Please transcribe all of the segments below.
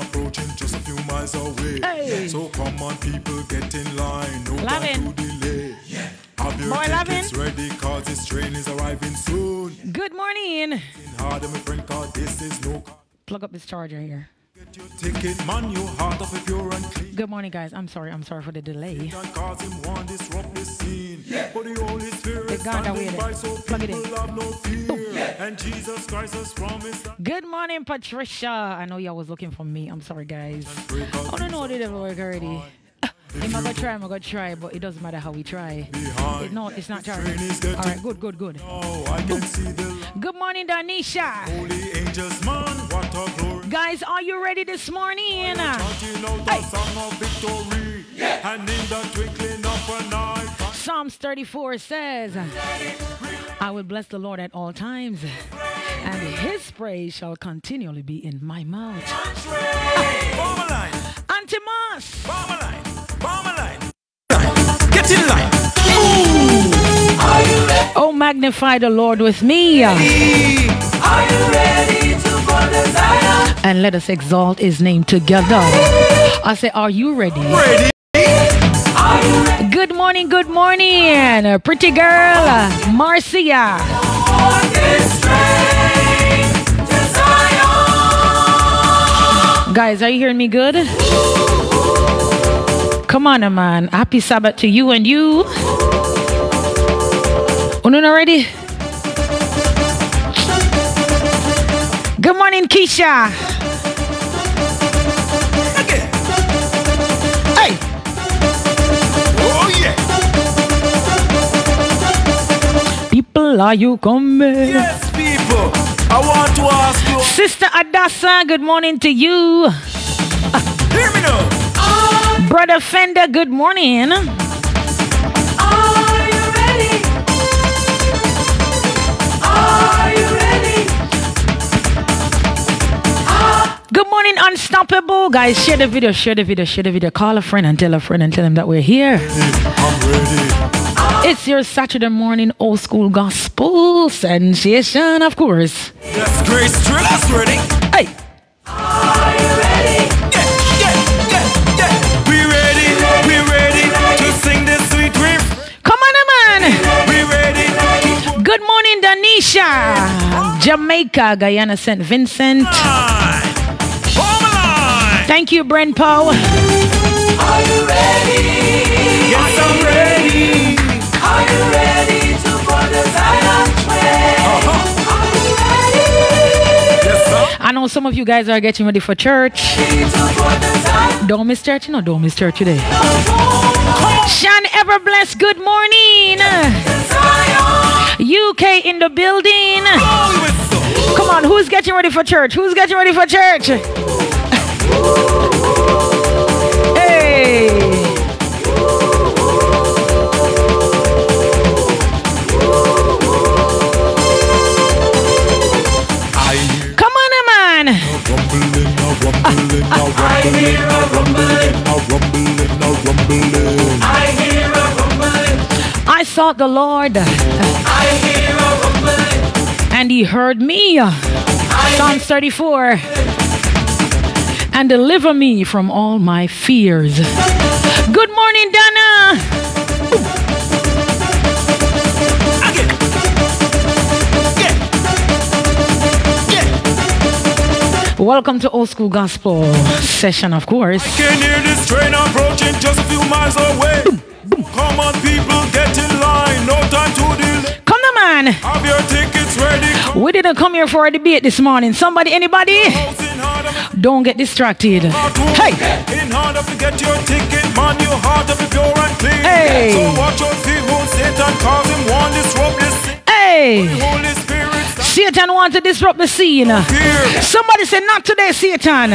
approaching just a few miles away. Hey. So come on, people, get in line. No Lovin'. time to delay. Have your Boy, tickets lovin'. ready, cause this train is arriving soon. Good morning. Harder, friend, cause this is no. Plug up this charger here. Good morning, guys. I'm sorry. I'm sorry for the delay. Plug it in. Good morning, Patricia. I know y'all was looking for me. I'm sorry, guys. I don't know the devil work already. I'm gonna try, I'm gonna try, but it doesn't matter how we try. It, no, it's not charging. is All right, good, good, good. Oh, I can see the Good morning, Danisha. holy angels, man. What a glory. Guys, are you ready this morning? Chanting out the Hey. song of victory. And in the twinkling of an eye. Psalms 34 says, I will bless the Lord at all times, and his praise shall continually be in my mouth. Antimas! Bomber line, bomber line. Get in line. Oh, magnify the Lord with me. And let us exalt his name together. I say, Are you ready? Ready? Good morning, good morning, pretty girl, Marcia. Guys, are you hearing me good? Come on, man. Happy Sabbath to you and you. Unun already? Good morning, Keisha. Again. Hey, Oh, yeah. people, are you coming? Yes, people. I want to ask you. Sister Adassa, good morning to you. Hear me now. Brother Fender, good morning. Good morning, Unstoppable. Guys, share the video, share the video, share the video. Call a friend and tell a friend and tell them that we're here. I'm ready. It's your Saturday morning old school gospel sensation, of course. Yes, Grace Thrillers ready. Hey, Yeah, yeah, morning, Jamaica, Guyana, St. Vincent. line. Home line. Thank you, Brent Poe. Yes, I'm ready. Yes, sir. I know some of you guys are getting ready for church. Don't miss church, no, don't miss church today. Sean Everbless, good morning. UK in the building. Come on, who's getting ready for church? Who's getting ready for church? Hey. I hear Come on, man. a rumbling, a rumbling, a rumbling, a rumbling, I sought the Lord. And he heard me. Psalms 34. And deliver me from all my fears. Good morning, Dana. Welcome to Old School Gospel session, of course. Can hear this train approaching just a few miles away. Come on, people, get in line. No time to delay. Come on, man. Have your tickets ready. Come We didn't come here for a debate this morning. Somebody, anybody? out in order. Don't get distracted. Hey, In order to get your ticket, man, your heart to be pure and clean. Hey. So watch your feet, won't Satan cause him one disrupt this hey. Holy Spirit, Satan wants to disrupt the scene. here. Somebody said, Not today, Satan.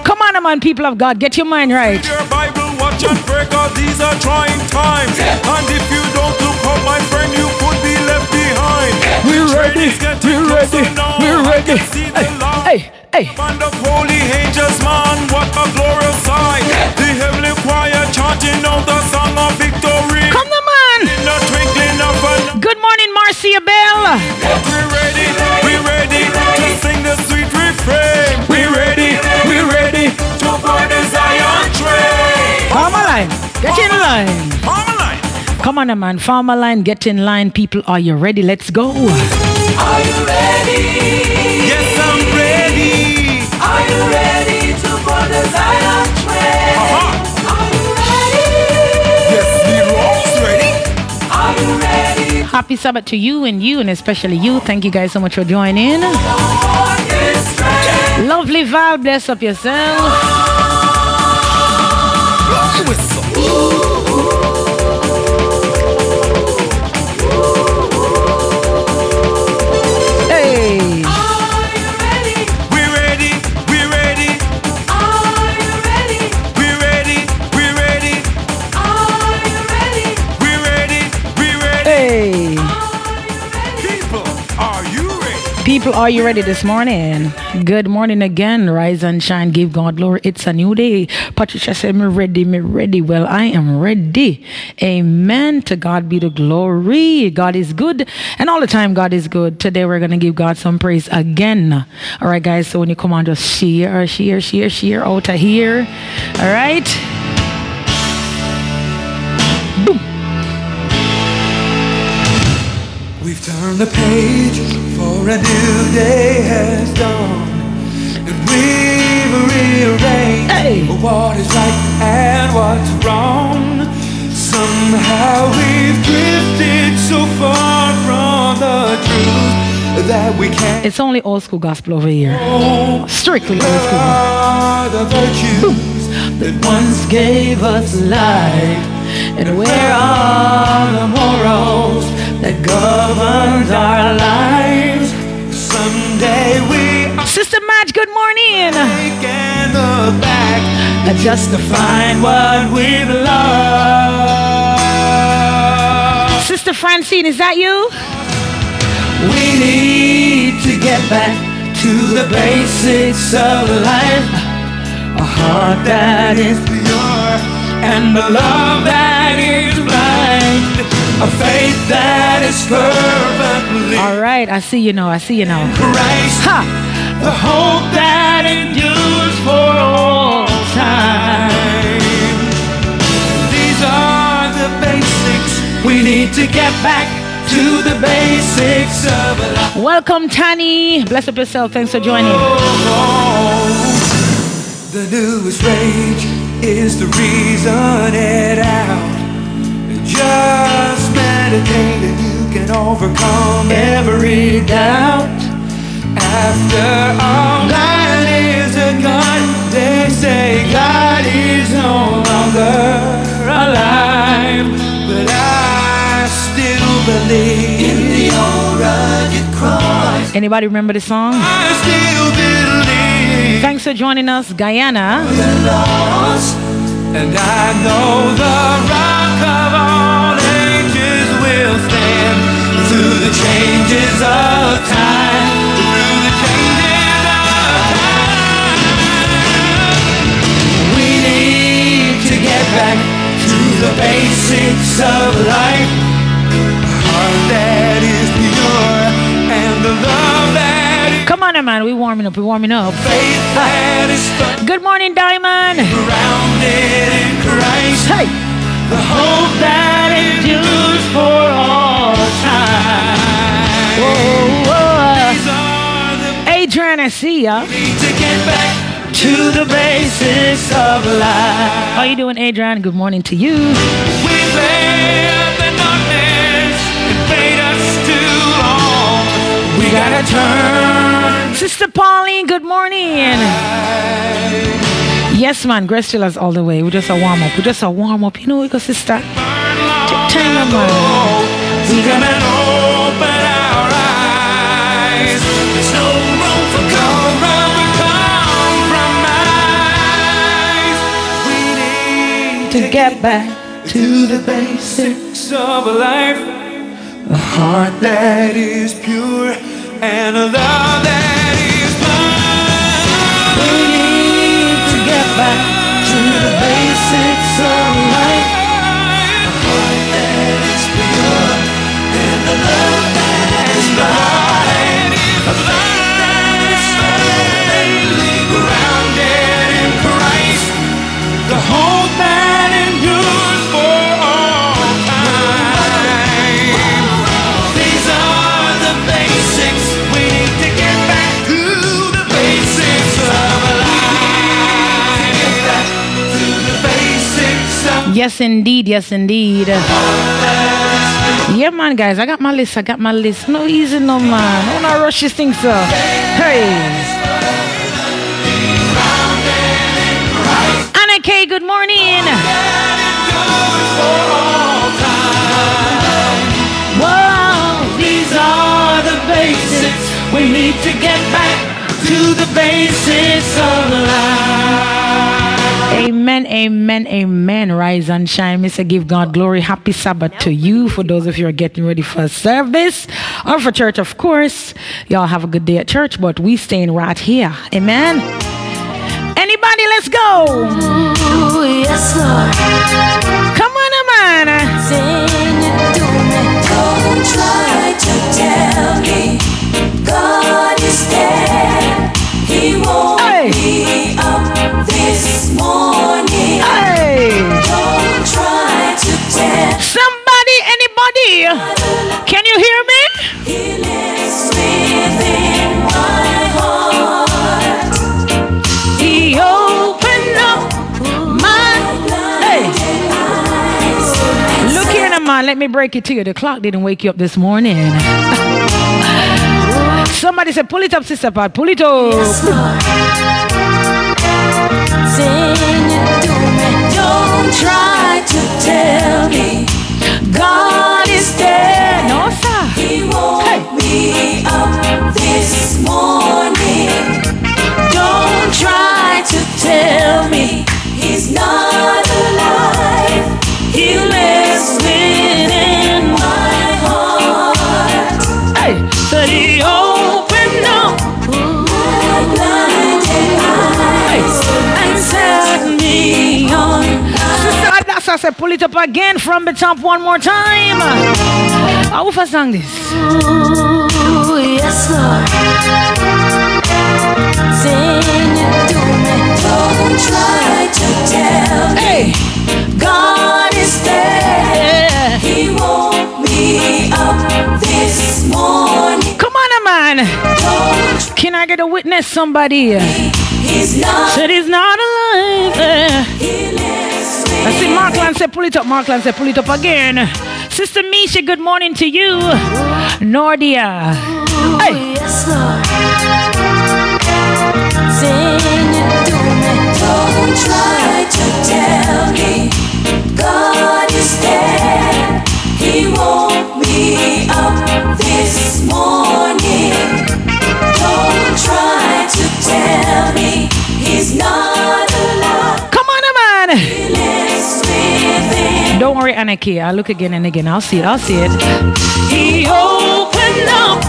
Come on, man, people of God, get your mind right. your Bible, watch and pray, cause these are trying times. And if you don't look up, my friend, you could be left behind. We're ready, we're ready, we're ready. can see the light. Hey, hey, Band of holy angels, man, what a glorious sight. The heavenly choir chanting out the song of victory. come on, man. In the twinkling of an Good morning, Marcia Bell ready to sing the sweet refrain. We ready, we ready to board the Zion train. Farmer line, get in line. Farmer line. Come on, a man. Farmer line, get in line. People, are you ready? Let's go. Are you ready? Yes, I'm ready. Are you ready to board the Zion Happy Sabbath to you and you, and especially you. Thank you guys so much for joining. Lovely Val, bless up yourself. People, are you ready this morning? Good morning again. Rise and shine. Give God glory. It's a new day. Patricia said, Me ready, me ready. Well, I am ready. Amen. To God be the glory. God is good. And all the time, God is good. Today, we're going to give God some praise again. All right, guys. So when you come on, just share, share, share, share out of here. All right. We've turned the page for a new day has dawned. And we've rearranged Hey. what is right and what's wrong. Somehow we've drifted so far from the truth that we can't It's only old school gospel over here. Oh, Strictly old school. the virtues that once gave us life. And where are the morals that governs our lives. Someday we Sister Madge, good morning. taking the back Just to find what we've lost. Sister Francine, is that you? We need to get back to the basics of life. A heart that is pure and a love that. A faith that is fervently All right, I see you now. I see you now. Christ. Ha! The hope that endures for all time. These are the basics. We need to get back to the basics of life. Welcome, Tani. Bless up yourself. Thanks for joining. Oh, oh. The newest rage is to reason it out. Just you can overcome every doubt. After all, that is a God. They say God is no longer alive, but I still believe in the old rugged cross. Anybody remember the song? I still believe Thanks for joining us, Guyana. and I know the rock the changes of time. Through the changes of time, we need to get back to the basics of life. A heart that is pure and the love that is Come on, man. We warming up. We warming up. faith that is. Good morning, Diamond. grounded in Christ. Hey. The hope that endures for all time. Whoa, whoa. These are the Adrian, I see need to get back to the basics of life. How you doing, Adrian? Good morning to you. We lived in darkness and us too long. We gotta turn. Sister Pauline, good morning. Yes, man. Grace Thrillers all the way. We just a warm up. We just a warm up. You know, we go, sister. Take time, man. We come and open our eyes. There's no room for compromise. We need To get back. to the basics of life. A heart that is pure and a love that Yes, indeed. Yes, indeed. Yeah, man, guys. I got my list. I got my list. No easy, no man. No, not rush this thing, sir. Hey. Anna K, good morning. Whoa, these are the basics. We need to get back to the basics of life. Amen, amen, amen. Rise and shine. Mr. Give God glory. Happy Sabbath to you. For those of you who are getting ready for service or for church, of course. Y'all have a good day at church, but we staying right here. Amen. Anybody, let's go. Ooh, yes, Lord. Come on, man. Sing it to me. Don't try to tell me God Somebody, anybody, can you hear me? Let me break it to you. The clock didn't wake you up this morning. Somebody said, pull it up, sister Pat. Pull it up. Try to tell me God is dead. No, sir. He woke Hey. me up this morning. Don't try to tell me he's not alive. He lives within my heart. Hey, he opened up My blinded eyes and set me on Adasa said, pull it up again from the top one more time. I will I sing this? Ooh, yes, Lord. Sing it to me. Don't try to tell me Hey, God is dead. yeah. He woke me up this morning. Come on, man. Don't Can I get a witness? Somebody he's not. said he's not alive. He lives I see Markland said, pull it up. Markland said, pull it up again. Sister Misha, good morning to you. Nordia. Hey. Don't try to tell me he's not Don't worry, Anaki. I'll look again and again. I'll see it. I'll see it. He opened up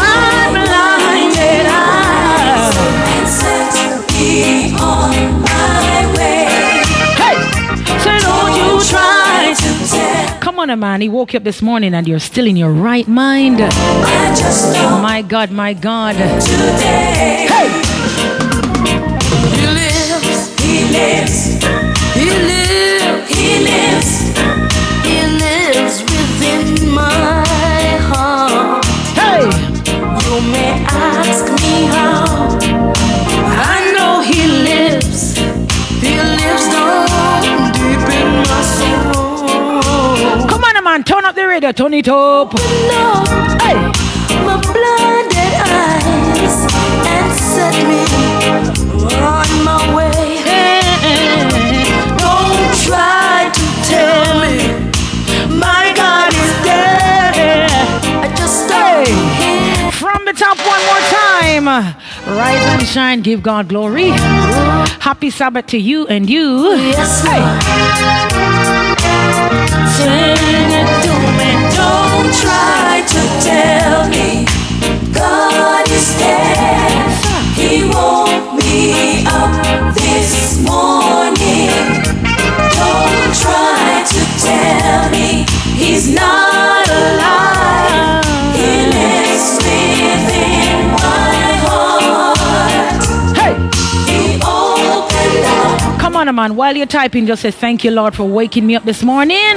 my blinded eyes. and set me on my way. Hey, so don't you try. to tell. Come on, man. He woke you up this morning and you're still in your right mind. I just know My God, my God. today. Hey, He lives. He lives. He lives. He lives. Up the radio. Turn it up. No. Hey, my blinded eyes and set me on my way. Don't try to tell me my God is dead. I just from the top one more time. Rise and shine. Give God glory. Happy Sabbath to you and you. Yes, Lord. Sing it to tell me God is dead. He woke me up this morning. Don't try to tell me he's not alive. He lives within my heart. Hey, He opened up, come on, man. While you're typing, just say thank you, Lord, for waking me up this morning.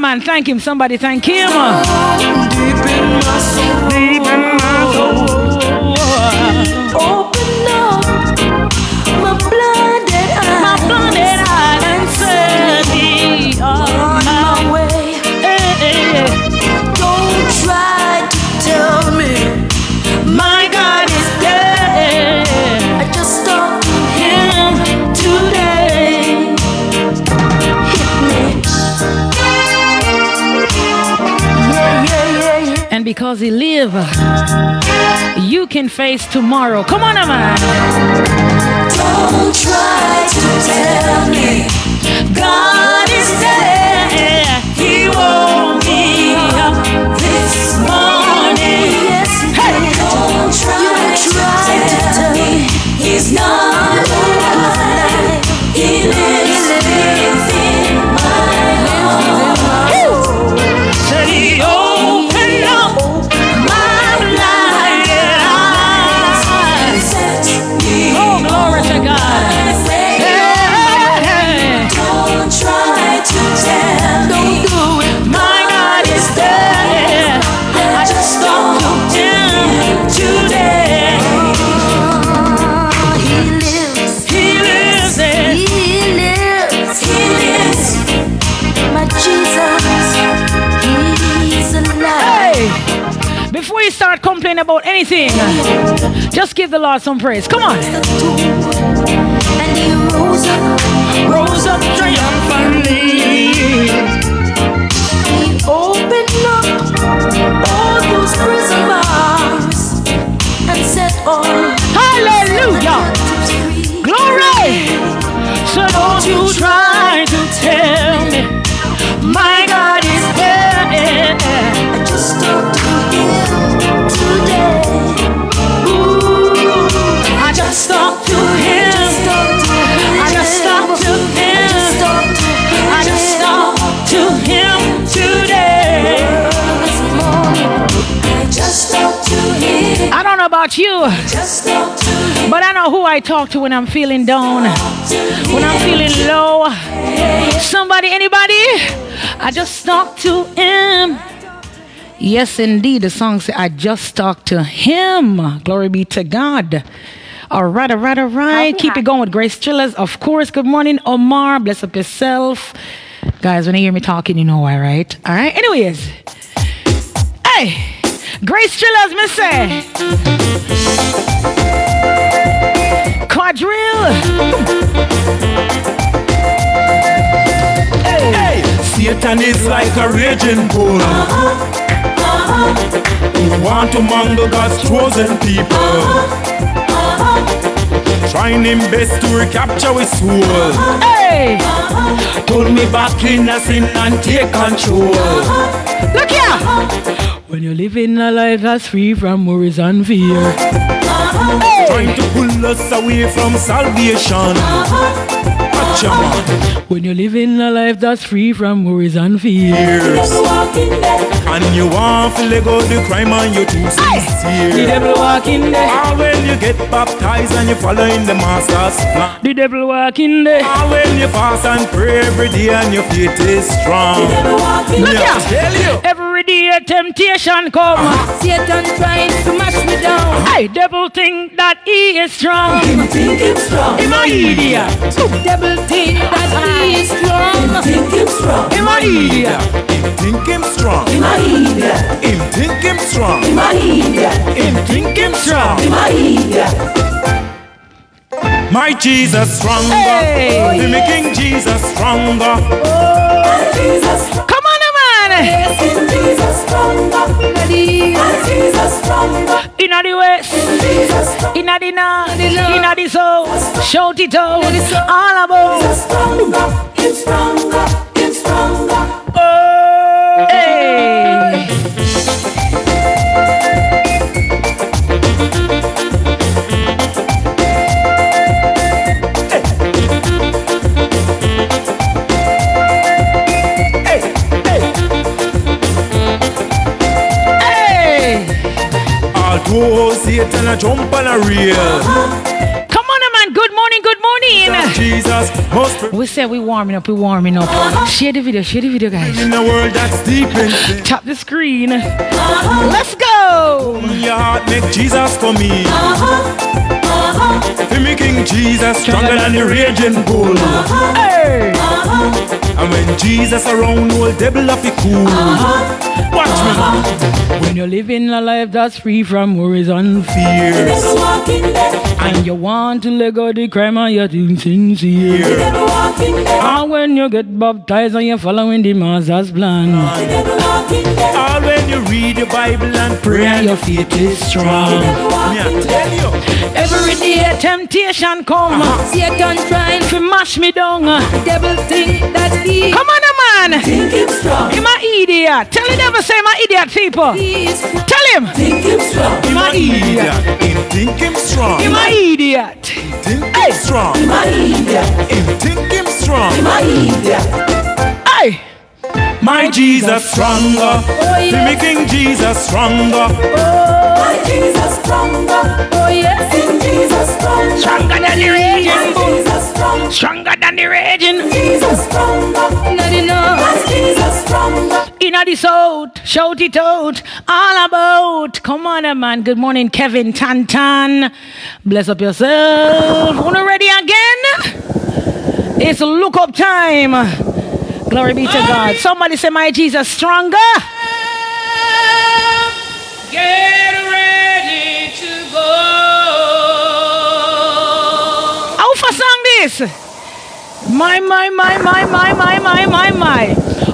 man. Thank him. Somebody thank him. Deep in my soul. Deep in my soul. Because He live, you can face tomorrow. Come on, man. Don't try to tell me God is dead. He woke me up this morning. Hey. don't try, to tell me he's not alive. He lives about anything, just give the Lord some praise. Come on. And he rose up. Rose up triumphantly. He opened up all those prison bars and set all Hallelujah. Glory. So don't you try to tell about you, but I know who I talk to when I'm feeling down, when I'm feeling low. Somebody, anybody? I just talk to him. Yes, indeed. The song says, I just talk to him. Glory be to God. All right, all right, all right. Keep it going with Grace Thrillers. Of course. Good morning, Omar. Bless up yourself. Guys, when you hear me talking, you know why, right? All right. Anyways. Hey, Grace Thrillers, me say. Quadrille. Hey, Satan is like a raging bull who want to mangle God's chosen people. Trying him best to recapture his soul. Hey, Turn me back in a sin and take control. look here. When you're living a life that's free from worries and fear. Trying to pull us away from salvation. Uh-huh. Watch your man. When you're living a life that's free from worries and fears. And you want to let go the crime and you too The sincere. devil walking there. Ah, when you get baptized and you follow in the master's plan. The devil walking there. Ah, when you fast and pray every day and your faith is strong. Look Yeah, here. tell you. Every day temptation come. Satan trying to mash me down. Hey, devil think that he is strong. Think him strong. Him a idiot. Devil think that he is strong. Think him strong. Him a idiot. Him think him strong. My idiot. Him think him strong. My idiot. Him think him strong. My idiot. My Jesus stronger. Hey. Be me King Jesus stronger. Oh, Jesus. Come on, man. Jesus stronger. My Jesus stronger. Inna the west, Jesus inna the north, inna the south. Shout it out, all about. Stronger. Him stronger. Him stronger. Oh. Hey. Although Satan a jump on a reel. Come on, man. Good morning, good morning. Jesus, most We said we warming up, we warming up. Uh-huh. Share the video, share the video, guys. in a world that's deep in. Tap the screen. Uh-huh. Let's go. Your heart make Jesus for me. Feel me King Jesus, stronger than the raging bull. Uh-huh. Hey. And when Jesus around, will devil up the cool. Watch me. When you're living a life that's free from worries and fears, and you want to let go the crime and you're too sincere. And when you get baptized and you're following the master's plan, All when you read the Bible and pray, and your faith is strong. me I tell you. Every day temptation come, uh-huh. Satan trying to mash me down. devil think that he Come on, man. him strong. You're my idiot. Tell him devil say my idiot people. He is Tell him. think him strong. Him a idiot. Him think him strong. You're my idiot. Think him strong. My idiot, Him think him strong. my idiot. Hey. My oh, Jesus stronger. Oh Feel me King Jesus stronger. Oh. my Jesus stronger. Oh yes, in Jesus stronger. Stronger than the My raging bull. Jesus stronger. Stronger than the raging. Jesus stronger. Not enough. My Jesus stronger. Inna the south, shout it out, all about. Come on, man. Good morning, Kevin Tantan. Bless up yourself. Wanna ready again? It's look up time. Glory be to God. Somebody say, My Jesus stronger. Get ready to go. How for song this? My, my, my, my, my, my, my, my, my.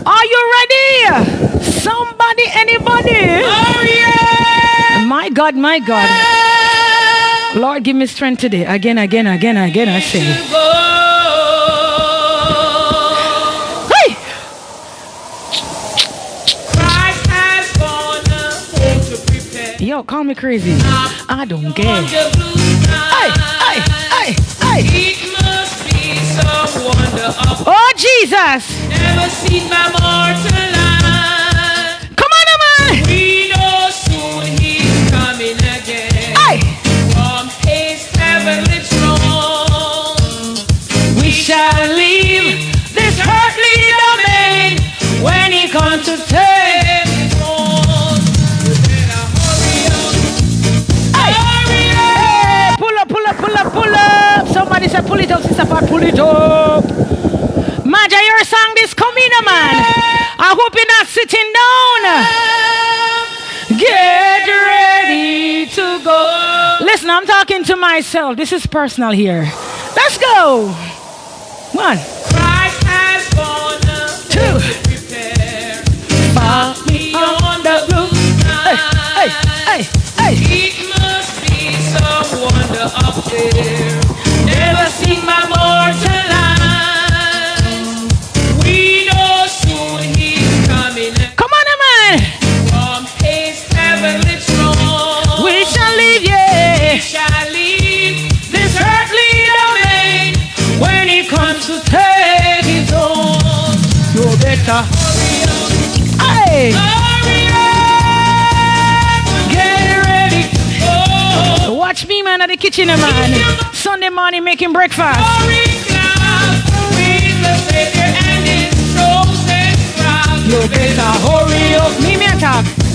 Are you ready? Somebody, anybody? Oh yeah. My God, my God. Lord, give me strength today. Again, again, again, again, I say. Yo, call me crazy. I don't care. Hey, hey, hey, hey. It must be some wonder of Oh, Jesus. never seen my mortal. Come on. We know soon he's coming again. Hey. From his heavenly throne. We shall leave this earthly domain when he comes to. Pull up, pull up, pull up, pull up. Somebody said, pull it up, sister Pat, pull it up. Maja, your song this coming, man. I hope you're not sitting down. Get ready to go. Listen, I'm talking to myself. This is personal here. Let's go. One, Christ has gone two, prepare. five, Beyond the blue hey, sky. hey, hey. Up there. Never seen my mortal life. We know soon he's coming Come on, man. from his heavenly throne. We shall leave, yeah. shall leave This earthly domain when he comes to take his own. You better hey, Hurry up, Catch me, man, at the kitchen, man. Sunday morning making breakfast. You better hurry up. Me, me attack.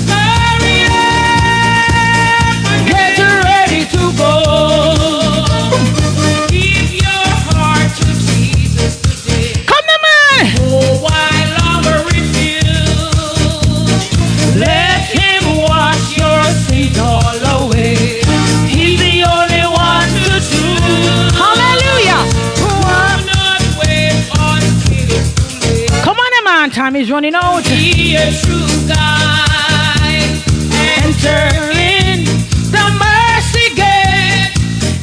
Is running out. Be a true guide. Enter in the mercy gate.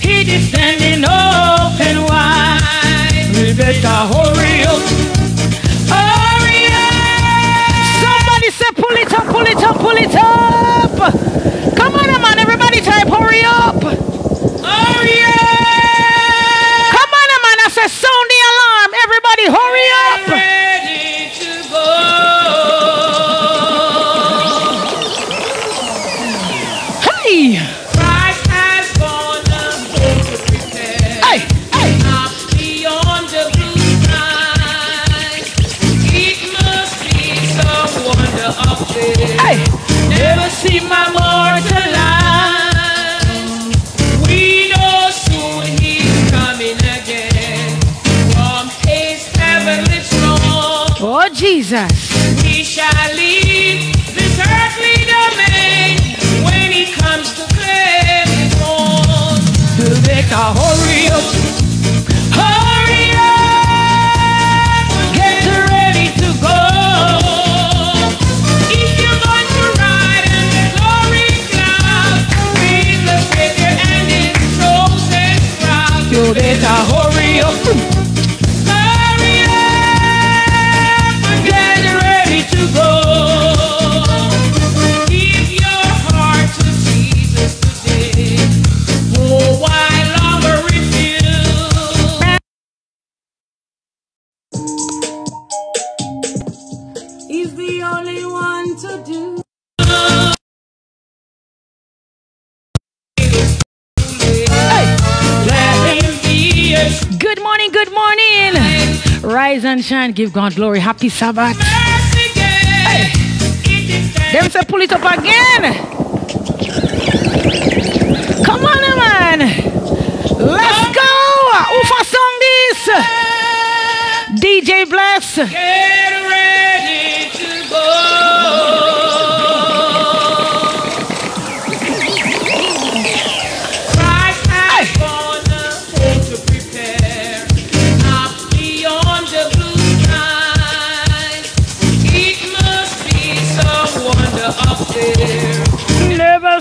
He is standing open wide. We better hurry up. Hurry up. Somebody say, pull it up, pull it up, pull it up. Come on, man. Everybody type, hurry up. Yahoo! Rise and shine, give God glory. Happy Sabbath. Them say pull it up again. Come on, man. Let's go. Ufa song this. DJ Bless. Get ready to go.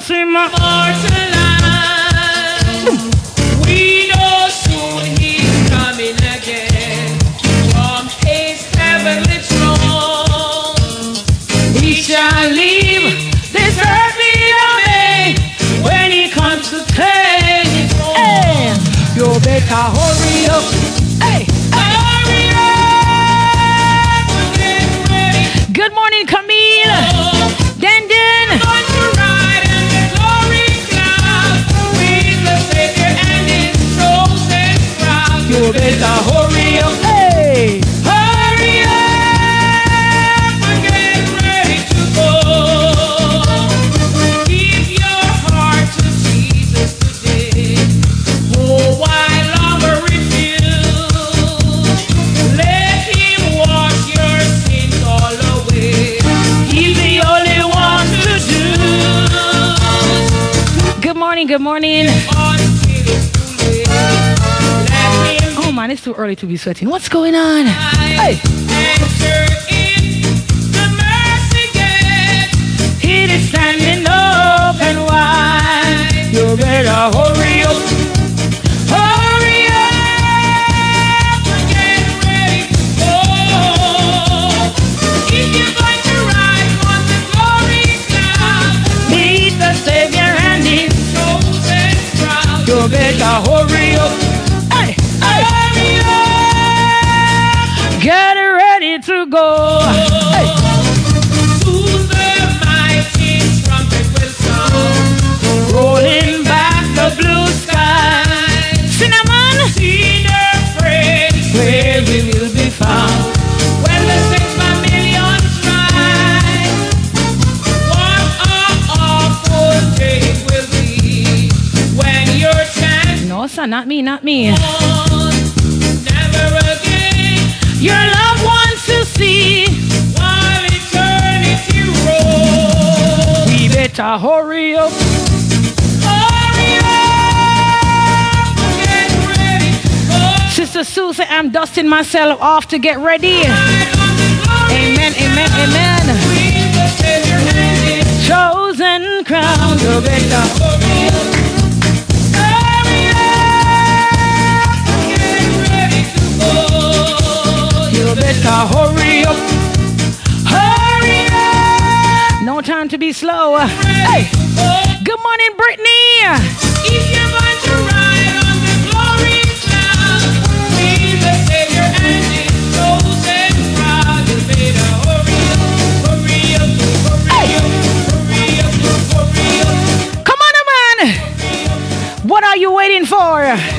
Fatima. Barcelona. Good morning. Oh man, it's too early to be sweating. What's going on? Hey. Wide. You better hurry up. a hurry up. Hey, hey. Get ready to go. not me, not me. Your loved ones to see while eternity rolls. We better hurry up. Hurry up Sister Susan, I'm dusting myself off to get ready. Amen, amen, amen. Chosen crown, better hurry up. Hurry up. No time to be slow. Hey. Good morning, Brittany. If you to ride on the glory cloud, the Savior and His chosen crowd, you better hurry up, hurry up, hurry up, hurry up, hurry up. Come on, man. What are you waiting for?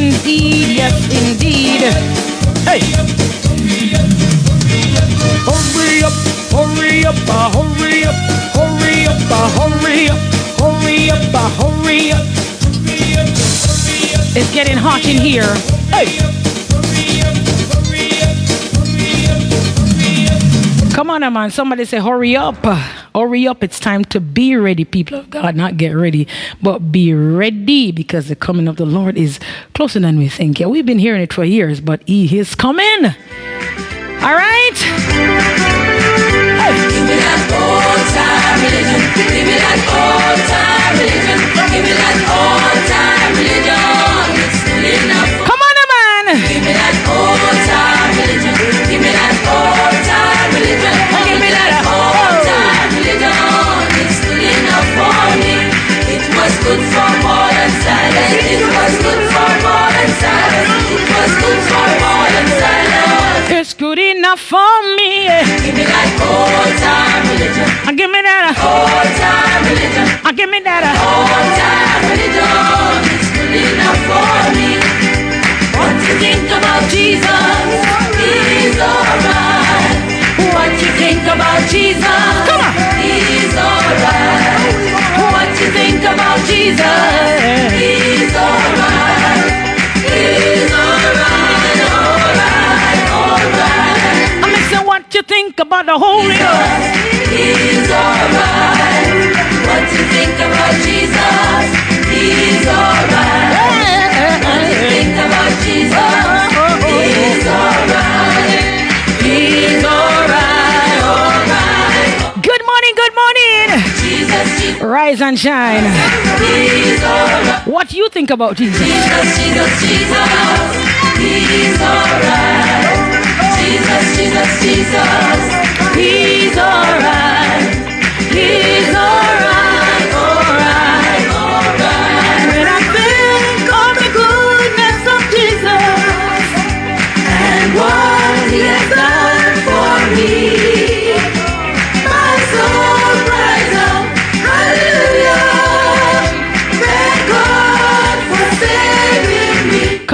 indeed, yes indeed. Hey! Hurry up, hurry up, uh, hurry up, hurry up, uh, hurry up, hurry up, uh, hurry up. It's getting hot in here. Hey! Come on, man. Somebody say, hurry up. Hurry up. It's time to be ready, people of God. Not get ready, but be ready because the coming of the Lord is closer than we think. Yeah, we've been hearing it for years, but He is coming. All right? Give me that old It's good enough for me. Give me that old time religion. Uh, Give me that. Old time religion. uh, Give me that. All time religion is good enough for me. What you think about Jesus is alright. What you think about Jesus Come on. is alright. What you think about Jesus is alright. Is alright, alright, alright. I'm missing what you think about the Holy Ghost. He's alright. What you think about Jesus? He's alright. Rise and shine. What do you think about Jesus? Jesus, Jesus, Jesus. He's alright. Jesus, Jesus, Jesus. He's alright.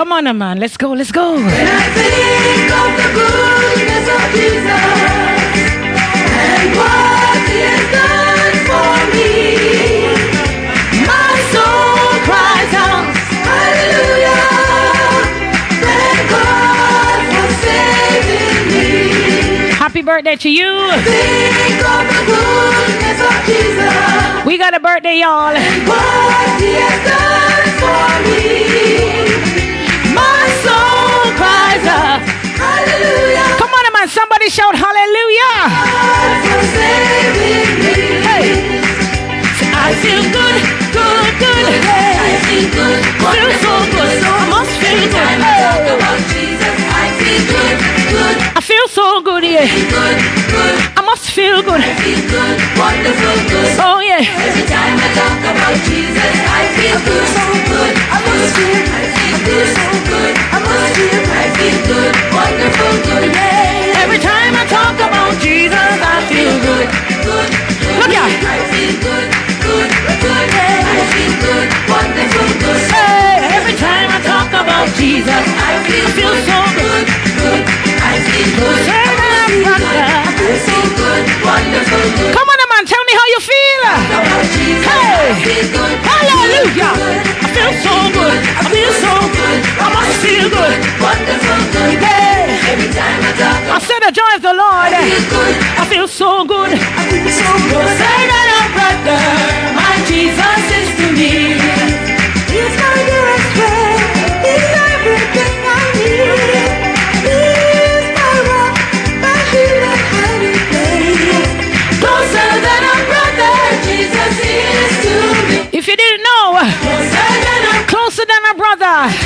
Come on, man. Let's go, let's go. Happy birthday to you. We got a birthday, y'all. Somebody shout hallelujah. saving. I feel good, good, good. I feel good, feel so good. I must feel good. Time I talk about Jesus, I feel good, good, I feel so good, yeah. good, good. I must feel good. I feel good, wonderful, good. Oh, yeah. Every time I talk about Jesus, I feel good, good, I must feel. I feel good, good, I must feel. I feel good, wonderful, good. Wonderful, good. Hey. Every time I talk about Jesus, I feel, feel so good, good. I feel good. Come on, man. Tell me how you feel. Hey. Hallelujah. I feel so good. I feel so good. I must feel good. wonderful, good. Hey. Every time I said the joy of the Lord. feel good, I feel so good. I feel so good. Say that, oh, brother, my Jesus is to me. He's my dearest friend. He's everything I need. He's my rock, my and hiding place. Closer than a brother, Jesus is to me. If you didn't know, Closer than a closer than a brother.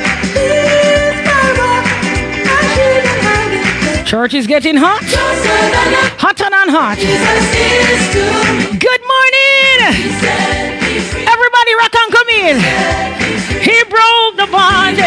Church is getting hot, Closer than hot. Good morning. Everybody rock and come in. He broke the bond.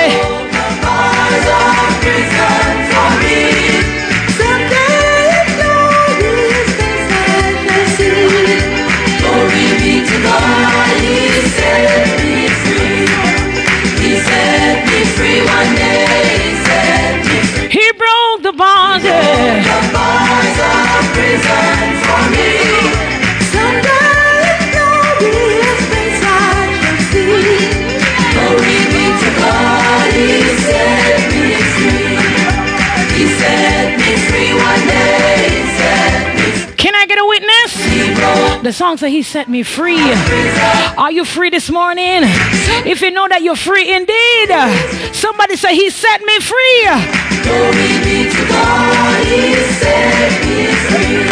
The song says he set me free. Are you free this morning? If you know that you're free indeed, somebody say he set me free. Glory be to God, He set me free.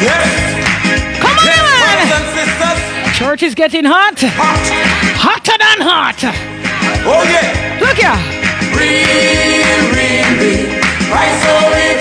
Yes, Come on, man. Church is getting hot. Hot. Hotter than hot. Oh yeah. Look here. Real, real. Christ over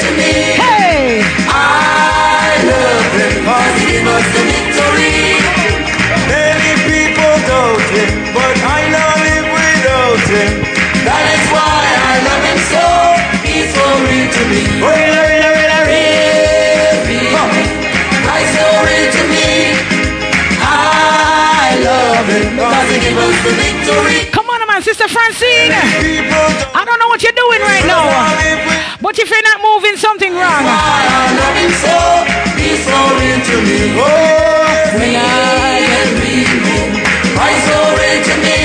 Come on, man, Sister Francine. I don't know what you're doing right now, but if you're not moving, something wrong. I love Him so. So real me. Oh, When I get so real me.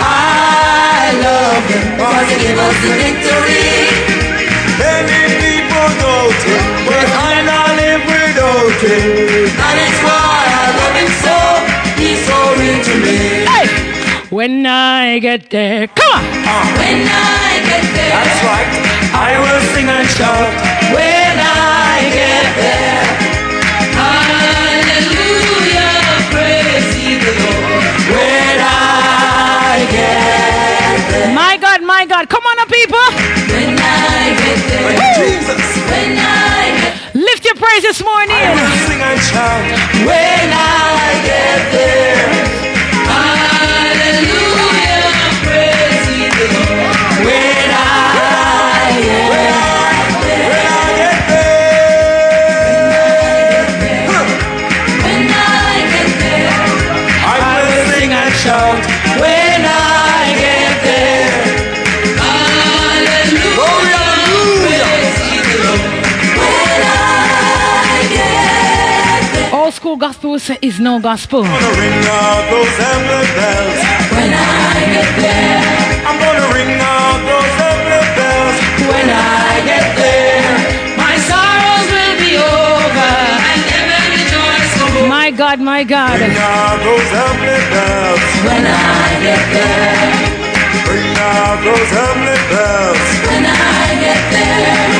I love Him because He gave us the victory. I get there, come on. When I get there, That's right. I will sing and shout when I get there. Hallelujah, praise the Lord. When I get My God, my God. Come on, now, people. When I get there, Jesus, when I get Lift your praise this morning. I will sing and shout when I get there. School gospel will say is no gospel. I'm gonna ring out those heavenly bells. when I get there, I'm gonna ring out those heavenly bells when I get there. my sorrows will be over and heaven rejoice no more. My God, my God. Ring out those heavenly bells. When I get there, Ring out those heavenly bells. when I get there,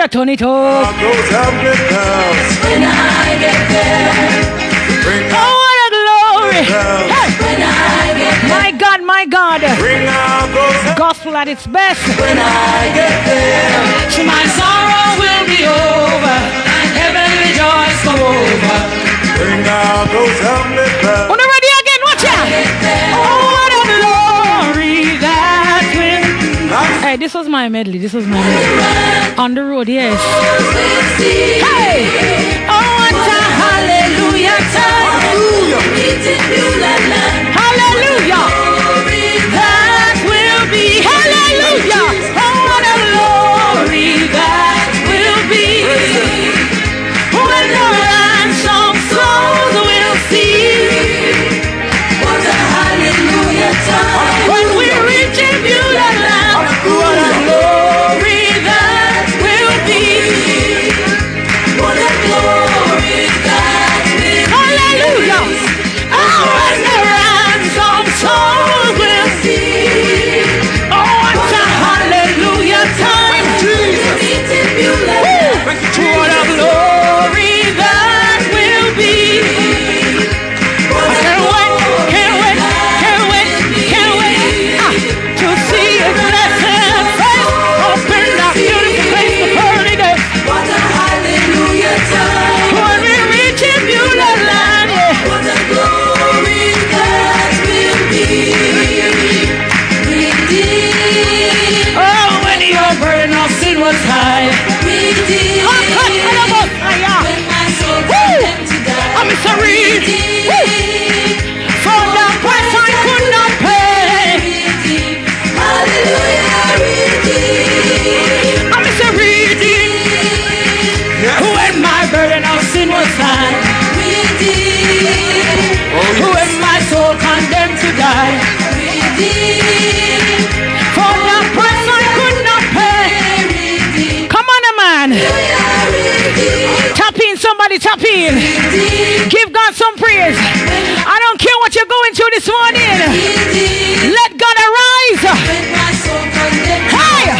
Turn up the radio. Turn it up. Out those heavenly bells. When I get there, Ring Oh, what a glory. Hey. when I get there, My God, my God. Ring out those Gospel at its best. when I get there. so my sorrow will be over and heaven rejoice go over. Ring out those heavenly bells. Hey, this was my medley. This was my medley. On the road, yes. Hey. Oh, what a hallelujah time. Hallelujah. That will be. Hallelujah. In. Give God some praise. I don't care what you're going through this morning. Let God arise. Hey!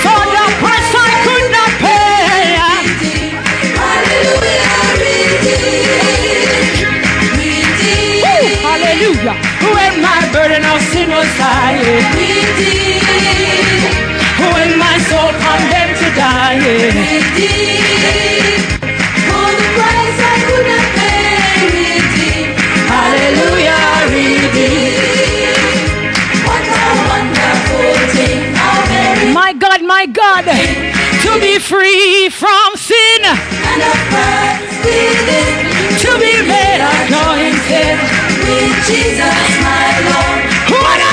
For the price I could not pay. Woo! Hallelujah. When my burden of sin was high. My God, my God. To be free from sin. To be made. Jesus, my Lord. What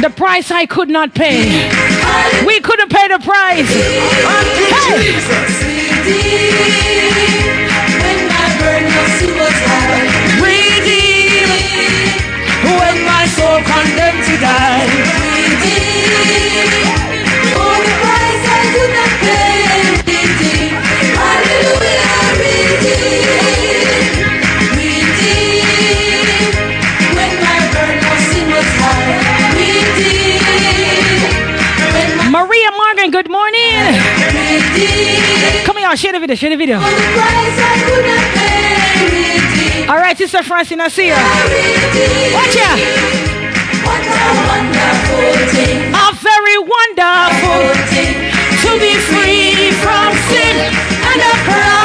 the price I could not pay. We couldn't pay the price. Hey, redeemed. When my soul condemned to die. Share the video, share the video. All right, Sister Francine, I see. Redeemed. Watch ya. What a wonderful thing. A very wonderful thing. to be free from sin and the Christ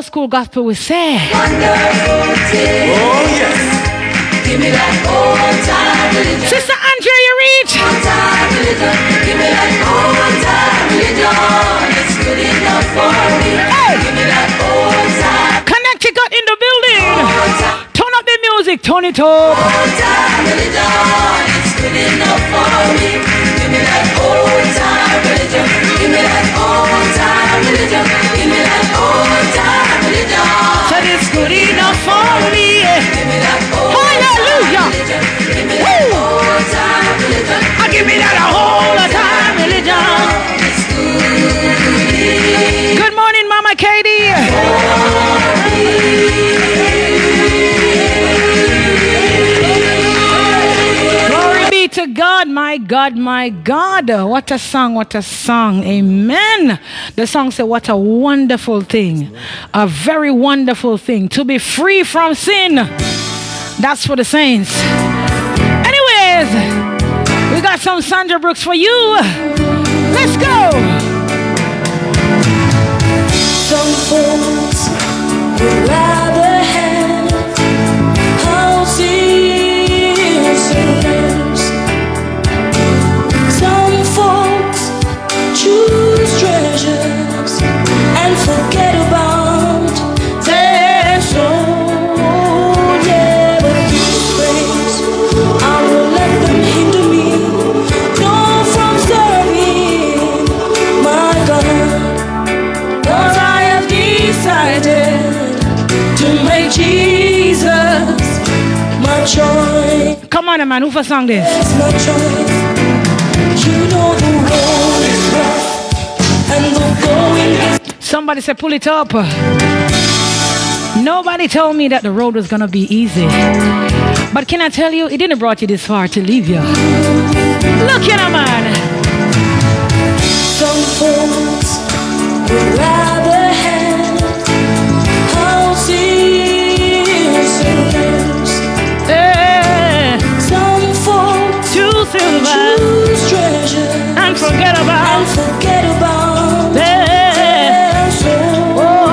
Old school gospel we say. Wonderful. Oh, yes. Give me that old time religion. Sister Andrea, you reach. Old time religion. Give me that old time religion. It's good enough for me. Hey. Give me that old time religion. Said it's good enough for me. Hallelujah. Woo. I give me that a whole time religion. Good morning, Mama Katie. My God, my God. What a song, what a song. Amen. The song said, What a wonderful thing. A very wonderful thing to be free from sin. That's for the saints. Anyways, we got some Sandra Brooks for you. Let's go. Some folks on, man. Who for song this? You Somebody said, pull it up. Nobody told me that the road was gonna be easy. But can I tell you, it didn't brought you this far to leave you. Look at him, man. some folks would and forget and about. forget about oh,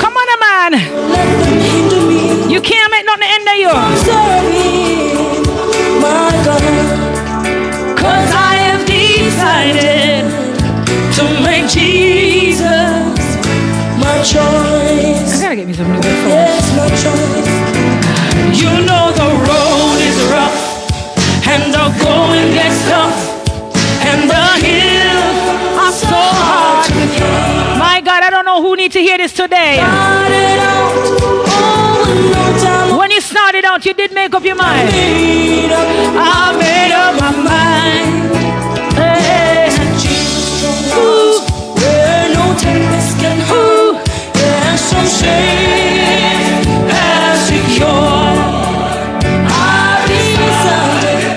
come on, man. Let them hinder me You can't make nothing end of you. serving my God. Cause I have decided to make Jesus. My choice. I gotta get me some new headphones. Needs to hear this today. When you started out, you did make up your mind. I made up my mind. No secure.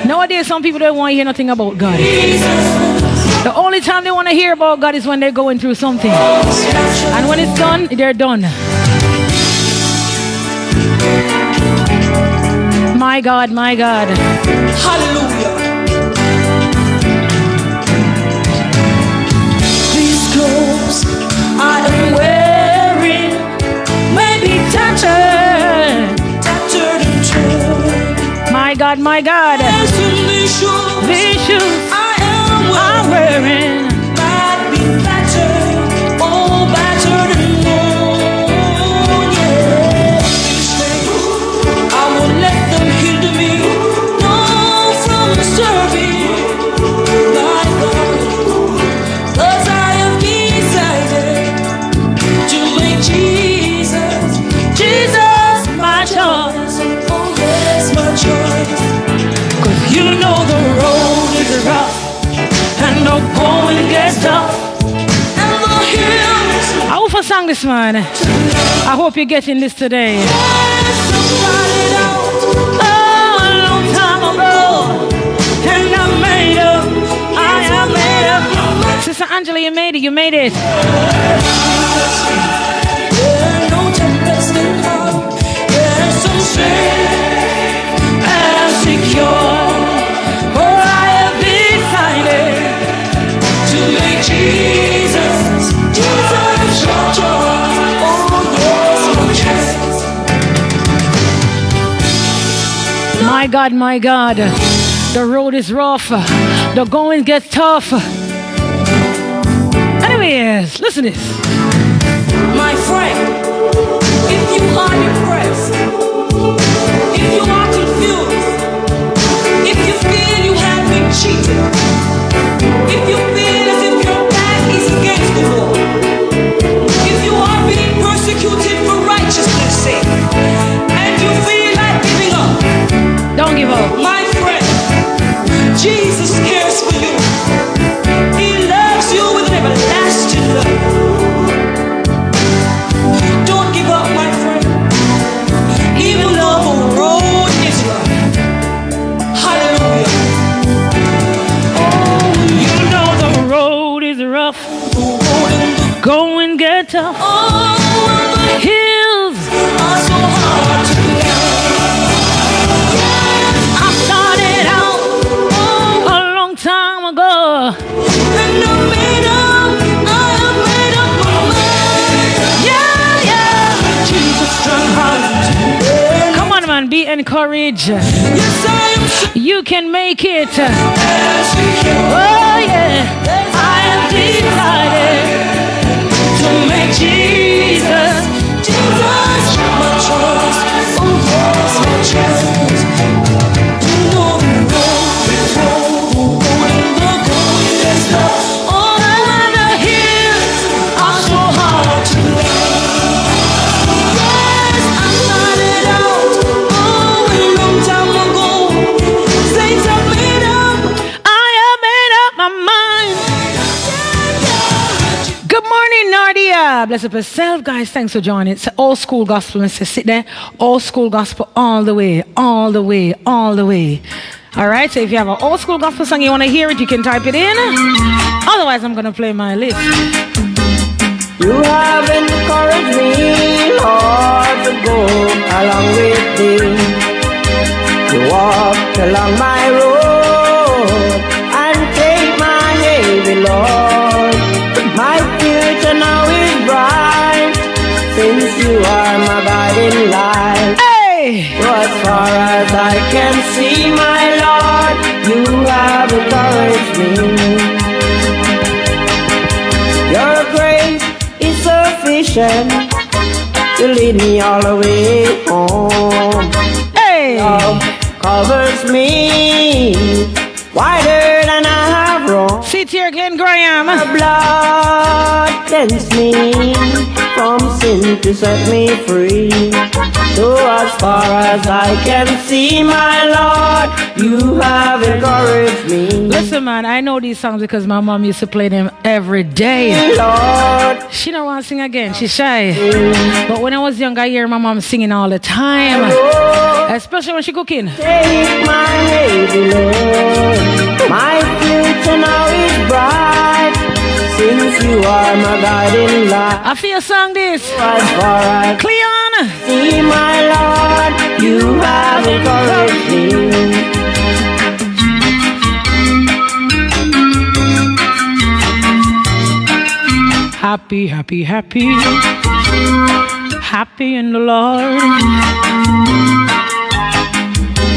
Nowadays, some people don't want to hear nothing about God. The only time they want to hear about God is when they're going through something. And when it's done, they're done. My God, my God. Hallelujah. These clothes I am wearing may be tattered, tattered and torn. My God, my God. Wearing I man. I hope you're getting this today. Sister Angela, you made it. You made it. God, my God. The road is rough. The going gets tough. Anyways, listen this. My friend, if you are depressed, if you are confused, if you feel you have been cheated, if you feel as if your back is against the wall, if you are being persecuted for righteousness' sake, encouraged. Yes, am You can make it. Oh, yeah. I have decided to make Jesus. Jesus, my choice. Oh, yes, my choice. Up yourself, guys. Thanks for joining. It's old school gospel. Mr. Sit there. Old school gospel all the way, all the way, all the way. All right. So if you have an old school gospel song you want to hear it, you can type it in. Otherwise, I'm gonna play my list. You have encouraged me, Lord, to go along with thee. To walk along my road guiding light. Hey! So as far as I can see, my Lord, you have encouraged me. Your grace is sufficient to lead me all the way home. Hey! Love covers me wider than I have room. Sit here, Glenn Graham. Your blood cleansed me from sin to set me free. So as far as I can see, my Lord, you have encouraged me. Listen, man, I know these songs because my mom used to play them every day. Lord, She don't want to sing again. She's shy. But when I was young, I hear my mom singing all the time, Lord, especially when she cooking. take my heavy load. My future now is bright since you are my guiding light. I feel song this. Far as Cleon. See, my Lord, you have encouraged me. Happy, happy, happy. Happy in the Lord.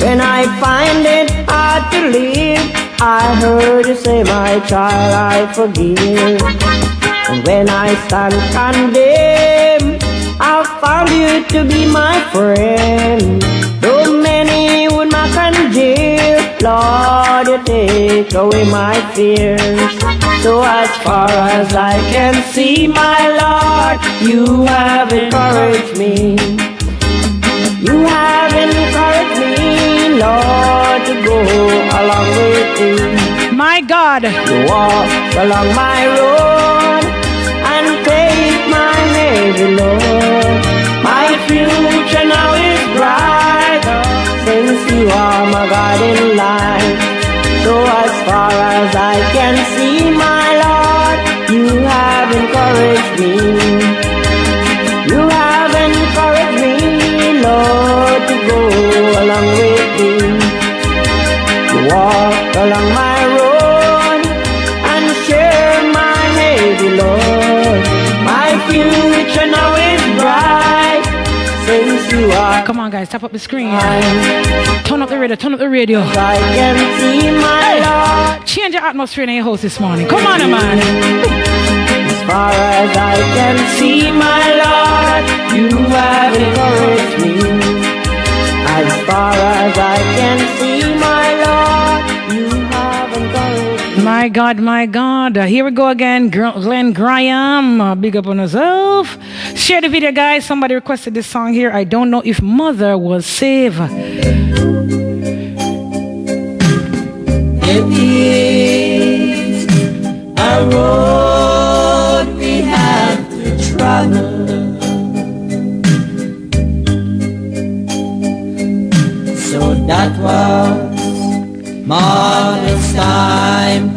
When I find it hard to live, I heard you say, my child, I forgive. And when I stand condemned, I found you to be my friend. Though many would mock and jeer, Lord, you take away my fears. So as far as I can see, my Lord, you have encouraged me. You have encouraged me, Lord, to go along with thee. My God. To walk along my road and take my heavy load. My future now is bright since you are my guiding light. So as far as I can see, my Lord, you have encouraged me. You have encouraged me, Lord, to go along with walk along my road and share my heavy load. My future now is bright since you are Come on, guys, tap up the screen. Turn up the radio, turn up the radio. I can see my Lord Change your atmosphere in your house this morning. Come on, man. as far as I can see, my Lord. You have encouraged me. As far as I can see, My God, my God. Uh, here we go again. Gr- Glenn Graham. Uh, big up on yourself. Share the video, guys. Somebody requested this song here. I don't know if Mother was saved. Is a road we have to travel. So that was Mother's time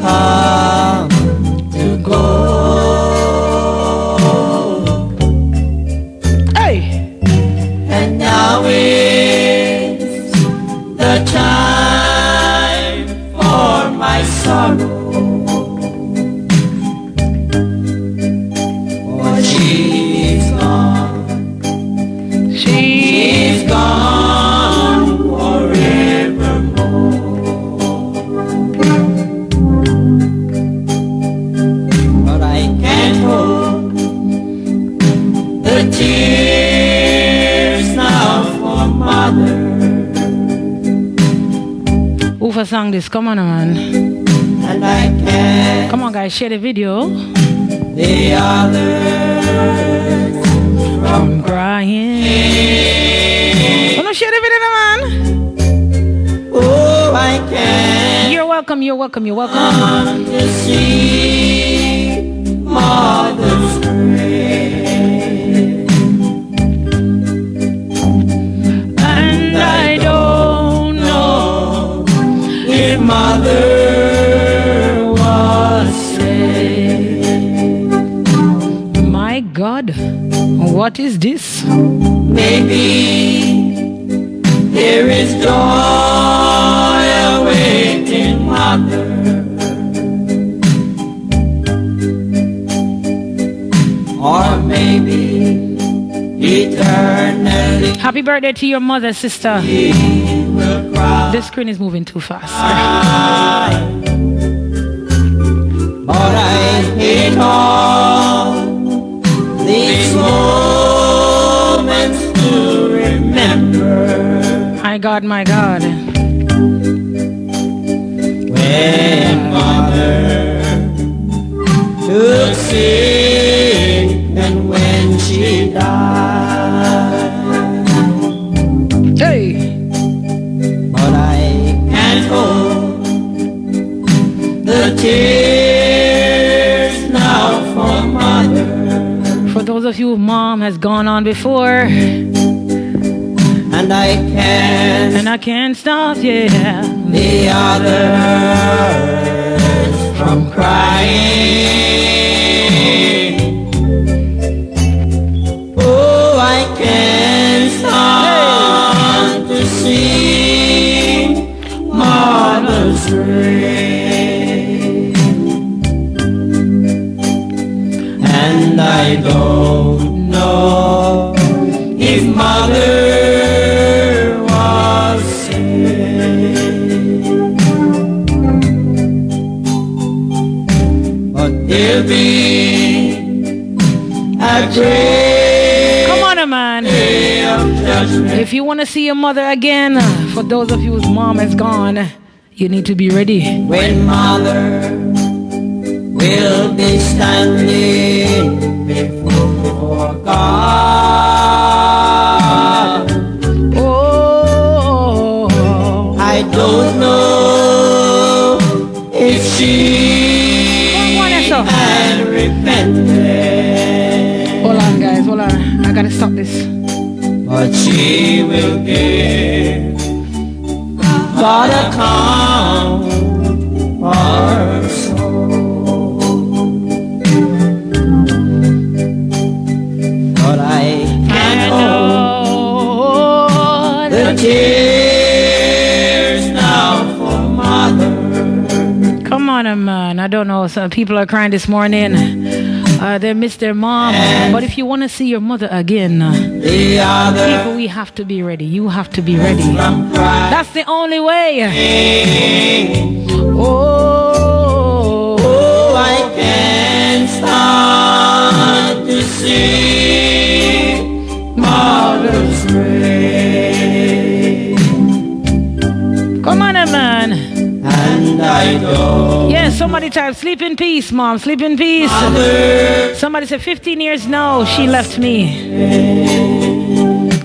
song this? Come on, man. And I can't Come on, guys. Share the video. the others I'm crying. No, share the video, man. Oh, I can't You're welcome. You're welcome. You're welcome. Mother was saved. My God, what is this? Maybe there is joy Happy birthday to your mother, sister. The screen is moving too fast. My God, my God. when mother took tears now for mother. for those of you, mom has gone on before, And I can't and I can't stop, yeah. the others from crying. Don't know if mother was. But there'll be a great Come on, man. day of judgment If you want to see your mother again, for those of you whose mom is gone, you need to be ready. when mother will be standing before God. Oh, I don't know if she Come on, Esther. had repented, hold on, guys, hold on. I gotta stop this. but she will give God account for I don't know. Some people are crying this morning. Uh, they miss their mom. But if you want to see your mother again, uh, people, we have to be ready. You have to be ready. That's the only way. Oh, Oh, I can't stand I don't Yes, somebody type, sleep in peace, mom, sleep in peace. mother Somebody said, 15 years no, she left me.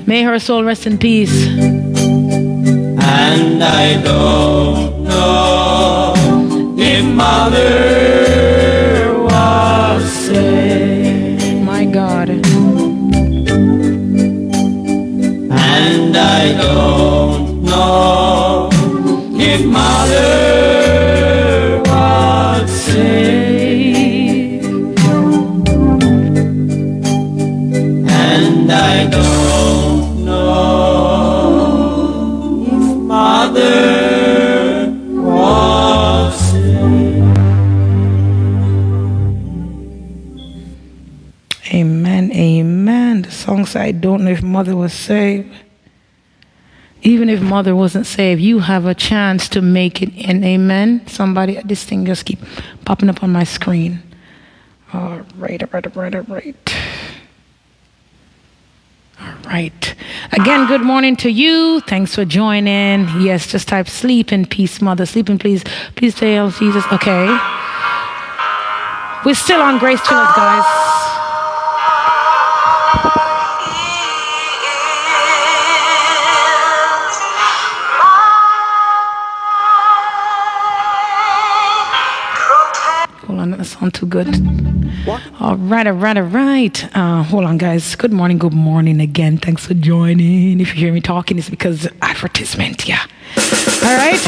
May her soul rest in peace. And I don't know if mother was saved. My God. And I don't know if mother I don't know if mother was saved. Even if mother wasn't saved, you have a chance to make it in. Amen. Somebody, this thing just keep popping up on my screen. All right, all right, all right, all right. All right. Again, good morning to you. Thanks for joining. Yes, just type sleep in peace, mother. Sleep in please. Please oh, Jesus. Okay. We're still on Grace Thrillers, guys. Too good. All right, all right, all right. Uh, hold on, guys. Good morning, good morning again. Thanks for joining. If you hear me talking, it's because advertisement, yeah. All right.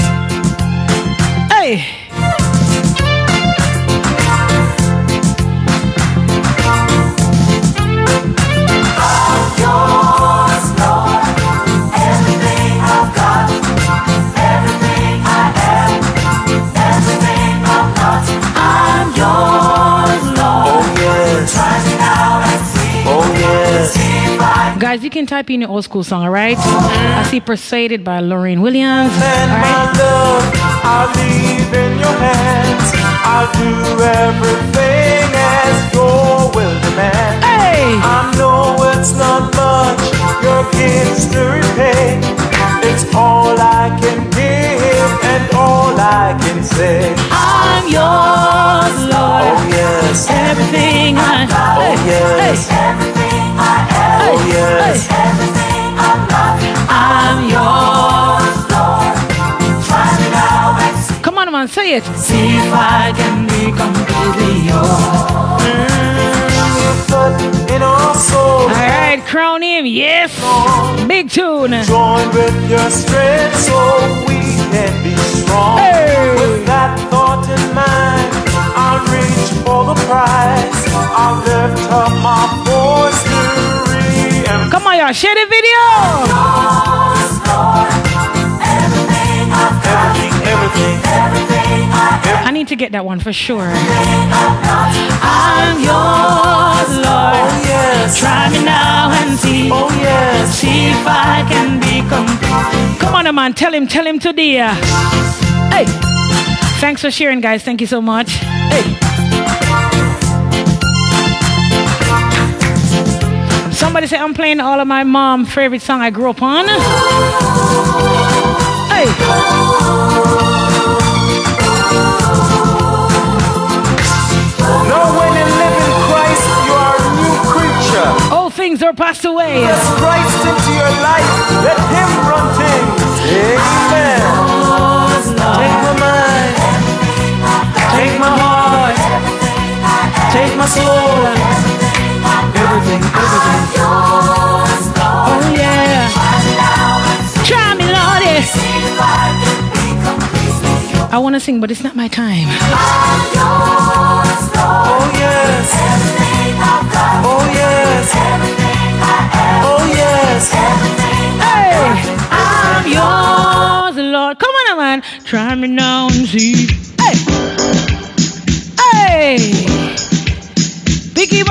Hey. Hey! Oh Guys, you can type in your old school song, alright? I see Persuaded by Lorraine Williams. Alright? love, I'll leave in your hands. I'll do everything as your will demands. Hey! I know it's not much your gifts to repay. It's all I can give and all I can say. I'm yours, Lord. Oh yes, Everything I oh yes, oh yes. I'm yours, Come on, man, say it. See if I can be completely yours. But in our souls, All right, crown him. Yes. Big tune. join with your strength so we can be strong. Hey. With that thought in mind, I'll reach for the prize. I'll lift up my voice to re Come on, y'all. Share the video. I need to get that one for sure. I'm yours, Lord. Oh yes, Try me now and see. oh yes. See if I can be complete. Come on, man. Tell him, tell him today. Hey. Thanks for sharing, guys. Thank you so much. Hey. Somebody say I'm playing all of my mom favorite song I grew up on. Hey. Now when you live in Christ, you are a new creature. All things are passed away. Let Christ into your life. Let Him run things. Amen. Take my mind. Take my heart. Take my soul. Everything, everything. Oh yeah. Try me, Lordy. I want to sing, but it's not my time. Oh yes. Oh yes. Oh yes. Hey, I'm yours, Lord. Come on, man. Try me now and see. Hey, hey. Pick him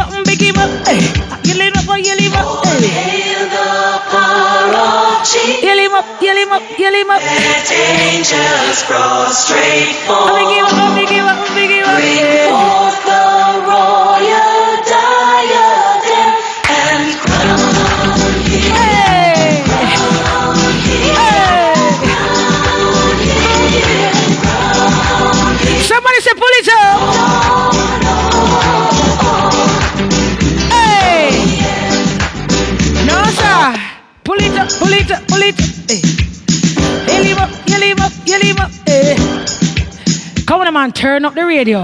him up, you leave up, you leave up. Angels prostrate Oh, pick him up, oh, pick him up, oh, pick him up. Yeah. forth the royal diadem and crown Hey. Hey. Somebody say pull it up. Hey. Pull it up, pull it up, pull it up. Eh. Hey. You leave up, you leave up, you leave up. Hey. Come on, man, turn up the radio.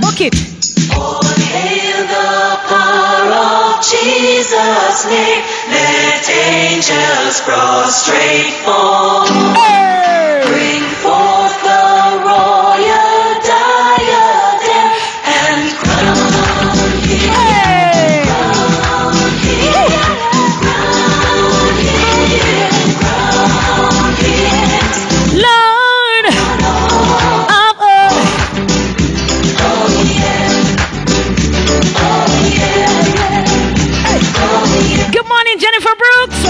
Book it. Hail the power of Jesus' name. Let angels prostrate fall. Hey. Bring forth the Jennifer Brooks.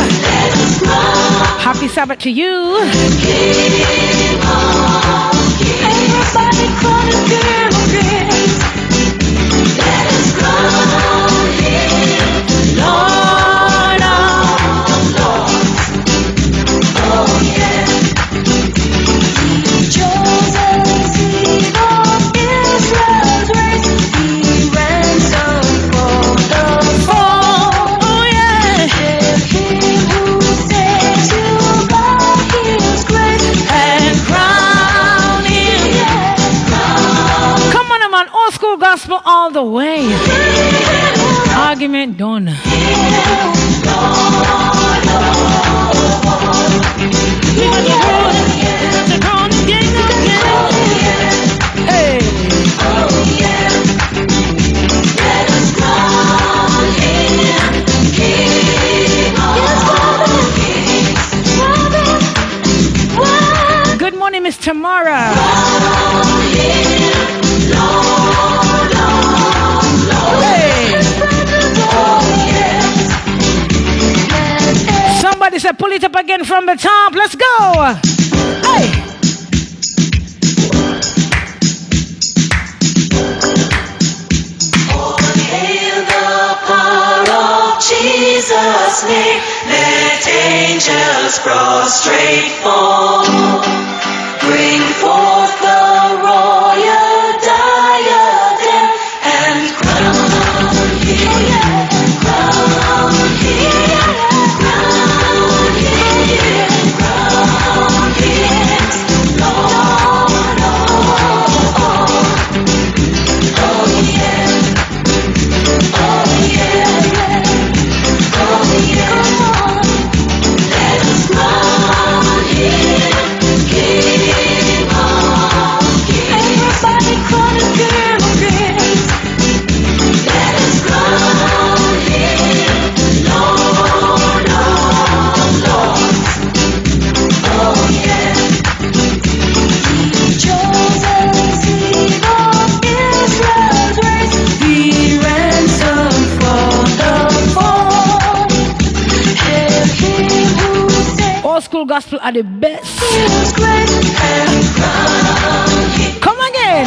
Happy Sabbath to you. Everybody all the way. Argument done. Good morning, Miss Tamara. Pull it up again from the top. Let's go. Hey. Jesus' name. Let angels prostrate fall. Bring forth the gospel are the best. Come again.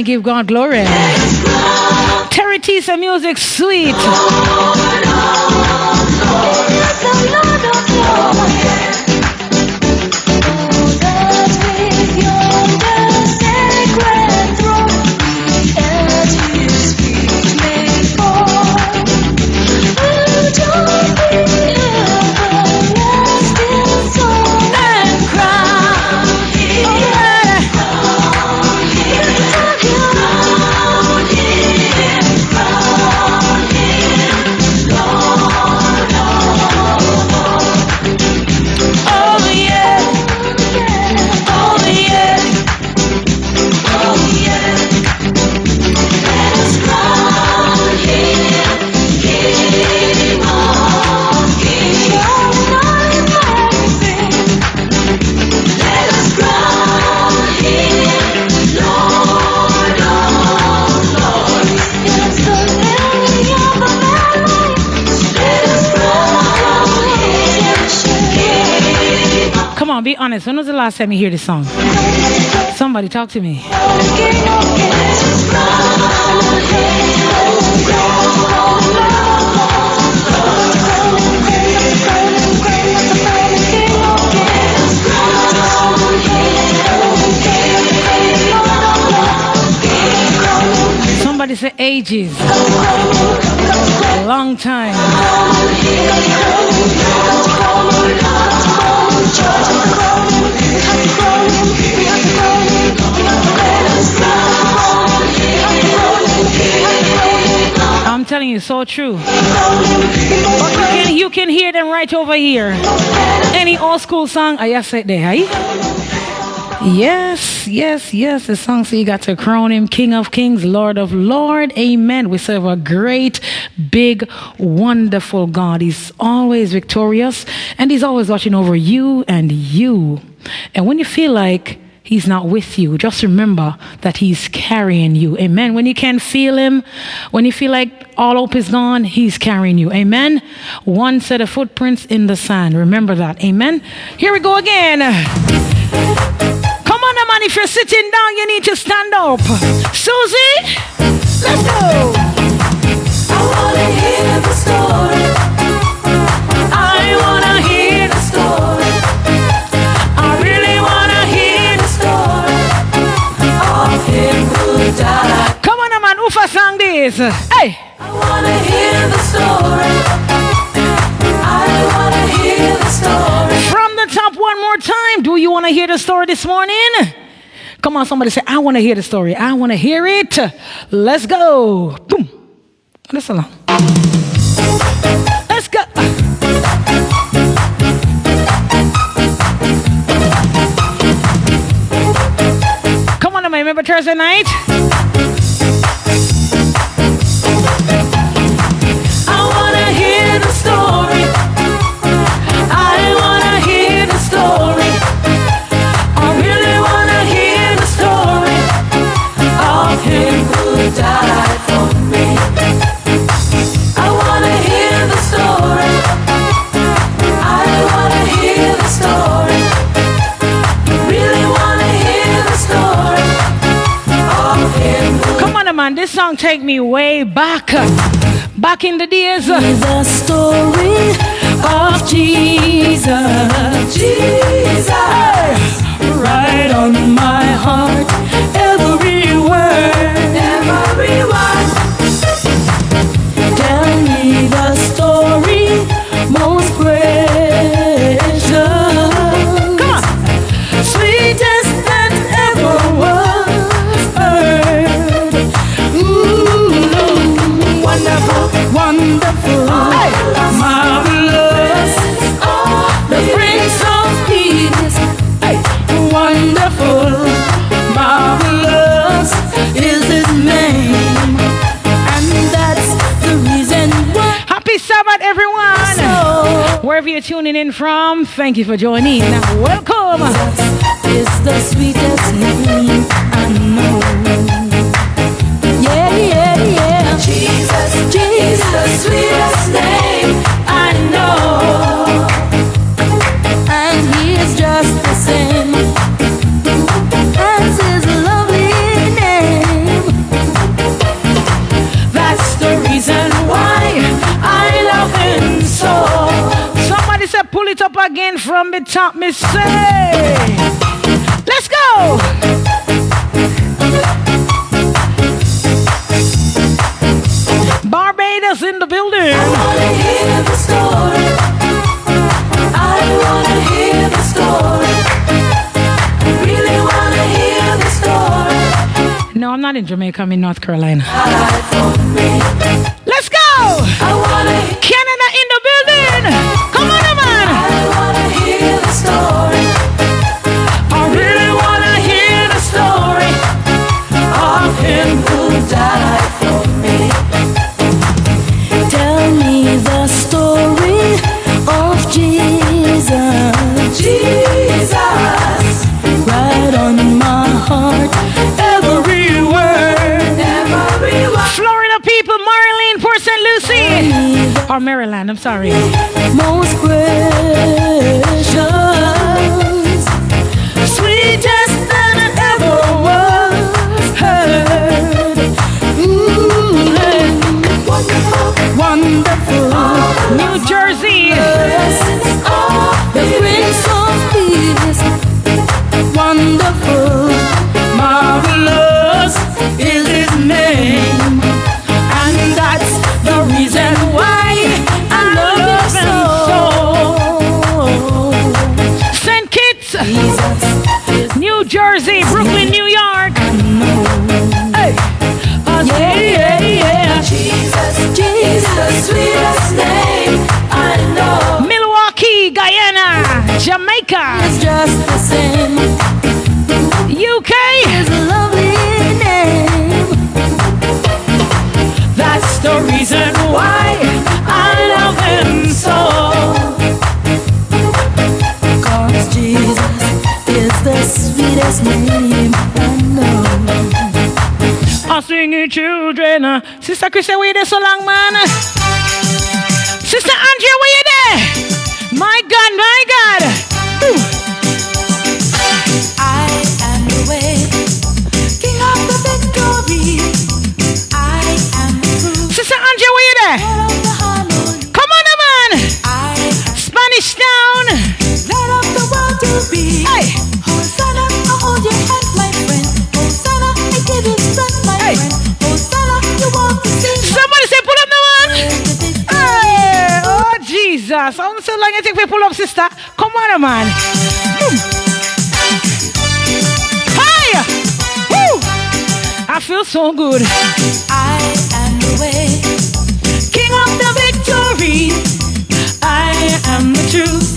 And give God glory. Terry Tisa Music Sweet. Honest. When was the last time you hear this song? Somebody talk to me. Somebody say ages. Long time. I'm telling you, so true. You can, hear them right over here. Any old school song, ah, I just said there, hey? Yes, yes, yes. The song says you got to crown him King of Kings, Lord of Lord. Amen. We serve a great, big, wonderful God. He's always victorious and he's always watching over you and you. And when you feel like He's not with you. Just remember that He's carrying you. Amen. When you can't feel Him, when you feel like all hope is gone, He's carrying you. Amen. One set of footprints in the sand. Remember that. Amen. Here we go again. Come on, man. If you're sitting down, you need to stand up. Susie, let's go. I wanna hear the story. I wanna hear the story. I really wanna hear the story of him who died. Come on, man. Ufa sang this. Hey. I wanna hear the story. I wanna hear the story. From the top one more time. Do you want to hear the story this morning? Come on, somebody say, I want to hear the story. I want to hear it. Let's go. Boom. Listen along. Let's go. Come on, man. Remember Thursday night? Man. This song take me way back. Back in the days. the story of Jesus. Jesus, right on my heart, every word, you're tuning in from, thank you for joining. Welcome. It's the sweetest name I know. Yeah, yeah, yeah. Jesus, Jesus, the sweetest name it up again from the top, me say. Let's go. Barbados in the building. wanna hear the story. I wanna hear the story. Really wanna hear the story. No, I'm not in Jamaica. I'm in North Carolina. Died for me. Let's go. Or Maryland, I'm sorry. most precious, okay? Is a lovely name. That's the reason why I love him so. Cause Jesus is the sweetest name I know. I'll sing you children. Uh, Sister Chris, where you there so long, man? Sister Andrea, where you there? My God, my God. Long you think we pull up, sister? Come on, man. Hmm. Boom. Hi. Woo. I feel so good. I am the way, King of the victory. I am the truth,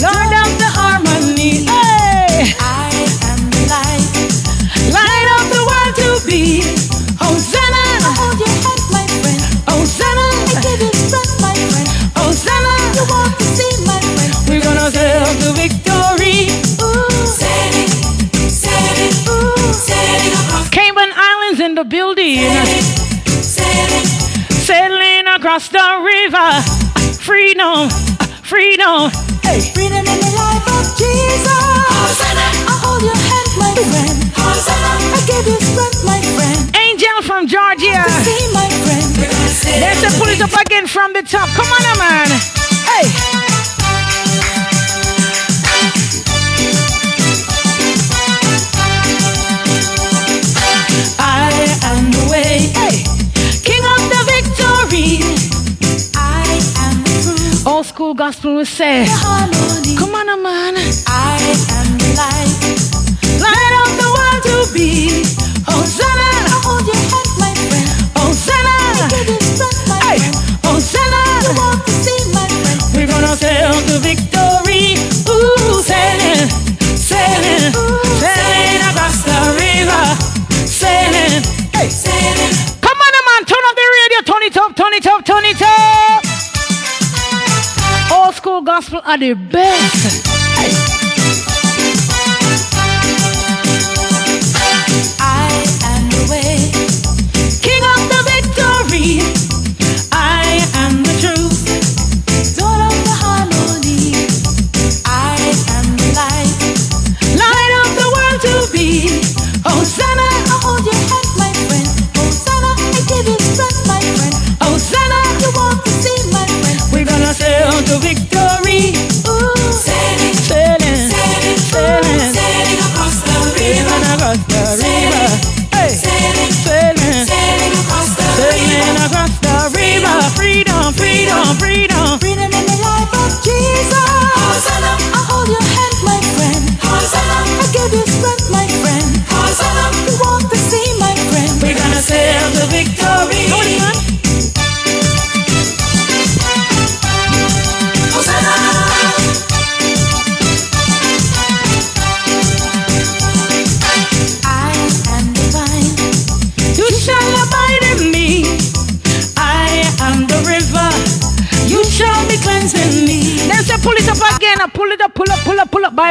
Lord of the the building. sailing, Sailing across the river. Freedom. Freedom. Hey. freedom in the life of Jesus. Hosanna, I hold your hand, my friend. Hosanna, I give you strength, my friend. Angel from Georgia. See my friend. Let's just pull it up again from the top. Come on, man. Hey. School gospel will say. Come on, now, man. I am the light, light of the world to be. Hosanna, I hold your hand, my friend. Hosanna. Give you strength, my Hey. Hosanna. You want to see my friend. We're gonna sail to victory. Ooh, sailing, sailing, sailing across the river. Sailing. Hey. Sailing, gospel the best.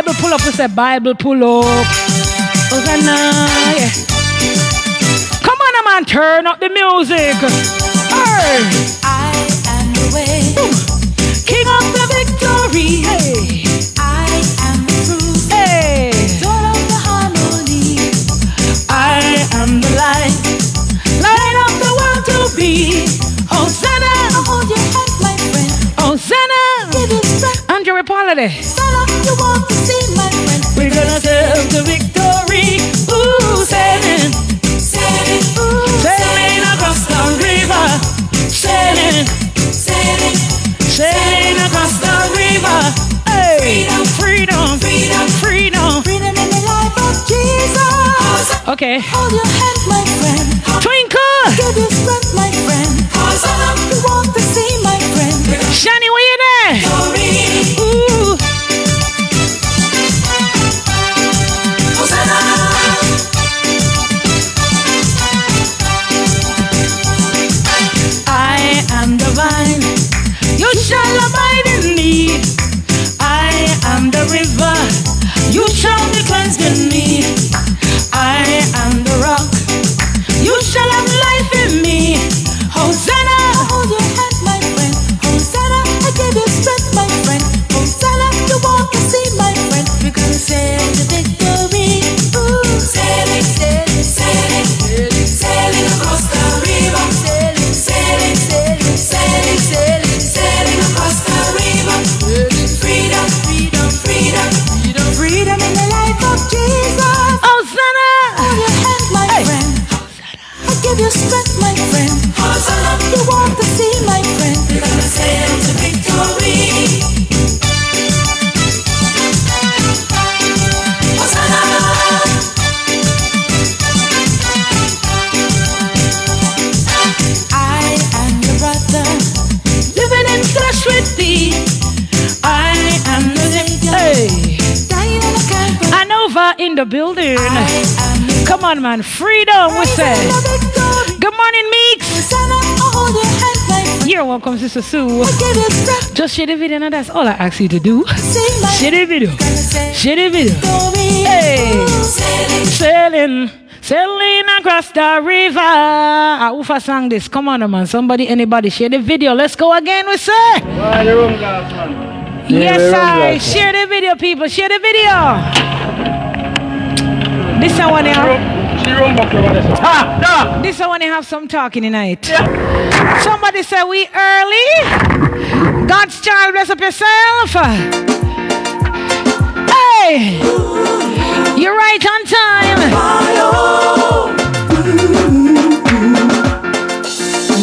Bible, pull up. We say, Bible, pull up. Come on, man. Turn up the music. Hey. I am the way. King of the victory. Hey. Friend. We're gonna sail to victory. Ooh, sailing, Sailing, ooh, sailing across the river. Sailing, sailing, sailing across the river. Hey, freedom, freedom, freedom. freedom in the life of Jesus. Okay, Hold your hand, my friend. Twinkle, Give you strength, my friend. You want to see my friend. Shani, man. Freedom, we say. Good morning, Meeks. You're welcome, Sister Sue. Just share the video, and that's all I ask you to do. Share the video. Share the video. Hey, sailing, sailing across the river. Ah, Ufa sang this. Come on, man. Somebody, anybody, share the video. Let's go again. We say. Yes, I share the video, people. Share the video. This I want to have. This I want to have some talking tonight. Somebody say we early. God's child, bless up yourself. Hey, you're right on time.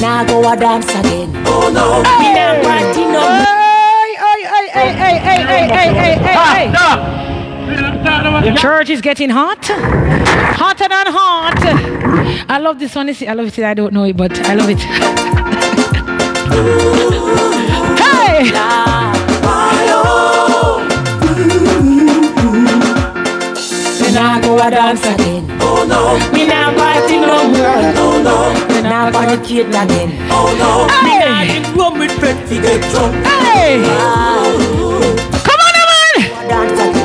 Now go a dance again. Oh no. Me nah party no more. Hey, hey, hey, hey, hey, hey, hey, hey, hey, hey. Church is getting hot. Hotter than hot. I love this one. I love it. I don't know it, but I love it. hey! Me nah go a dance again. Oh no. Me nah party no more. Oh no. Me nah fornicate again. Oh no. Me nah drink rum with friends. We get drunk. Hey! Come on, man! Dance again.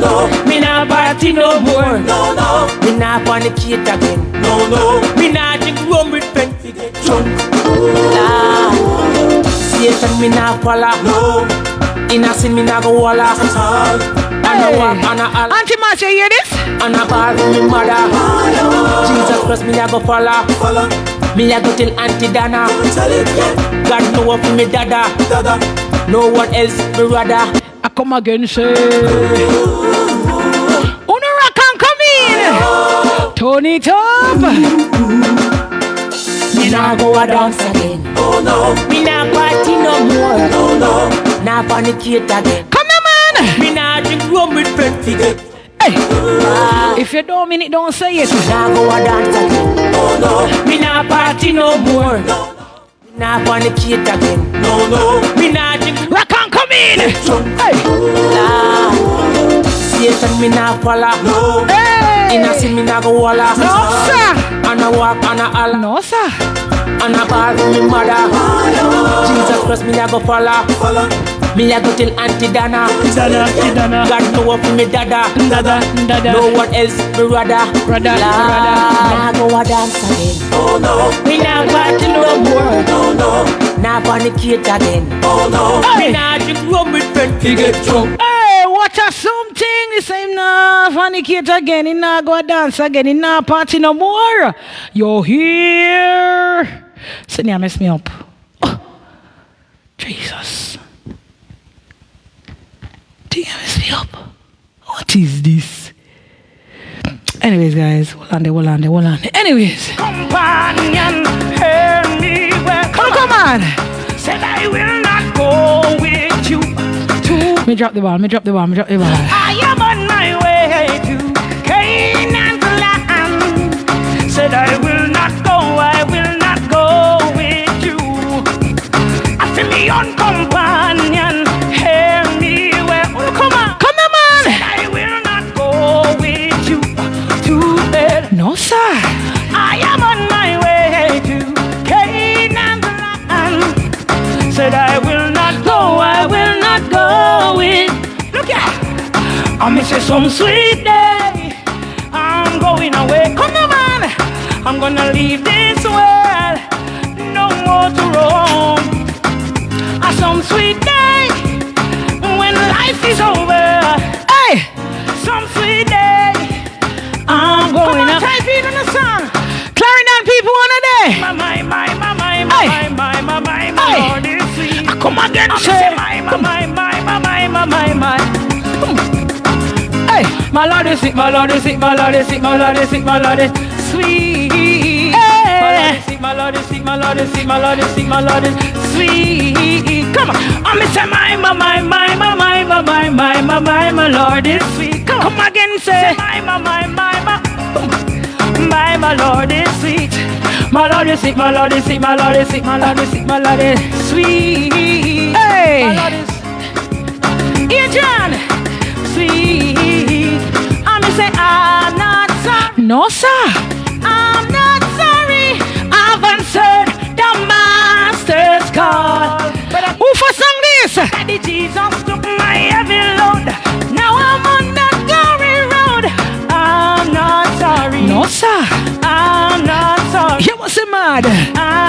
No. Me nah party no more. No no. Me nah fornicate again. No no. Me nah drink rum with friends. We get drunk. Lord, Satan me nah follow. No. In a sin me nah go walla. All. And I walk on a all. Auntie Marcia, you hear this? And I ball for me mother. Jesus Christ me nah go follow. Follow. Me a go tell Auntie Dana. Tell it again. God know what for me dada. Dada. No one else me rather. I come again, say. Turn it up. Me nah go a dance again. Oh no. Me nah party no more. No no. Nah fornicate again. Come here, man. Me nah drink rum with friends. We get. Hey. If you don't mean it, don't say it. Nah go a dance again. Oh no. Me nah party no more. No no. Nah fornicate again. No no. Me nah drink Rock on, come in. Hey. Lord. Satan me nah follow. No. In a Hey. sin me nah go walla. No, sir. And I walk on a all. No, sir. And I ball for me mother. Jesus Christ me nah go follow. Follow. Me a go tell Auntie Dana. Dada, Dada. God know what for me dada. Dada, dada. No one else me rather. Rather, Lord, rather. Nah go a dance again. Oh no. Me nah party no more. No no. Nah fornicate again. Oh no. Me nah drink rum with friends. We get drunk. Hey, what a something. The same nah fornicate again. He nah go dance again. He nah party no more. You're here. Sydney, mess me up. Oh, Jesus. Think I mess me up. What is this? Anyways, guys, hold on there, hold on there, hold on there. Anyways. Companion, hear me well. Come, come on. Said I will not go with you. Me drop the ball, me drop the ball, me drop the ball. I am on my way to Canaan's land. Said I will It some sweet day. I'm going away. Come on, man. I'm gonna leave this world. No more to roam. A some sweet day when life is over. Hey. Some sweet day. I'm going. Come going on, type in on the song. Clarendon people on a day. My, my, my, my, my, my, my, my, my, my, Hey. Lord is sweet. Ah, Come again, say. say my, my, my, my, my, my, my, my, my. My Lord is sick, my Lord is sick, my Lord is sick, my Lord is sick, my Lord is sweet. My Lord is sick, my Lord is sick, my Lord is sick, my Lord is sick, my Lord is sweet. Come on, I'm say my, my, my, my, my, my, my, my, my, my, my, my Lord is sweet. Come, Come again, say my, my, my, my, my. My, my Lord is sweet. My Lord is sick, my Lord is sick, my Lord is sick, my Lord is sick, my Lord is sweet. Hey. My Lord is Adrian, sweet. I'm say No, sir. I'm not sorry. I've answered the master's call. Who for sung this? Daddy Jesus took my heavy load. Now I'm on the glory road. I'm not sorry. No, sir. I'm not sorry. You was mad. I'm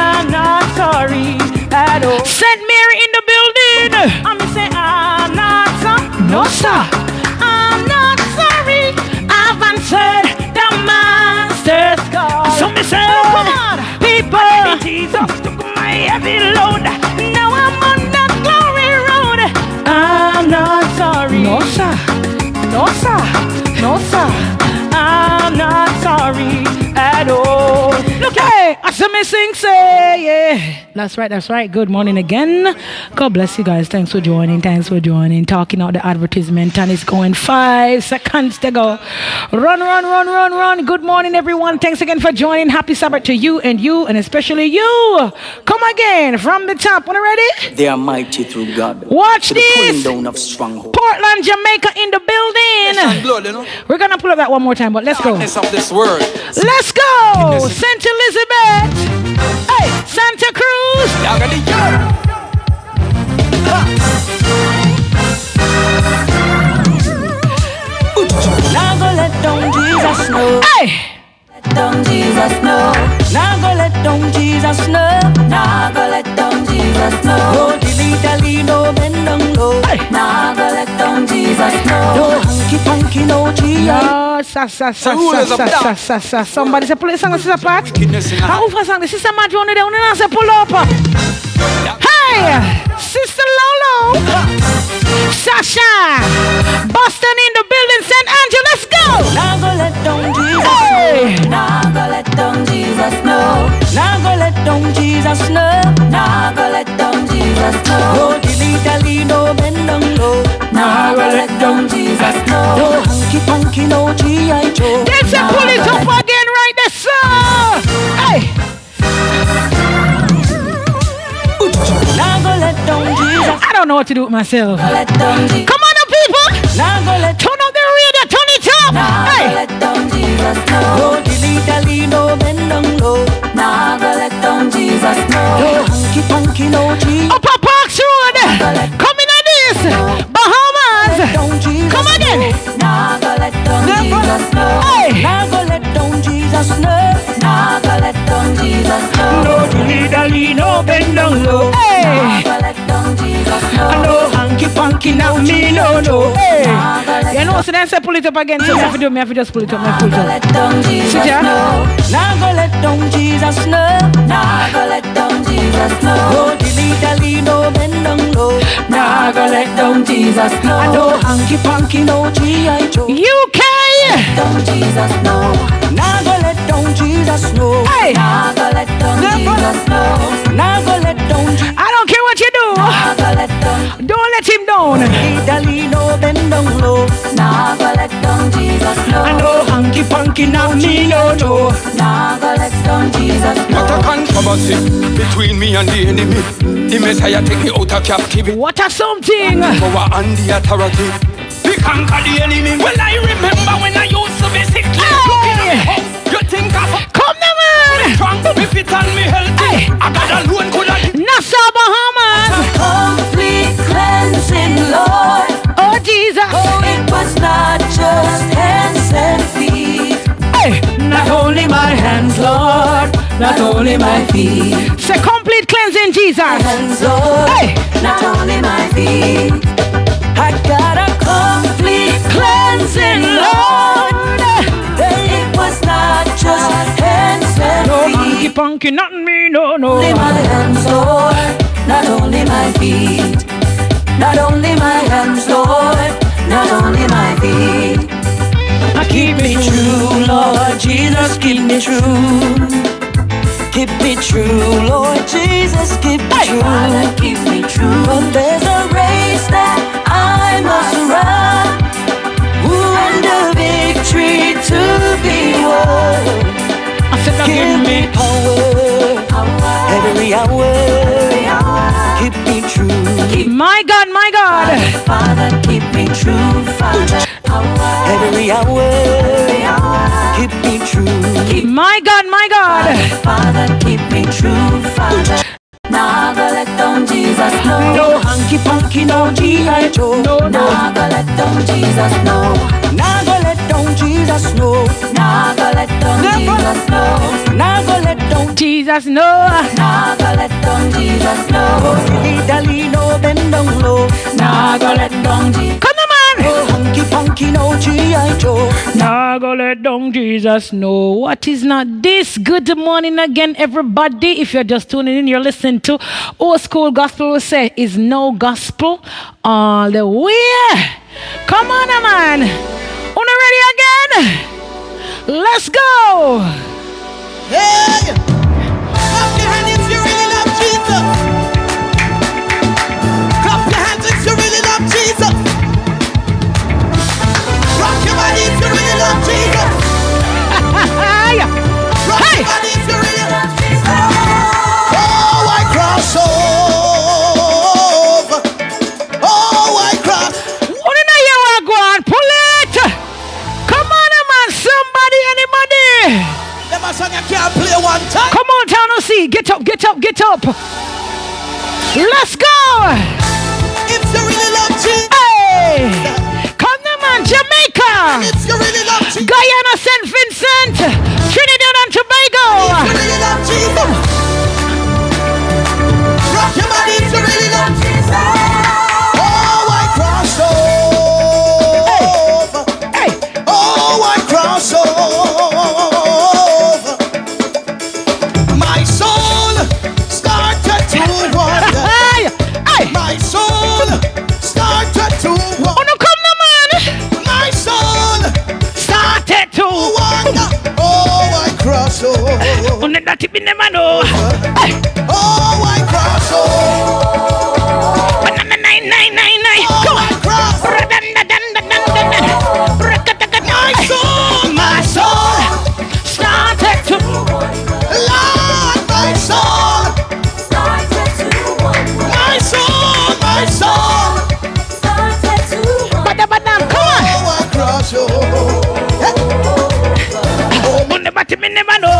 sing, say, yeah. That's right, that's right. Good morning again. God bless you guys. Thanks for joining. Thanks for joining. Talking out the advertisement, and it's going five seconds to go. Run, run, run, run, run. Good morning, everyone. Thanks again for joining. Happy Sabbath to you and you, and especially you. Come again from the top. When ready? They are mighty through God. Watch to the pulling this. down of strongholds. Portland, Jamaica in the building. blood, you know. We're gonna pull up that one more time, but let's go. Of this world. Let's go! St. Elizabeth! Hey, Santa Cruz! Y'all got the yard. Now go let down Jesus know. Hey! Down Jesus know. Now go let down Jesus know. Now go let down Jesus know. No dilly dally, no bend down low. Hey. Now go let down Jesus know. No hunky punky, no G. No, ah, sa, sa, sa, So who sa, is up sa, there? sa, sa, sa. Somebody say, pull it, song, sister Pat. Wickedness in the How for song? The sister Madrona there, and say, pull up. Hey! Sister Lolo! Sasha! Boston in the building, St. Andrew, let's go! Now go let down Jesus Hey! Now go let down Jesus know. Now go let down Jesus know. Now go let down Jesus know. No dilly dally, no bend down low. Now go let down Jesus know. No hunky punky, no G.I. Joe. Say, Now pull it up again right there, sir! Hey! I don't know what to do with myself. Come on, now, people! Turn up the radio, turn it up! Hey! No dilly dally, no bend down low. Now go let down Jesus. No Parks Road! Coming on this! Bahamas! Come again. let down Jesus know. Hey! Let down Jesus know. Let down Jesus know. No down low. Hey! Now go let down Jesus know. No hanky panky now me no no. Hey! You know, so then say pull it up again. So me have to do, me have to just pull it up, me pull it up. let down Jesus Sit down. Now go let down Jesus know. Now go let down Jesus know. No dilly dally, no bend down low. Now go let down Jesus know. I know hanky panky, no G.I. Joe. UK! Down Jesus know. Now go let down Jesus know. Hey! Now go let down Jesus know. Now go let down Jesus. I don't what you do. Let. Don't let him down. Dilly dally, bend down low. Now go let down Jesus know. I know hanky panky now me no no. Now go let down Jesus know. What a controversy between me and the enemy. The Messiah take me out of captivity. What a something! Power and the authority. We conquer the enemy. Well, I remember when I used to be sick. Looking at me house, think of Come now, man! strong, me fit and me healthy. I got alone could have Nassau, Bahamas! Complete cleansing, Lord. Oh, Jesus! Oh, it was not just hands and feet. Hey! Not only my hands, Lord. Not only my feet. Say complete cleansing, Jesus! Hands, Lord. Hey! Not only my feet. I got a complete cleansing, Lord. Not just hands and No feet. hanky panky, nothing me no no. only my hands, Lord, not only my feet. Not only my hands, Lord, not only my feet. Keep me true, Lord Jesus, keep me true. Keep me true, Lord Jesus, keep me true. Father, keep me true. But there's a race that I must run. Ooh, and the victory to. I said, now Give me power every hour. Keep me true. My God, my God! Father, keep me true. Father, every hour. Keep me true. Father, keep me true, Father. Go let down Jesus know. No hanky panky, no G.I. Joe. No, go let down Jesus know. Nah go let down Jesus know. Nah, go let down Never. Jesus know. Nah go let down Jesus, no. Nah, go let down Jesus know. Italy no bend down low. Nah, go let down Jesus. Come on, man. Oh, no hanky panky, no G.I. Joe. Now go let down Jesus know what is not this. Good morning again, everybody. If you're just tuning in, you're listening to Old School Gospel. We say is no gospel all the way. Come on, man. Una ready again? Let's go. Hey! Clap your hands if you really love Jesus. Clap your hands if you really love Jesus. Rock your body if you really love Jesus. Rock Hey! Anybody. Them a song you can't play one time. Come on, town of sea. Get up, get up, get up. Let's go. If you really love Jesus. Hey. Come on, man. Jamaica. If you really love Jesus. Guyana, St. Vincent. Trinidad and If you Tobago. really love Jesus. Cross. Oh, no, that it be never know. Hey. Oh, I cross over. Banana nine nine nine nine. Oh, Come I on. cross over. My soul, my soul, Started to. Lord, my soul, my soul, my soul. Badam, badam. Come on. Oh, I cross. Oh, that oh, it never know.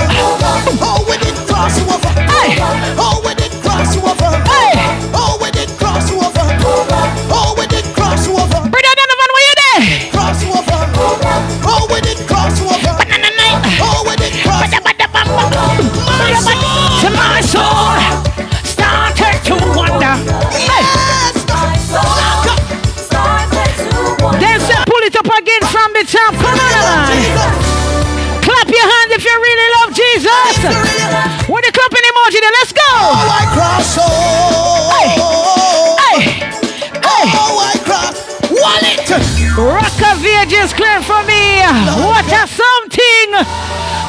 Oh, we did cross over. Hey. Oh, we did cross over. Hey. Oh, we did cross over. Oh, we did cross over. Brother Donovan, where you there? Cross over. Oh, we did cross over. Banana nine. Oh, we did cross Badam, badam, bam, bam. My soul. To my soul started to wonder. Hey. Then say, pull it up again from the top. Come on, if you really love Jesus. With the clapping emoji, then let's go. Oh, I cross over. Hey, hey. Oh, I cross. Wallet. Rock of Ages clear for me. What a something.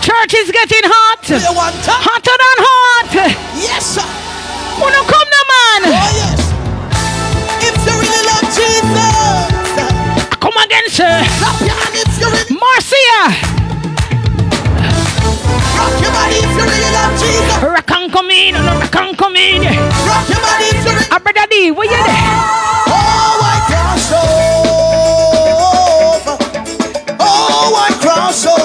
Church is getting hot. Play one time. Hotter than hot. Yes, sir. Oh, Wanna come now, man? Oh, yes. If you really love Jesus, Come again, sir. clap your hand if you really Marcia. Rock your body if you really love Jesus. Rock and come in. Rock and come in. Rock your body if you really. Ah, brother D, where you there? Oh, I cross over. Oh, I cross over.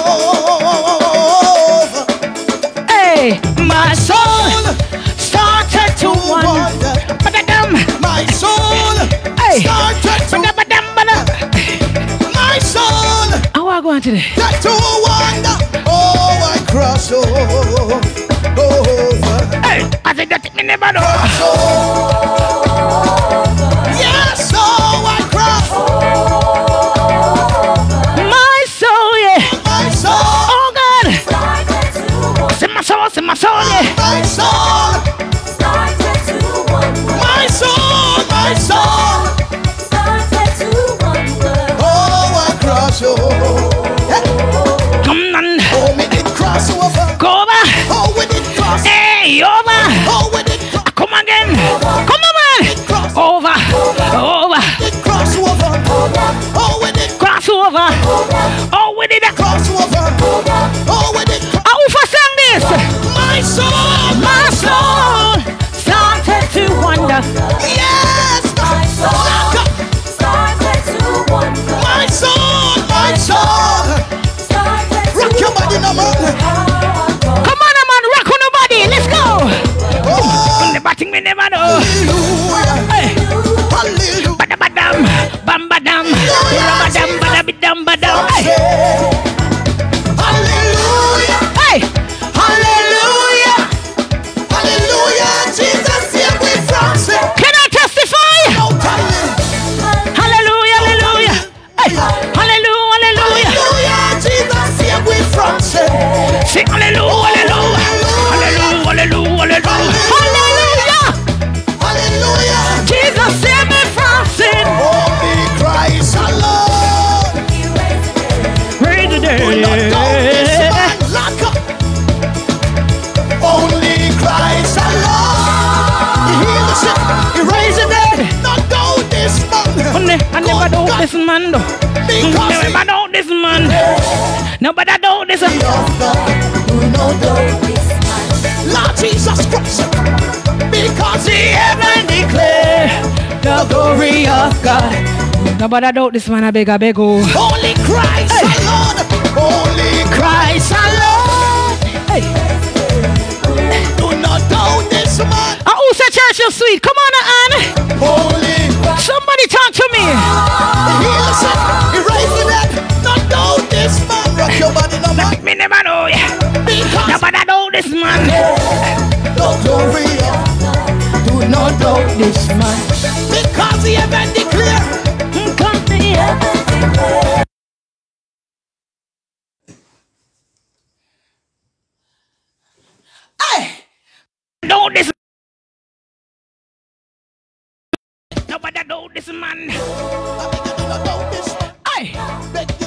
Hey, my soul started to wonder. wonder. Badadam. My soul Hey. started to. Badam. My soul are you going today? started to wonder. Oh, I cross over. Over. Hey, I said that me never know. Yes, oh, I cross My soul, yeah. my soul. Oh God. C'est my soul, c'est my soul, yeah. My soul, Oh, did cross. Hey, over. Oh. Come again. Come on, man. Over, over. Cross over. Oh, Cross over. Oh, we did that. Oh, cross over. Oh, we Badam, badam, badam, badam. Nobody doubt this man. I beg, I beg, oh. only Christ alone. Only Christ alone. Hey, Do not doubt this man. uh, who said church is sweet? Come on, Anne. Only Somebody talk to me. He sick. He raised the dead. Not doubt this man. Rock your body, no man. Me never know. yeah. Because Nobody doubt this man. the glory. Do not doubt this man. Because he heaven declare. Doubt this. Nobody doubt this man. I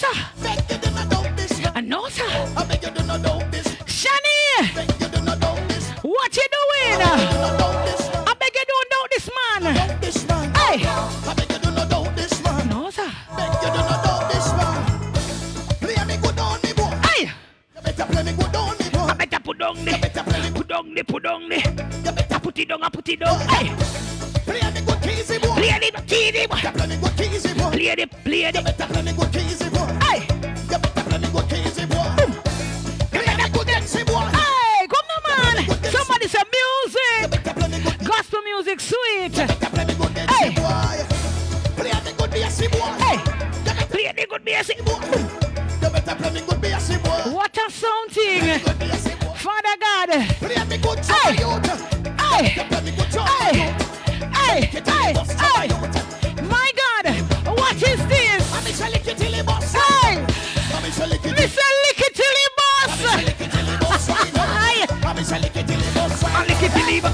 sir. Sir. I doubt this. Shani, what you doing? I beg you don't doubt this man. Hey. I beg sir. Me good on me boy. On me put it down, put it down. Hey. Play the TV. Better play me good keys boy. Play the, play You the. better play me good keys boy. Hey, You better play me good keys boy. Play me good Dixie boy. hey, come on, man. Somebody say music. better play me good Gospel music, sweet. better play me good Dixie Hey. boy. Play me good bassy boy. Hey, play the good music. boy. You better play me good bassy boy. What a sounding. Good bassy boy. Father God. Play me good Hey. Hey, hey. Hey, hey, hey. My God, what is this? I'm a shelly kitty boss. Hey, I'm a shelly kitty. Mr. Lickety Boss. Hey, I'm a shelly kitty boss. Your neighbor.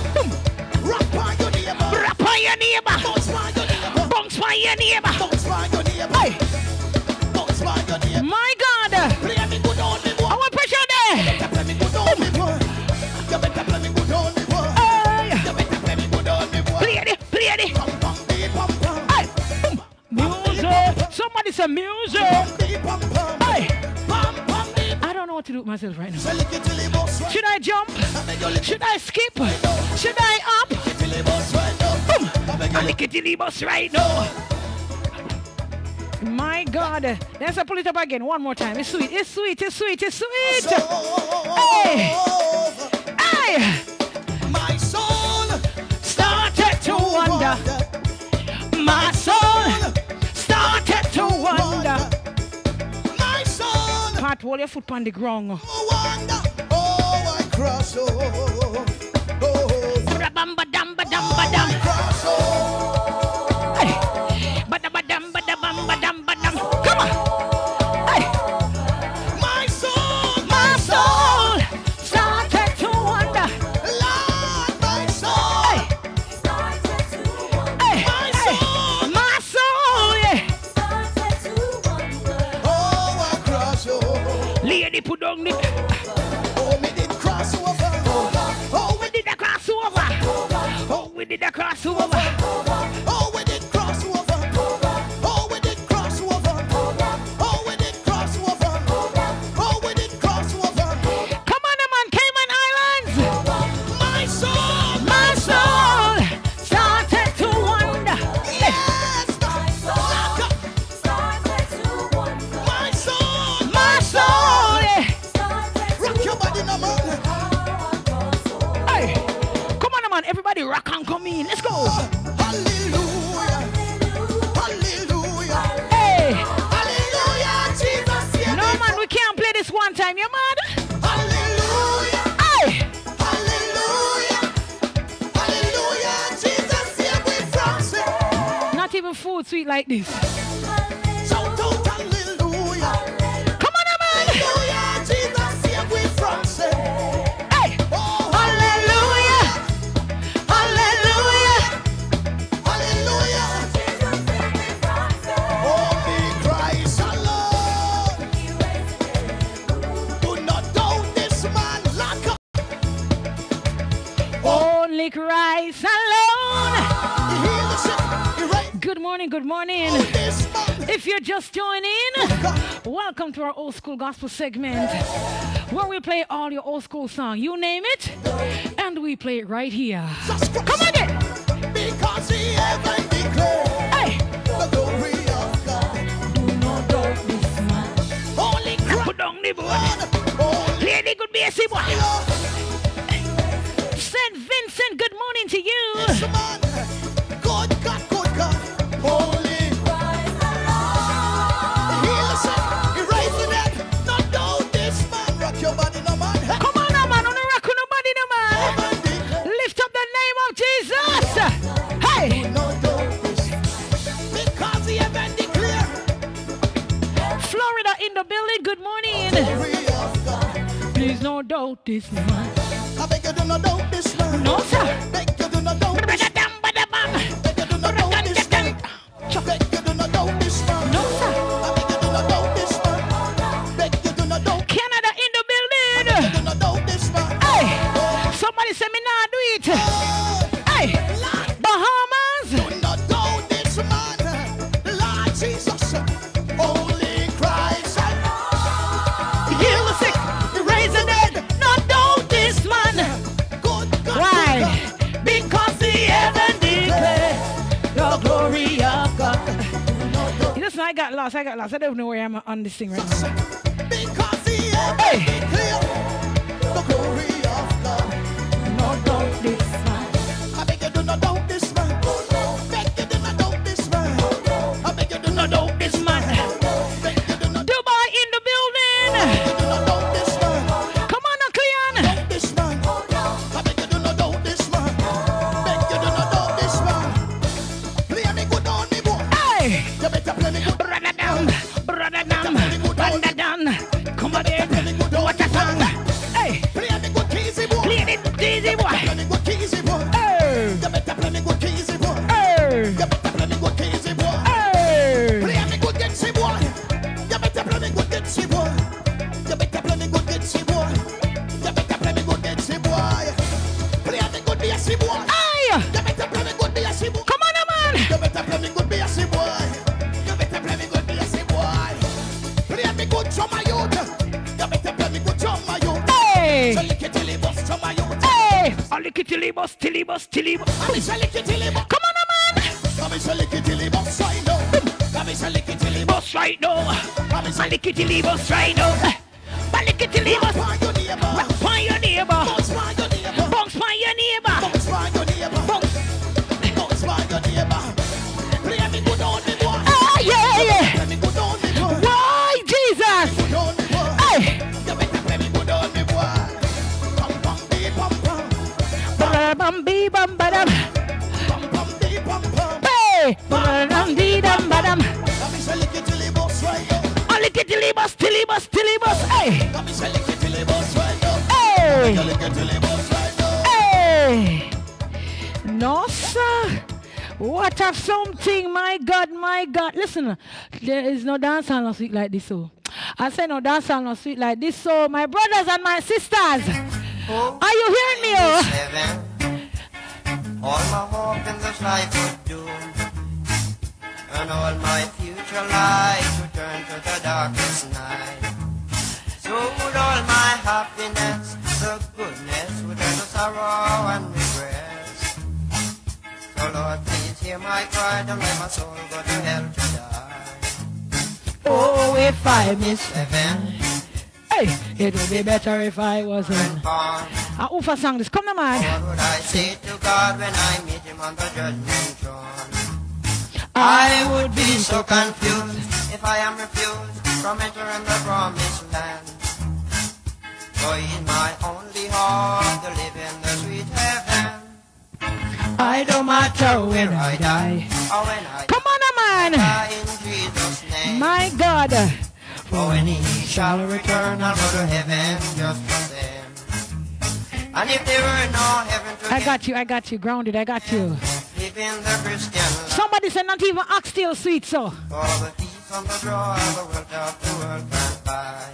Your neighbor. Bounce your neighbor. Bounce your neighbor. Bounce your neighbor. my God. Somebody say music. Beep pum pum. Hey, Pum pum beep. I don't know what to do with myself right now. Shelly kitty boss. Should I jump? I beg your lick Should I skip? Should I up? kitty boss right now. Boom. I beg I your lick. it, boss right now. My God. Let's pull it up again one more time. It's sweet. It's sweet. It's sweet. It's sweet. Hey. Hey. My soul Started to wonder. My soul to wonder. My soul Pat, hold your foot on the ground. Oh, wonder. Oh, I cross oh, oh, oh. Ba-da-bum-ba-dum-ba-dum-ba-dum. Oh, cross oh. me declara sua it like this. Shout out hallelujah. Come on, man. Hallelujah, Jesus, save we from sin. Hey. Oh, hallelujah. Hallelujah. Hallelujah. Jesus, save me from sin. Only Christ alone. Do not doubt this man. Lack. Only Christ alone. morning, good morning. If you're just joining, welcome to our old school gospel segment where we play all your old school song, you name it, and we play it right here. Come on, it. Because he ever declared hey. Holy Christ. Put down the. Lady, good bassy boy. Saint Vincent, good morning to you. I beg you do not doubt this I don't know where I'm on this thing right now. no dance and no sweet like this, so. I say no dance and no sweet like this, so. My brothers and my sisters, oh, are you hearing me, oh? All my hope in this life would do, and all my future life to turn to the darkest night. So would all my happiness, the goodness, would end the sorrow and regret. So Lord, please hear my cry, don't let my soul go to hell to. Oh, if I miss heaven. Hey, it would be better if I wasn't. I offer ah, sang this. Come on, man. What would I say to God when I meet him on the judgment throne? Ah. I would be so confused if I am refused from entering the promised land. For in my only heart to live in the sweet heaven. I don't matter when I die or when I Come on! Man. die in Jesus' name. My God. For when he shall return, I'll go to heaven just the same. And if there were no heaven I got you. I got you. Grounded. I got you. live the Christian life. Somebody said not even oxtail sweet, so. For the peace and the joy the world of the world can buy.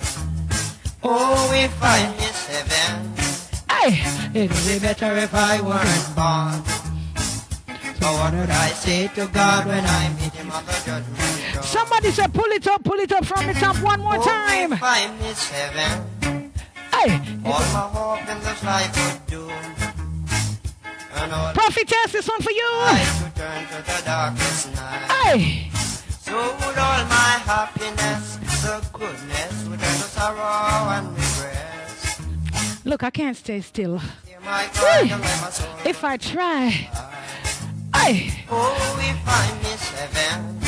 Oh, if I miss heaven, Hey, it would be better if I weren't born. Would I say to God when I meet him on the judgment? Somebody said pull it up, pull it up from the top one more Oh, time. if I miss heaven, Hey, all my hope in this life would do. All prophetess, this one for you. life would turn to the darkest night. Hey, So would all my happiness, the goodness would turn to sorrow and regret. look, I can't stay still. Hear my cry and my soul If I try. Hey, Oh, if I miss heaven,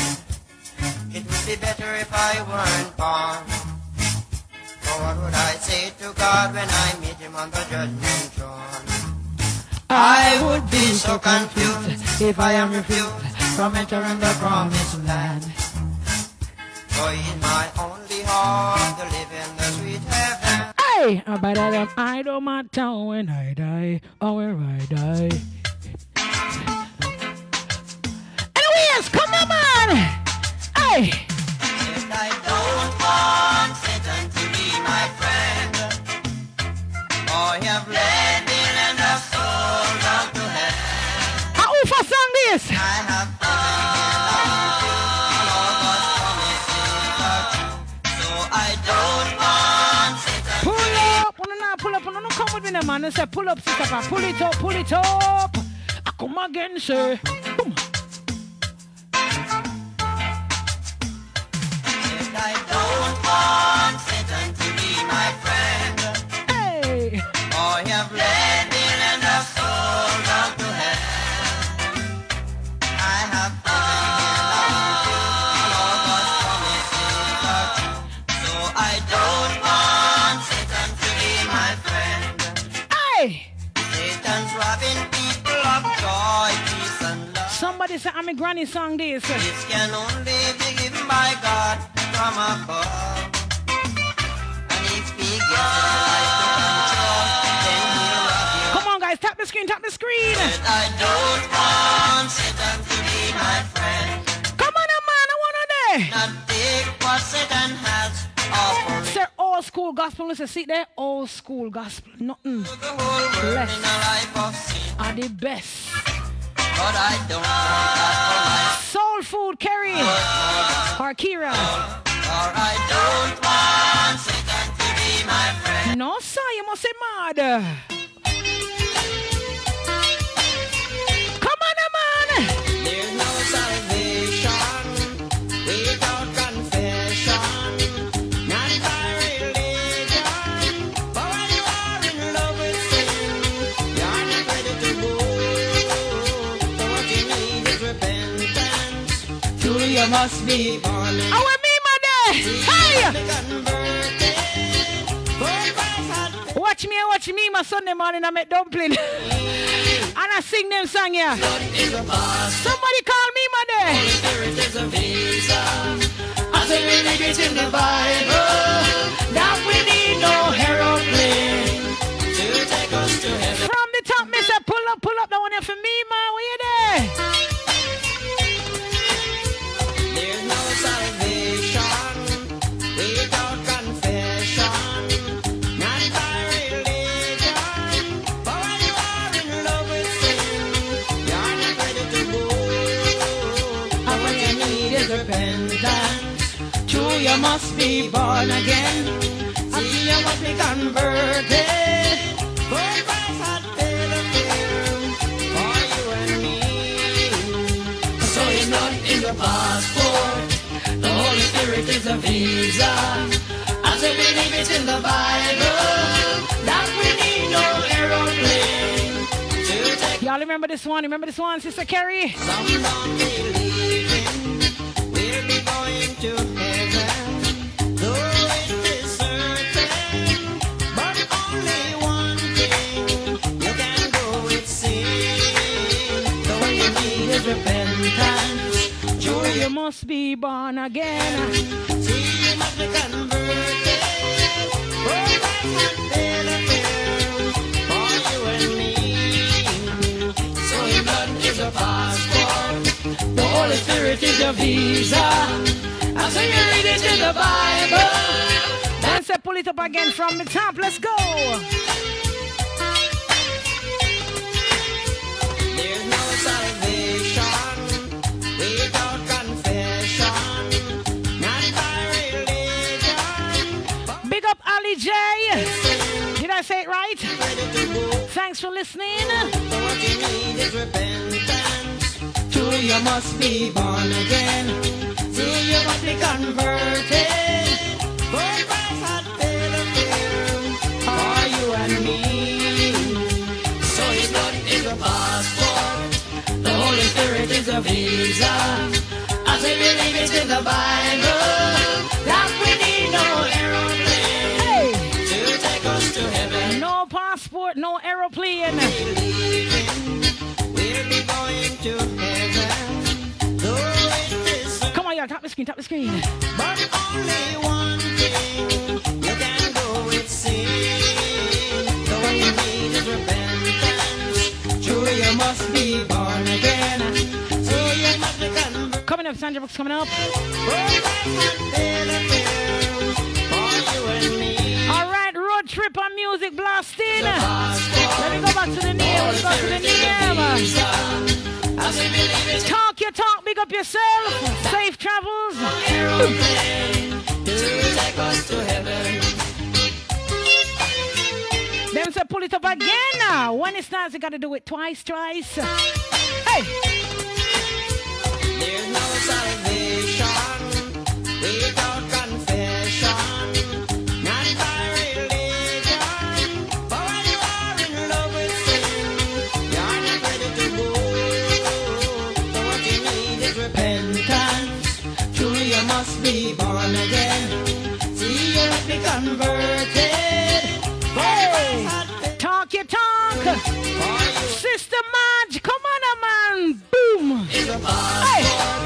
it would be better if I weren't born. For what would I say to God when I meet him on the judgment throne? I would be so confused if I am refused from entering the promised land. For in my only hope to live in the sweet heaven. hey, but I don't, I don't matter when I die or where I die. Anyways, come on, man. Hey, And I don't want Satan to be my friend. For he have led millions of souls out to hell. how Ufa song this? I have I man. I say pull up, sister, pull it up, pull it up. I come again, sir. Boom. Somebody say I'm a granny song this. This can only be given by God from above. And if he gets to. Come on, guys, tap the screen, tap the screen. I don't want Satan to be my friend. Come on, man, I wanna there. Not take what Satan has. Sir, old school gospel. Listen, see there, old school gospel. Nothing sin. are the best. But I don't want Soul food, Kerry. Harkira. For I don't want Satan to be my friend. No, sir, you must say mad. Come on, man. There's no salvation without confession, not by religion. But when you are in love with sin, you're not ready to go. So what you need is repentance. You must be born Hey. Watch me, and watch me, my Sunday morning, I make dumpling. and I sing them song, yeah. Somebody call me, is a visa. As we read it in the Bible, that we need no aeroplane to take us to heaven. From the top, say, pull up, pull up. That one here for me, man. Where you there? You must be born again. See, you must be converted. For Christ had paid bill for you and me. So it's not in the passport. The Holy Spirit is a visa. As we believe it in the Bible, that we need no error remember this one? Remember this one, Sister Carrie? Must be born again. See, you must be converted. Has paid a for you and me. So His blood is a passport. The Holy Spirit is your visa. I say you read it in the Bible. Then say pull it up again from the top. Let's go. There's no salvation without confession, not by religion. Big up Ali J. Did I say it right? Thanks for listening. You need is repentance. True, you must be born again. You must be converted. For Christ had paid a bill for you and me. So His blood is a passport. The Holy Spirit is a visa. As we believe it in the Bible, that we need no aeroplane Hey, to take us to heaven. no passport, no aeroplane. believing we'll be going to heaven. Though it is Come on, y'all, tap the screen, tap the screen. but only one thing you can go with sin. The one you need is repentance. True, you must be born again. So you must be. Coming up, Sandra Brooks coming up. Oh, Road trip and music blasting. Let me go back to the name. Let's go to the name. Talk your talk, big up yourself. Safe travels. Them say pull it up again. When it starts, you gotta do it twice, twice. Hey, man. Boom.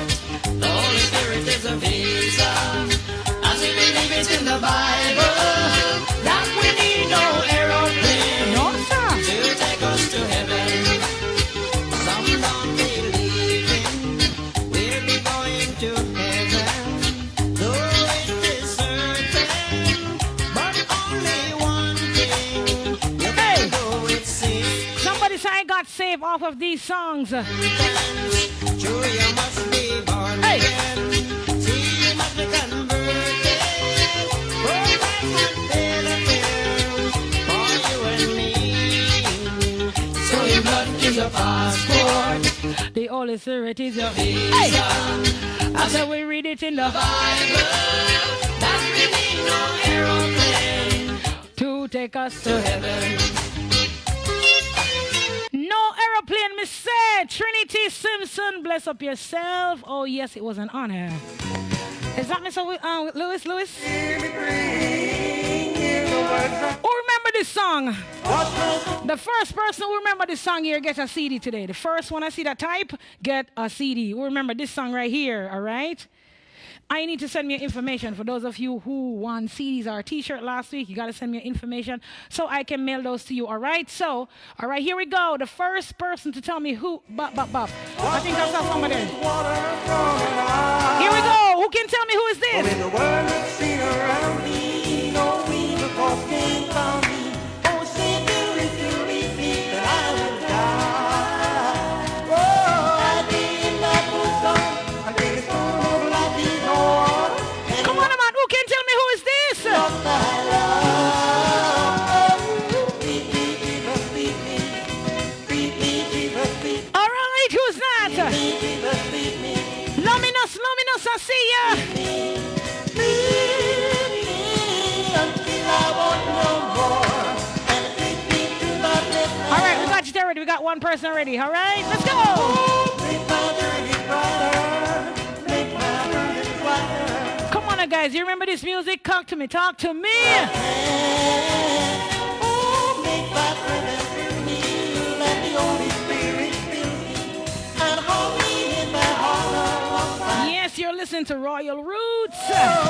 Your blood is a passport. The Holy Spirit is your Visa. Hey. We read it in the Bible. That we need no aeroplane to take us to heaven. No aeroplane, Miss say. Trinity Simpson, bless up yourself. Oh, yes, it was an honor. Is that. Wi- uh, Lewis? Lewis? Who remember this song? The first person who remember this song here get a CD today. The first one I see that type, get a CD. Who remember this song right here, all right? I need to send me information. For those of you who won CDs or a t-shirt last week, you got to send me information so I can mail those to you, all right? So, all right, here we go. The first person to tell me who, bop, bop, bop. I think I saw somebody. Here we go. Who can tell me who is this? One person ready. All right, let's go. Come on, guys. You remember this music? Talk to me. Talk to me. Yes, you're listening to Royal Roots. Royal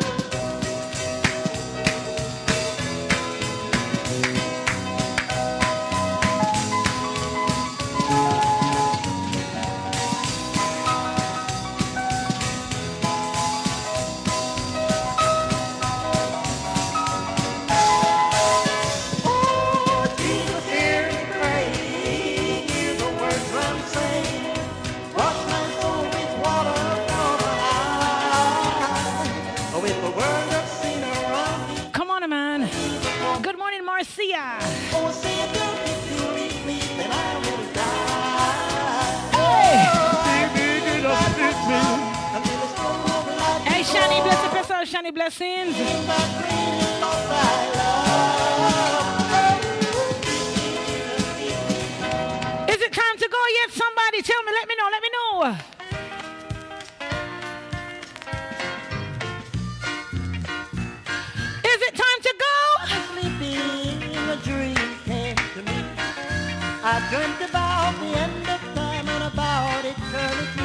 Shani, blessings. Is it time to go yet? Somebody tell me. Let me know. Let me know. Is it time to go? I dreamt about the end of time and about eternity.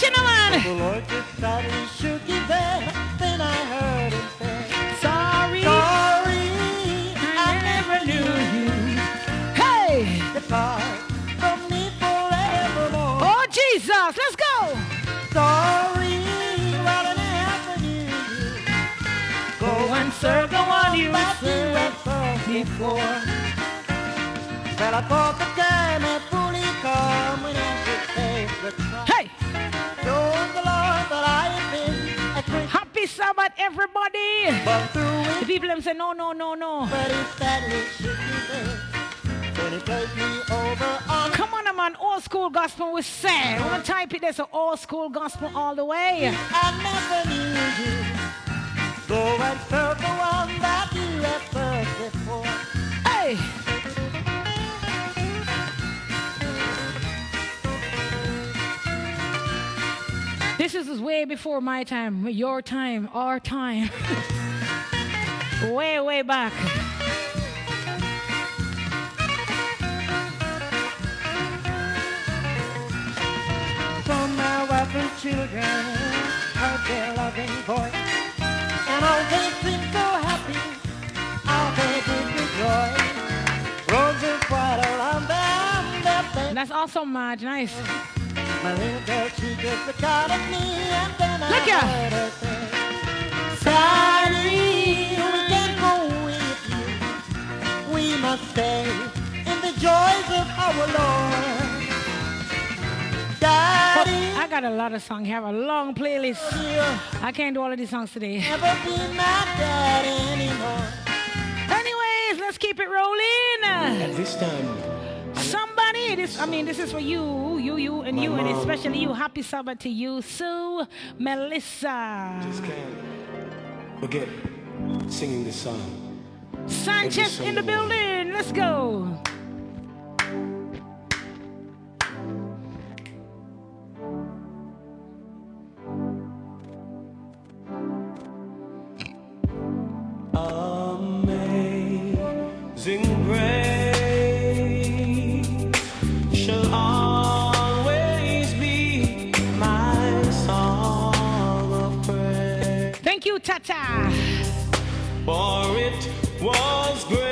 Pray. Watch it man. The Lord slightly shook his head. Then I heard him say, Sorry. Sorry, I never knew you. Hey. Depart from me forevermore. Oh, Jesus. Let's go. Sorry, well, I never. Go and serve the one you served before. Well, I thought the time had fully come Sabbath, everybody. The people them say, no, no, no, no. but he sadly shook his head. When he placed me over on Come on, man. Old school gospel we say. I'm to type it there. So old school gospel all the way. I never knew you. Go and serve the one that you before. Hey. This is way before my time, your time, our time. way, way back. From my wife and children, loving. And all they so happy, how they rejoice. Roses white around them, their. That's also Marge. Nice. My little girl, she just looked out at me, and then I Look ya. heard her say, Sorry, we can't go with you. We must stay in the joys of our Lord. Daddy, I got a lot of songs. I have a long playlist. you'll I can't do all of these songs today. never be my daddy anymore. Anyways, let's keep it rolling. At this time, This I mean, this is for you, you, you, and My you, and mom. especially you. Happy Sabbath to you, Sue, Melissa, just can't forget singing this song. Sanchez in the building. Let's go. Amazing grace Tata. For it was grace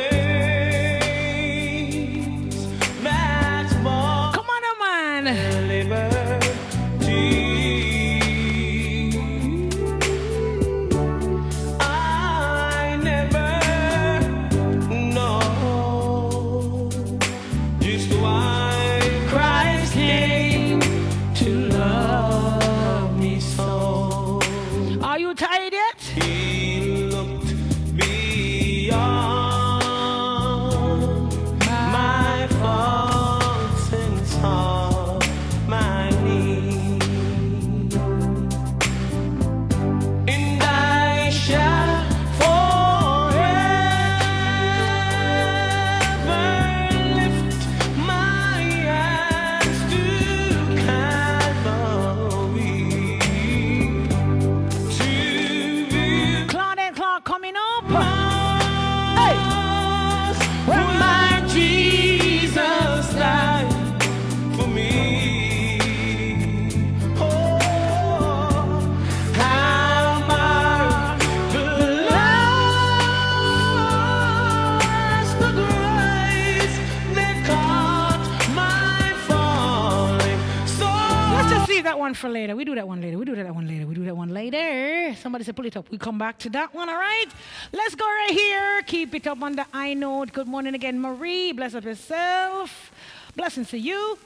one for later. We do that one later. We do that one later. We do that one later. Somebody said, pull it up. We come back to that one, all right? Let's go right here. Keep it up on the I note. Good morning again, Marie. Bless up yourself. Blessings to you.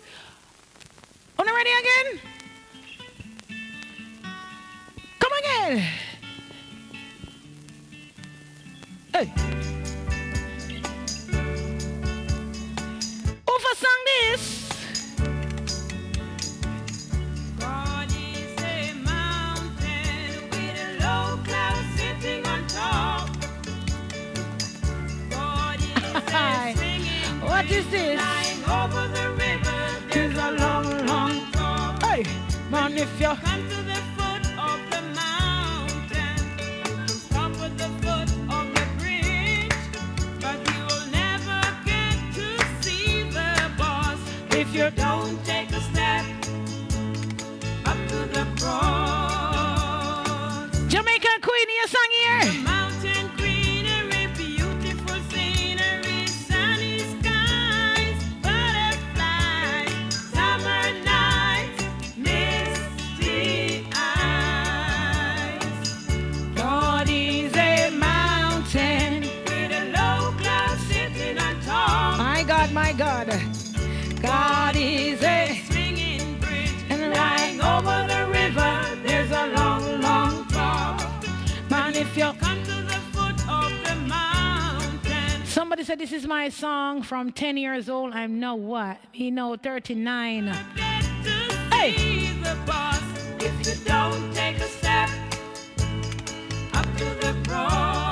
On the ready again? Come again. Hey. Who for sung this? Singing What is this? flying over the river. There's a long, long talk. Hey, man, if you Come to the foot of the mountain. Stop at the foot of the bridge. But you will never get to see the boss if you don't take a step up to the cross. Jamaican Queen, you song here. God is a swinging bridge, And lying over the river. There's a long, long talk. man. If you Come to the foot of the mountain. somebody said this is my song from 10 years old, I'm now what? Me now 39. Get to Hey. see the boss if you don't take a step up to the cross.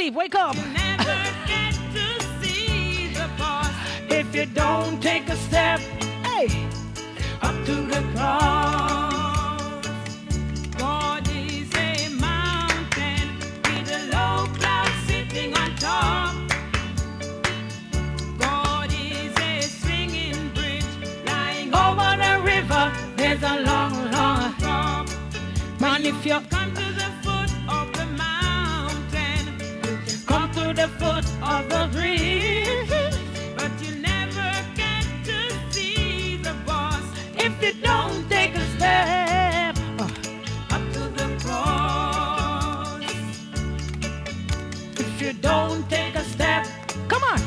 Asleep. Wake up. Never get to see the boss If you don't take a step, hey, up to the cross. God is a mountain with a low cloud sitting on top. God is a swinging bridge lying over the river. There's a long, long drop. man. If you Come the foot of the bridge, But you never get to see the boss if you don't take a step, uh, up to the cross. if you don't take a step, come on,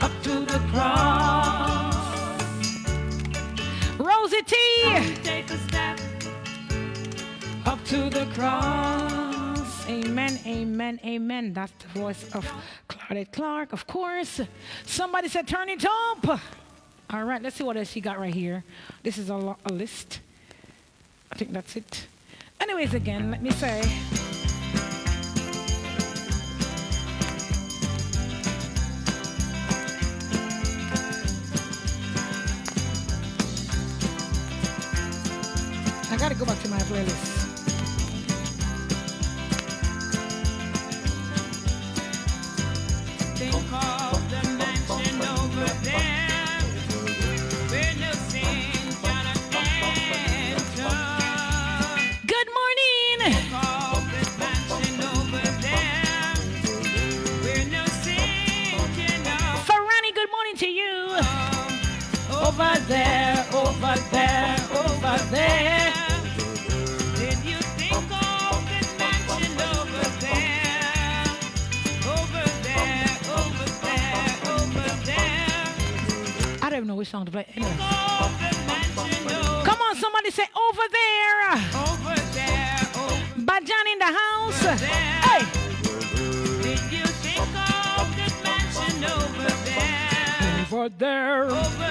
up to the cross. Rosie T, Take a step. up to the cross. Amen, amen, amen. That's the voice of Claudelle Clarke, of course. Somebody said, turn it up. All right, let's see what else she got right here. This is a, a list. I think that's it. Anyways, again, let me say. I gotta go back to my playlist. Know which song to play. Anyway. The over, Come on, somebody say over there. over there, over Bajan in the house. there. Hey, Did you think of this mansion over there? over there. Over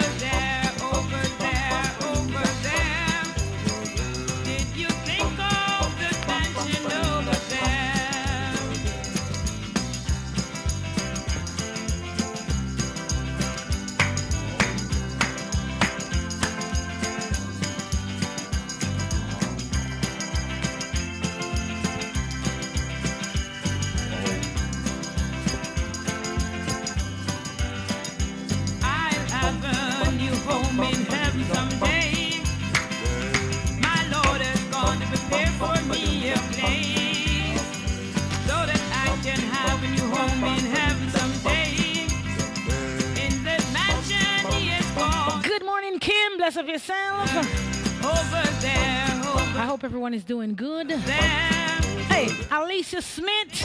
of yourself. Over there, over I hope everyone is doing good. Hey, Alicia Smith.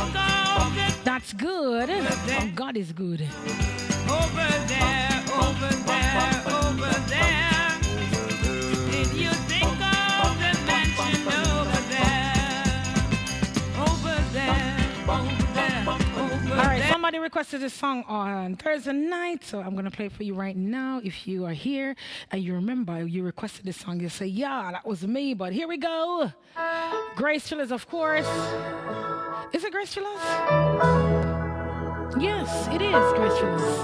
That's good. Oh, God is good. Over there, over there, requested this song on Thursday night, so I'm gonna play it for you right now. If you are here and you remember you requested this song, you say, "Yeah, that was me." But here we go. Grace Thrillers, of course. Is it Grace Thrillers? Yes, it is Grace Thrillers.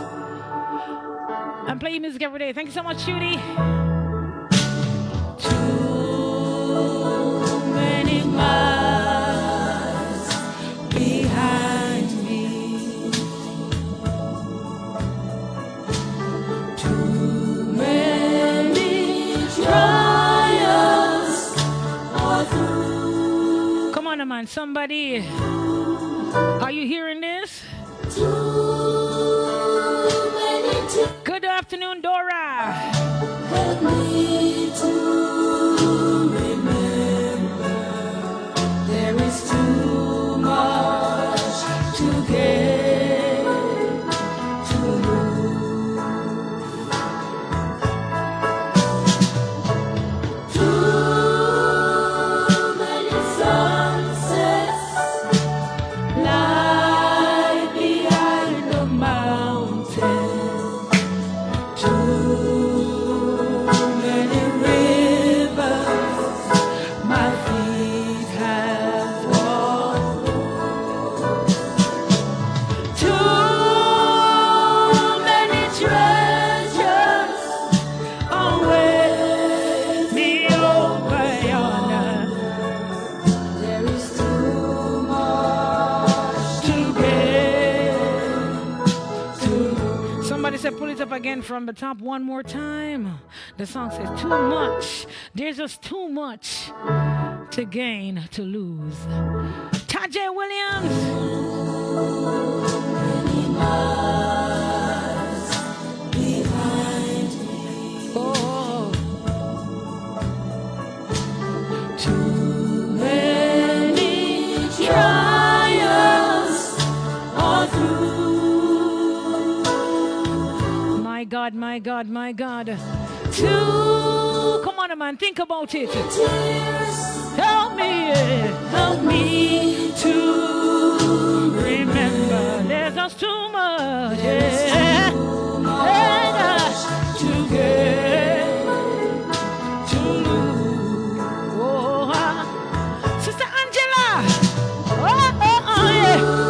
I'm playing music every day. Thank you so much, Judy. Too many miles on, somebody. Are you hearing this? Good afternoon, Dora. Again from the top one more time. The song says, too much. There's just too much to gain, to lose. Tajay Williams. God, my God, my God. Two. Come on, man, think about it. Help me. help me to Remember, there's just too much. Yeah. to get. to lose. Oh, ah. Sister Angela. Oh, oh, oh.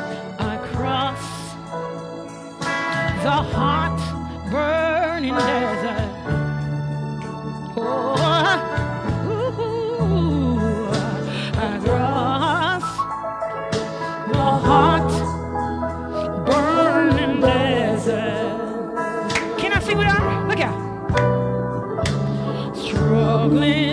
across the hot burning desert. Oh, ooh, the hot burning desert. Can I sing with her? Look at struggling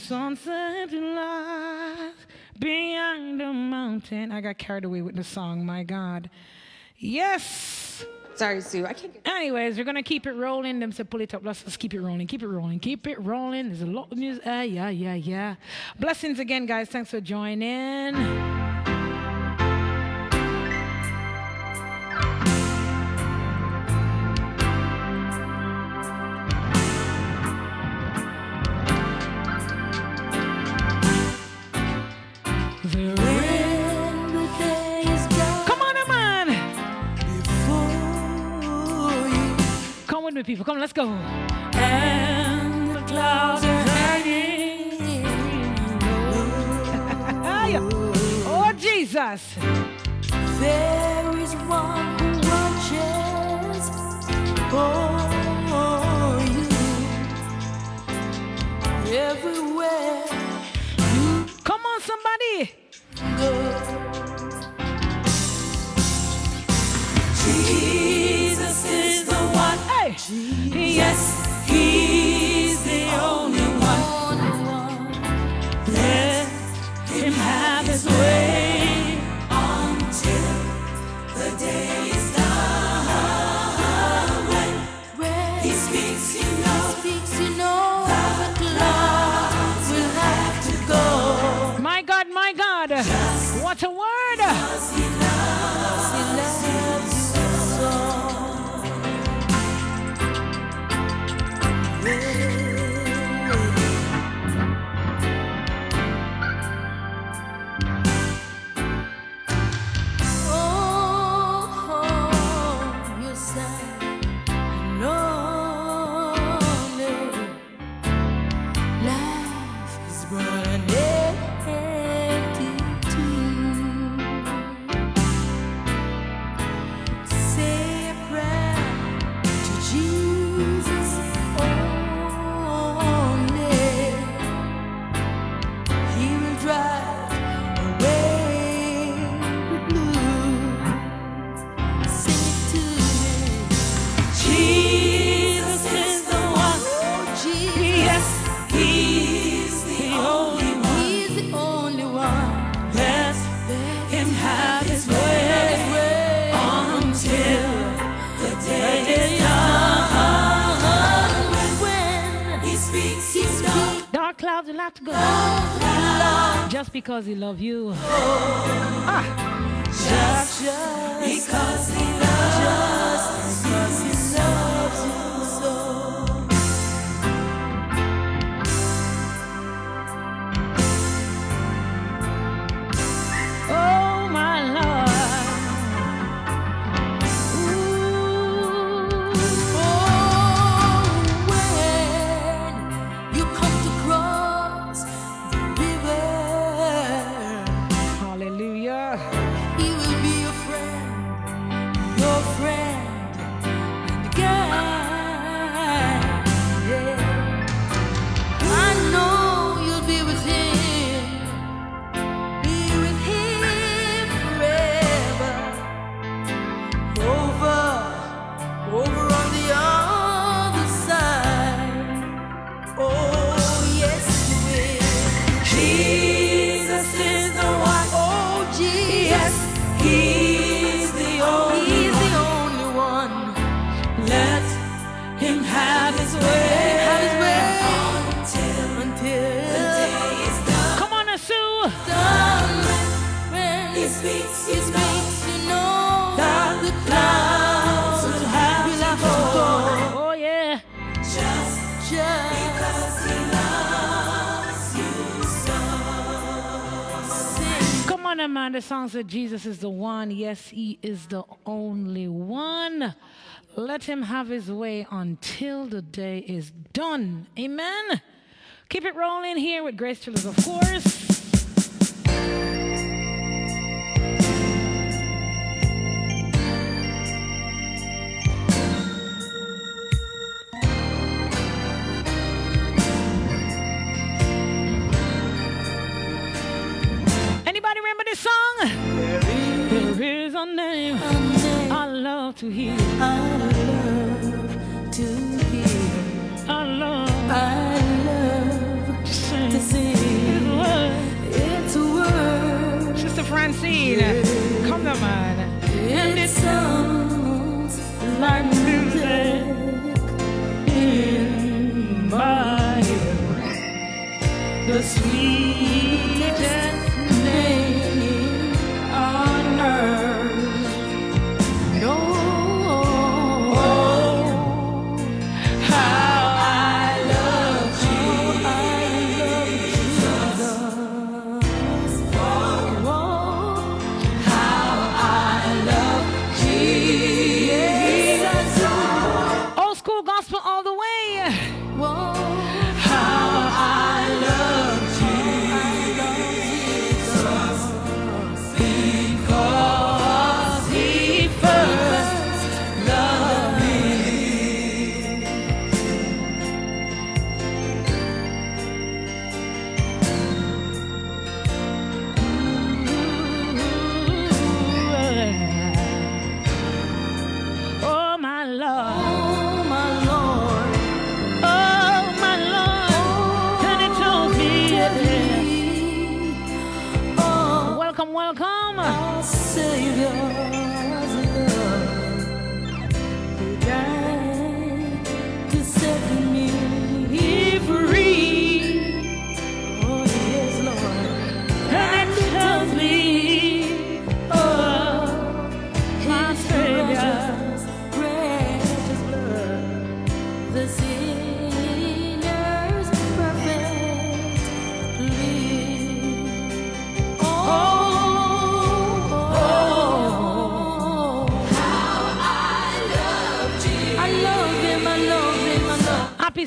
too too many sunsets in life behind the mountain. I got carried away with the song. My God. Yes. Sorry, Sue. I can't. Anyways, we're gonna keep it rolling. Them say pull it up. Let's just keep it rolling. Keep it rolling. Keep it rolling. There's a lot of music. Uh, yeah, yeah, yeah. Blessings again, guys. Thanks for joining. Come with people. Come, let's go. And the clouds are hiding. oh, Jesus. There is one who watches for you everywhere. Come on, somebody. Jesus Yes, He's the only one. Let Him have His way because he loves you. Said Jesus is the one. Yes, he is the only one. Let him have his way until the day is done. Amen. Keep it rolling here with Grace Thrillers, of course. this song. There is a name, I love to hear. I love to hear. I love. I love to sing. To sing. It's a word. It's a word. Sister Francine, yeah. come to mind. And it sounds like.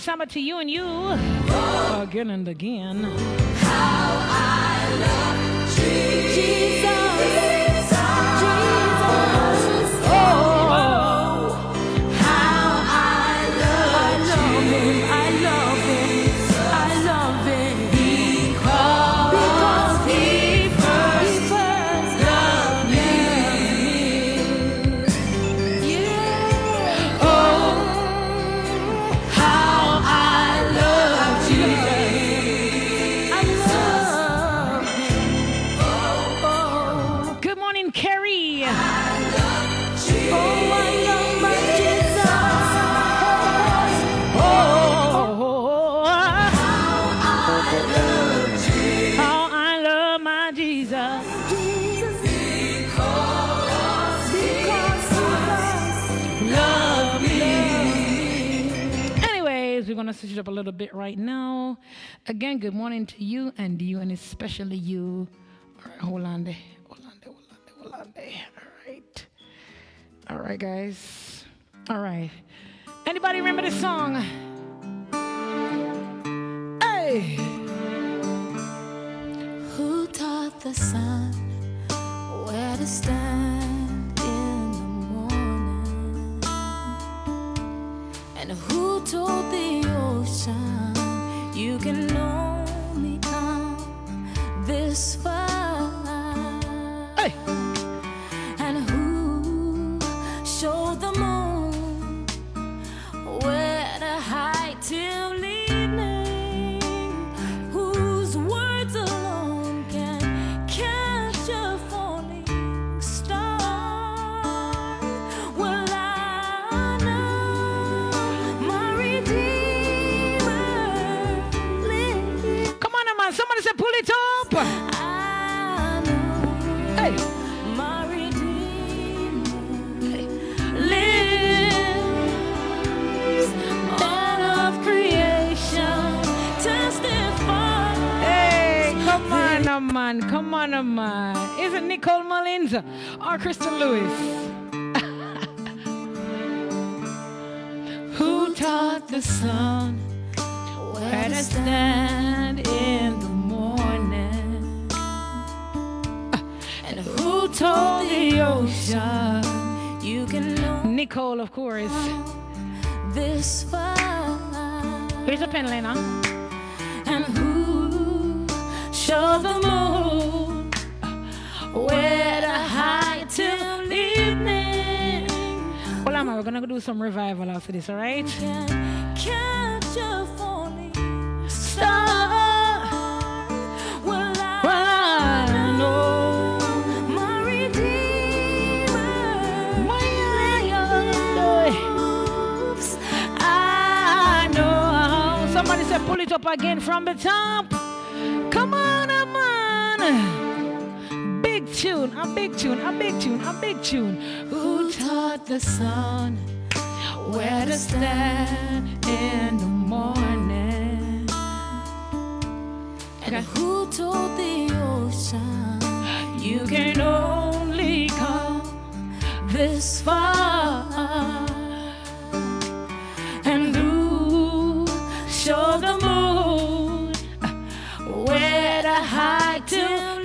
Summer to you and you. Again and again. Jesus. Jesus. Oh, Switch it up a little bit right now. Again, good morning to you and you, and especially you. All right, there, hold on there. All right, all right, guys. All right. Anybody remember this song? Hey. Who taught the sun where to stand Who told the ocean you can only come this far? Hey. And who showed the moon on. Somebody say, pull it up. Hey. come on, man. Come on, a man. Is it Nicole Mullins or Kristen Lewis? Who taught the sun where stand in the morning. And who told you can know? Nicole, of course. This far. Here's a pen, Lena. And who showed the moon where to hide till evening? Well, we're gonna do some revival after this, all right? pull it up again from the top. Come on, a on, Big tune, a big tune, a big tune, a big tune. Who taught the sun where to stand in the morning? Okay. Who told the ocean you can only come this far? And who showed the moon where to hide till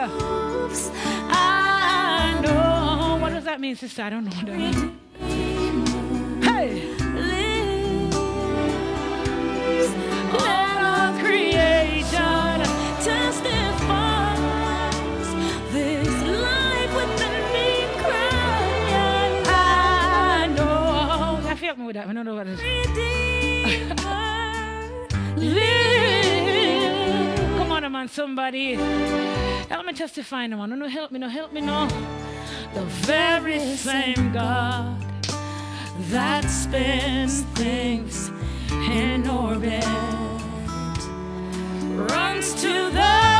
my I know. What does that mean, sister? I don't know. Don't know. Hey! lives. Let all creation testifies this life within me crying. I know. I feel me with that. I don't know what it is. Come on, man, somebody. Testify, no man. No, no, help me, no, help me, no. The very same God that spins things in orbit runs to the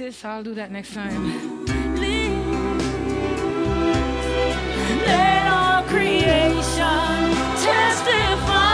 sis, I'll do that next time. Let all creation testify.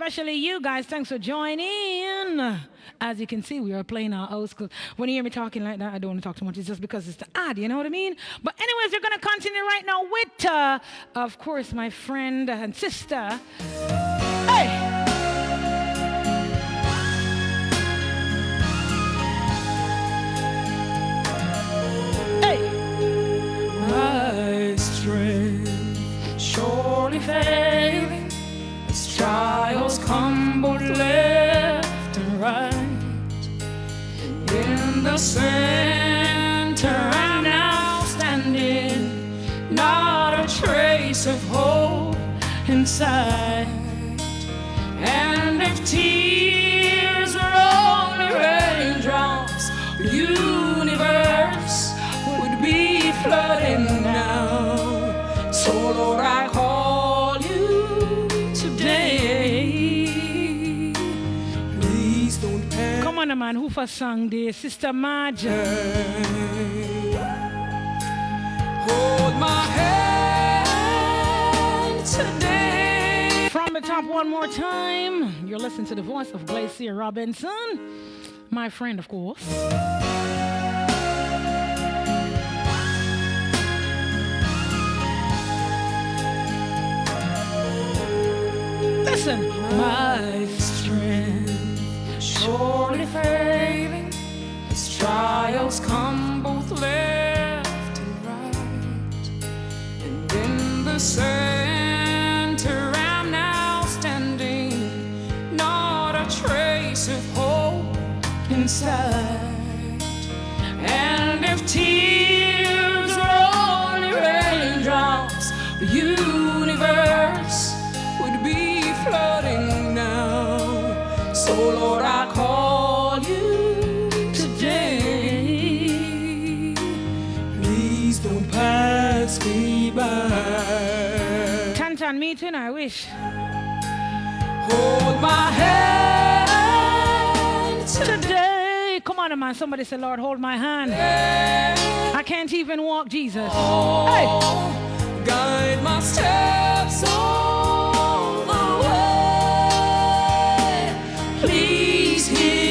Especially you guys. Thanks for joining. As you can see, we are playing our old school. When you hear me talking like that, I don't want to talk too much. It's just because it's the ad, you know what I mean? But anyways, we're going to continue right now with, uh, of course, my friend and sister. Hey! Surely fails as trials come both left and right in the center I'm now standing, not a trace of hope inside. And if tears were only raindrops, the universe would be flooding now. So, Lord, I call Come man. Who for song this? Sister Marge. Hold my hand today. From the top one more time. You're listening to the voice of Glacia Robinson. My friend, of course. Listen. My strength surely failing as trials come both left and right. And in the center I'm now standing, not a trace of hope inside. And if tears are only raindrops, the universe would be flooding now. So, Lord, I me too, I wish. Hold my hand Today, come on, a man. Somebody say, Lord, hold my hand. I can't even walk, Jesus. Oh, hey. Guide my steps all the way. Please hear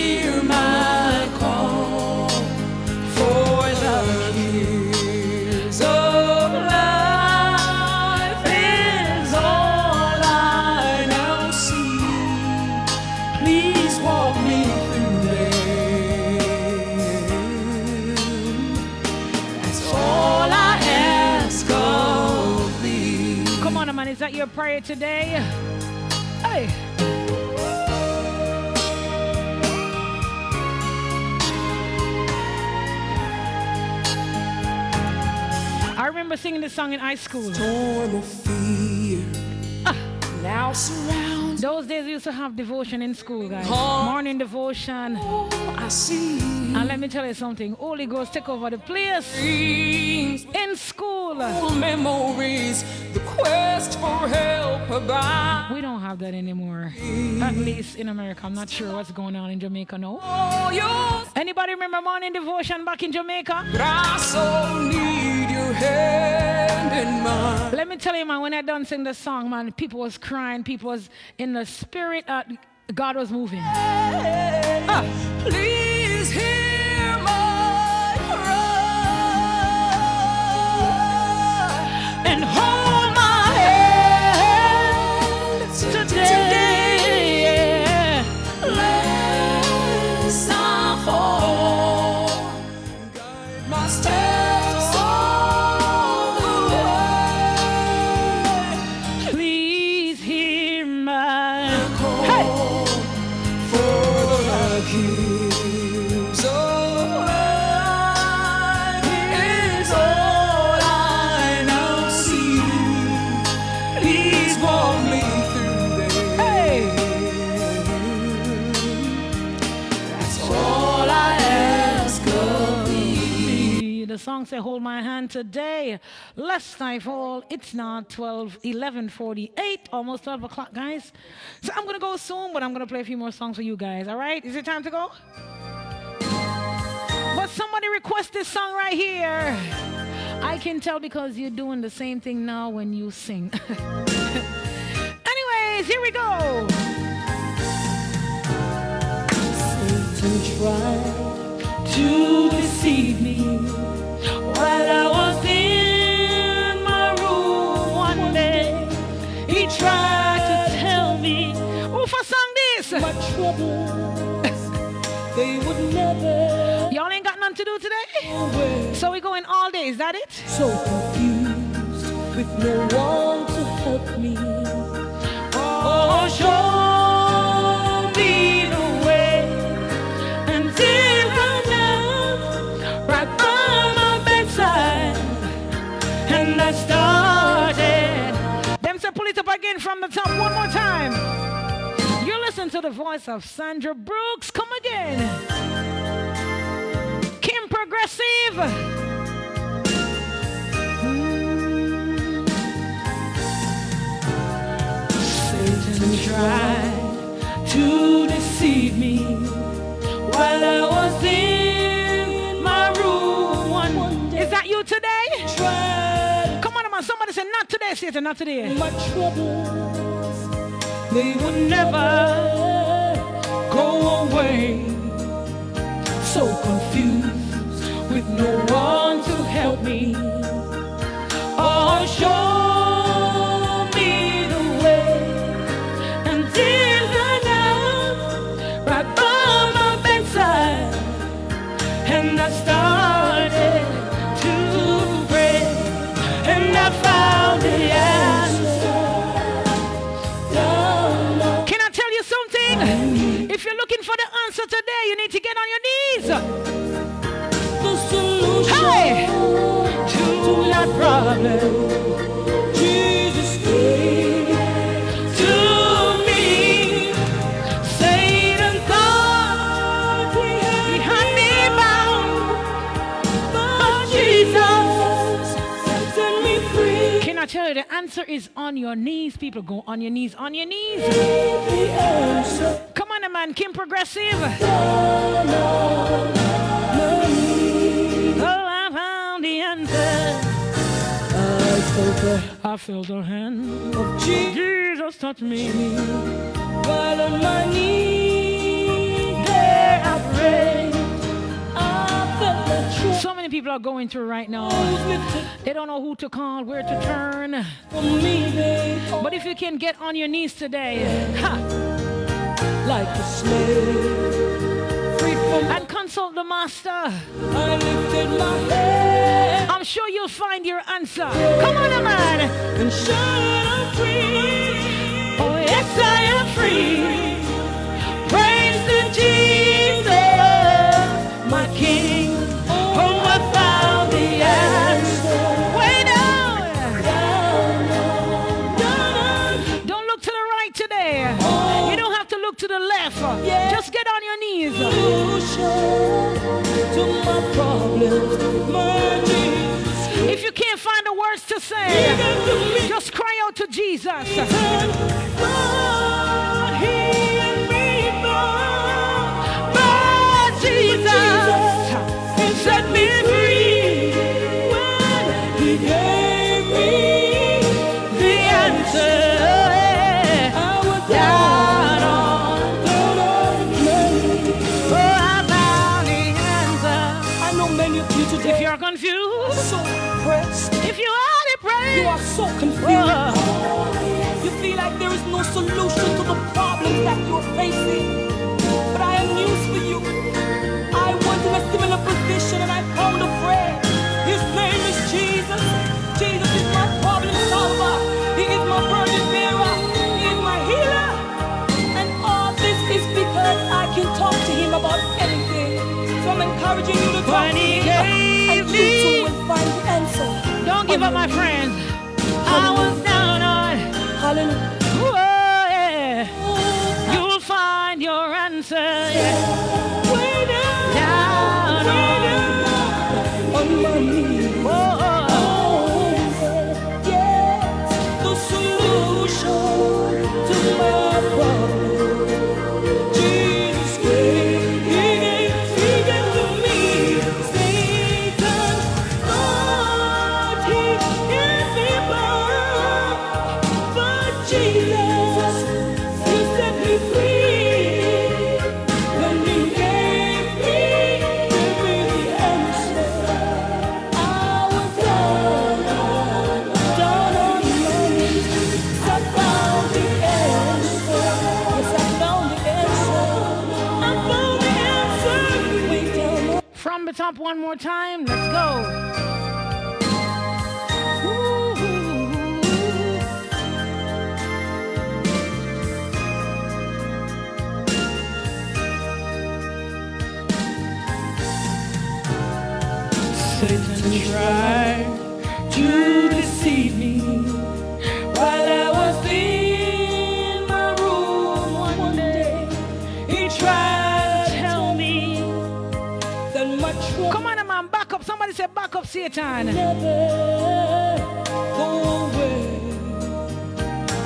prayer today? Hey. I remember singing this song in high school. Storm of fear ah. now surrounds. Those days we used to have devotion in school, guys. Morning devotion. Oh, I see And let me tell you something. Holy Ghost take over the place dreams, in school. memories, the quest for help abide. We don't have that anymore. At least in America. I'm not sure what's going on in Jamaica now. Oh, Anybody remember morning devotion back in Jamaica? but so need your hand. Let me tell you, man, when I done sing the song, man, people was crying, people was in the spirit. Uh, God was moving. Please song say, Hold my hand today. Lest I fall. It's now 12, 11, 48, almost 12 o'clock, guys. So I'm going to go soon, but I'm going to play a few more songs for you guys, all right? Is it time to go? But somebody request this song right here. I can tell because you're doing the same thing now when you sing. Anyways, here we go. Satan tried to deceive me while I was in my room one day. He tried to tell me Who for song this? my troubles they would never Y'all ain't got nothing to do today? So we going all day, is that it? So confused with no one to help me. Oh, show again from the top one more time. You listen to the voice of Sandra Brooks. Come again. Kim Progressive. Tried to deceive me while I was in my room. One. Is that you today? Come on. Somebody say, Not today, Satan, not today. My troubles, They would never go away. so confused with no one to help me or show looking for the answer today, you need to get on your knees. The solution Hey! To that problem. Answer is on your knees? People go on your knees, on your knees. Come on, a man, Kim Progressive. Oh, I found the answer. I felt the hand of Jesus Jesus touch me. while on my knees there I pray. So many people are going through right now. They don't know who to call, where to turn. for me, babe. But if you can get on your knees today ha, like a slave. And consult the Master, I lifted my head I'm sure you'll find your answer. Come on, man. and shout I'm free. Oh, yes, I am free. Praise to Jesus, my King. To the left. Just get on your knees. To my problems. If you can't find the words to say, just cry out to Jesus. Solution to the problems that you're facing. But I have news for you. I was in a similar position and I found a friend. His name is Jesus. Jesus is my problem solver. He is my burden bearer. He is my healer. And all this is because I can talk to him about anything. So I'm encouraging you to talk to him. And you too will find the answer. don't give up, my friends. I was down on, Hallelujah. Your one more time. Say back up, Satan. never go away.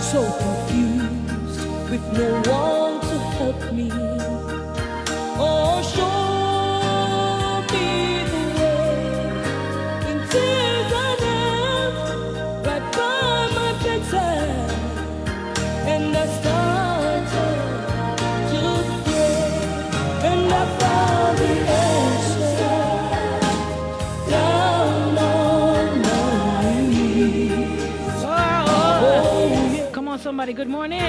So confused with no one somebody. Good morning.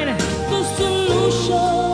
The solution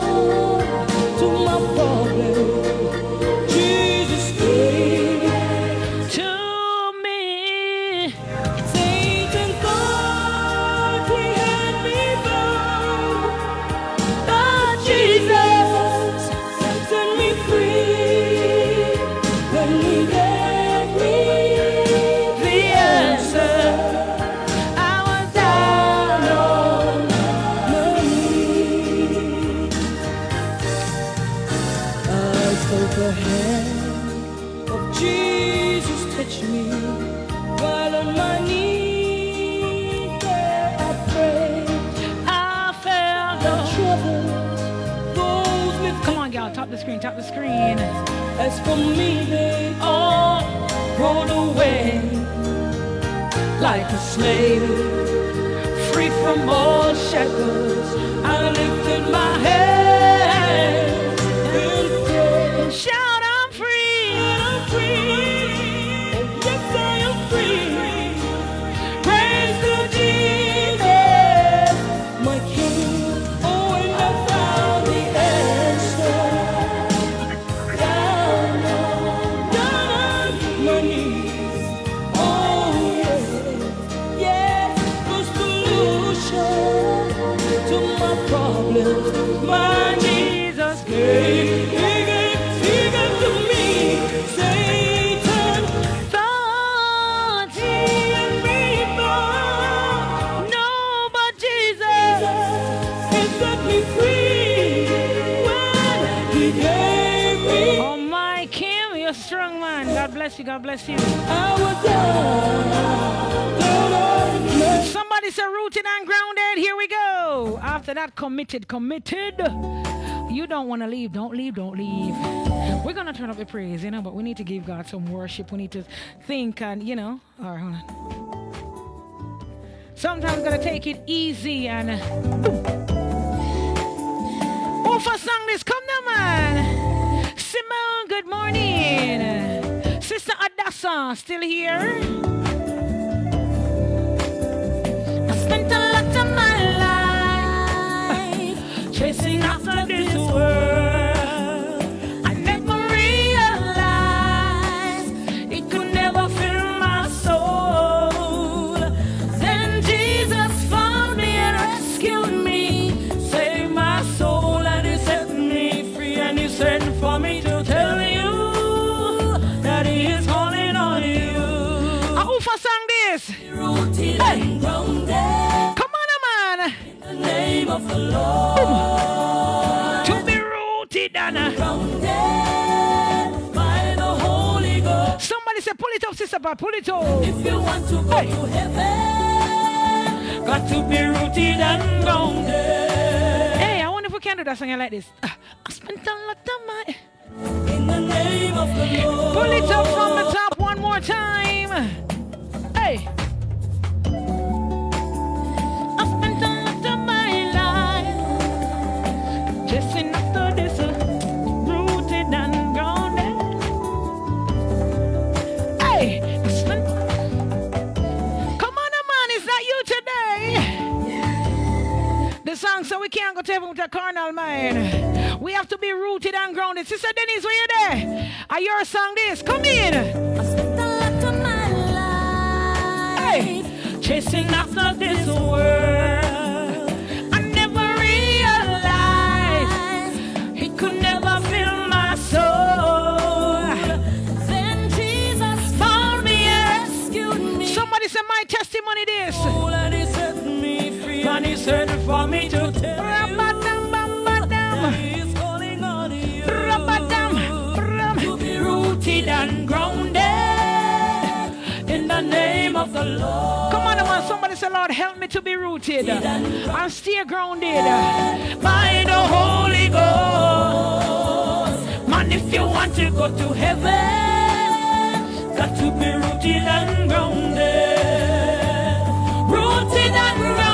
screen. As for me, they all rolled away like a slave, free from all shackles. On my Somebody say rooted and grounded. Here we go. After that, committed, committed. You don't want to leave. Don't leave. Don't leave. We're gonna turn up the praise, you know, but we need to give God some worship. We need to think and you know. All right, hold on. Sometimes we gotta take it easy and. Oh, for song this, come now, man. Simone, good morning. Sister Adassa, still here? I spent a lot of my life chasing after this world. Lord. To be rooted and Grounded by the Holy Ghost. somebody say, pull it up, sister, but pull it up. If you want to go Hey. to heaven, got to be rooted and grounded Hey, I wonder if we can do that song like this. Uh, I spent a lot of in the name of the Lord. Pull it up from the top one more time. Hey. Song so we can't go to heaven with a carnal mind. We have to be rooted and grounded. Sister Denise, were you there? Are your song this? Come in. I spent a lot of my life Hey, chasing after this world. I never realized he could never fill my soul. Then Jesus Found me rescued me. somebody said my testimony this and he said for me to tell Rabadam, Rabadam. He's calling on you Rabadam, Rabadam. to be rooted and grounded in the name of the Lord. Come on, I want somebody say, Lord, help me to be rooted and stay grounded by the Holy Ghost. Man, if you want to go to heaven, got to be rooted and grounded. Rooted and grounded.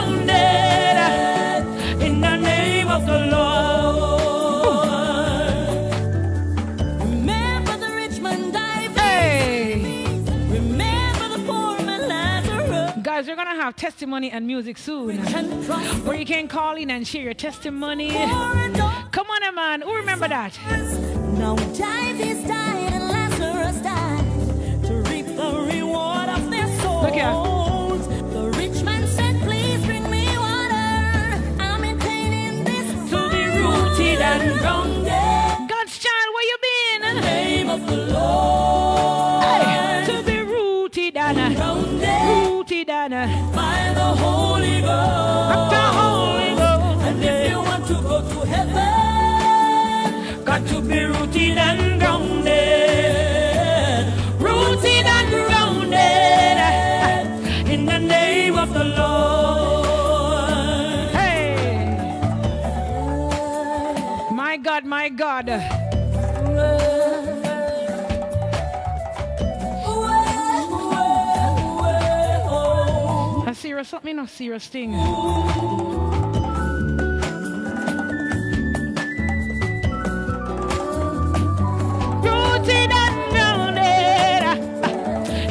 Guys, we're gonna have testimony and music soon. Where you can call in and share your testimony. Poor and all. Come on, man. Who remember that? Now died and Lazarus died to reap the reward of their souls. Look here. And grounded. God's child, where you been? Name of the Lord. Hey, to be rooted and Grounded rooted and by the Holy Ghost. the Holy Ghost. And if you want to go to heaven, Got to be rooted and my God. A serious something, no serious thing.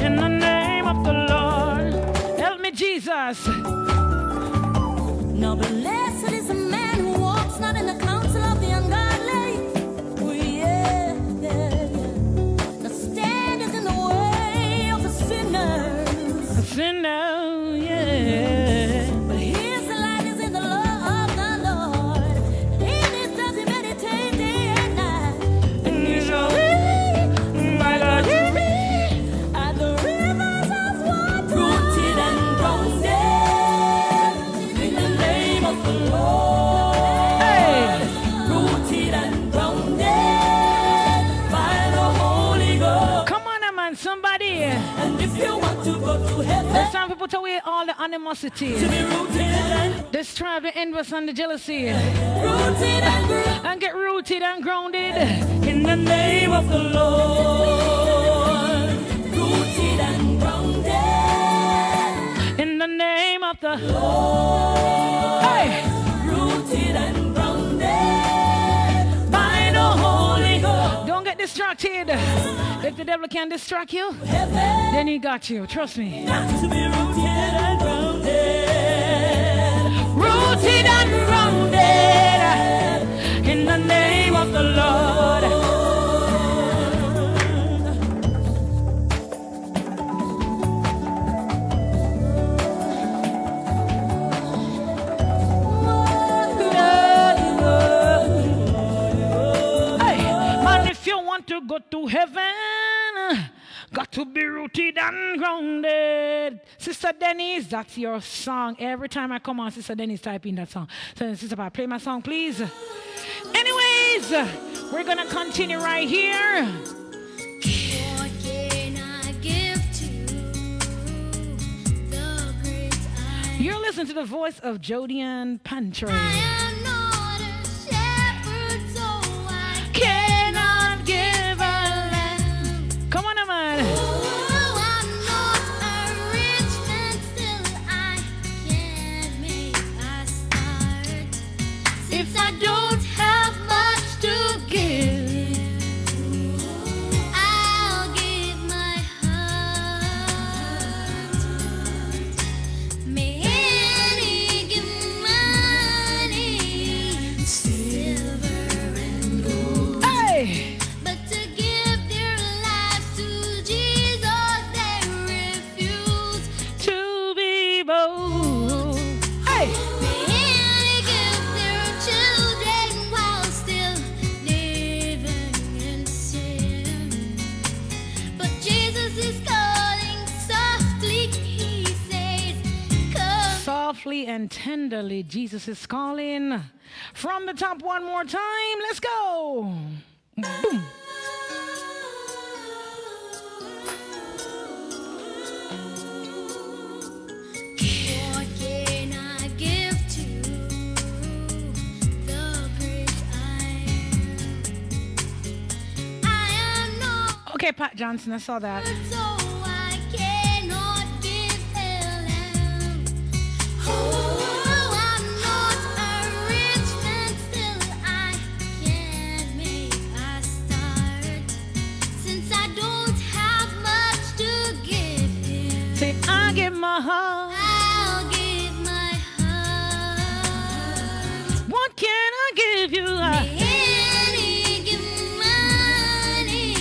In the name of the Lord. Help me, Jesus. Now blessed sinners. Sinner, put away all the animosity, to be rooted and the envy, and the jealousy, and and get rooted and grounded in the name of the Lord. rooted and grounded, In the name of the Lord. Hey. rooted and get distracted. If the devil can distract you, then he got you. Trust me. rooted and grounded. Rooted and grounded in the name of the Lord. To go to heaven, got to be rooted and grounded. Sister Denise, that's your song. Every time I come on, Sister Denise type in that song. So, Sister Pat, play my song, please. Anyways, we're gonna continue right here. What can I give to the great I You're listening to the voice of Jodian Pantry. softly and tenderly, Jesus is calling. From the top, one more time. Let's go. Boom. Okay, Pat Johnson, I saw that. Give my heart. I'll give my heart. What can I give you? Give money.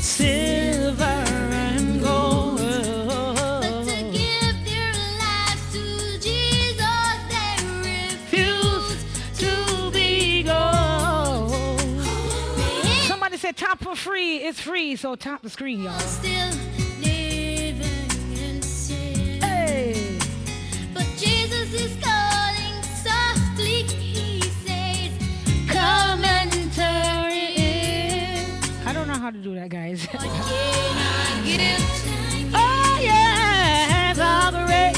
silver and gold. But to give their lives to Jesus, they refuse to be gold. Somebody said Top for free. It's free, so tap the screen, y'all. still how to do that, guys. What can I give to you? oh, yeah. The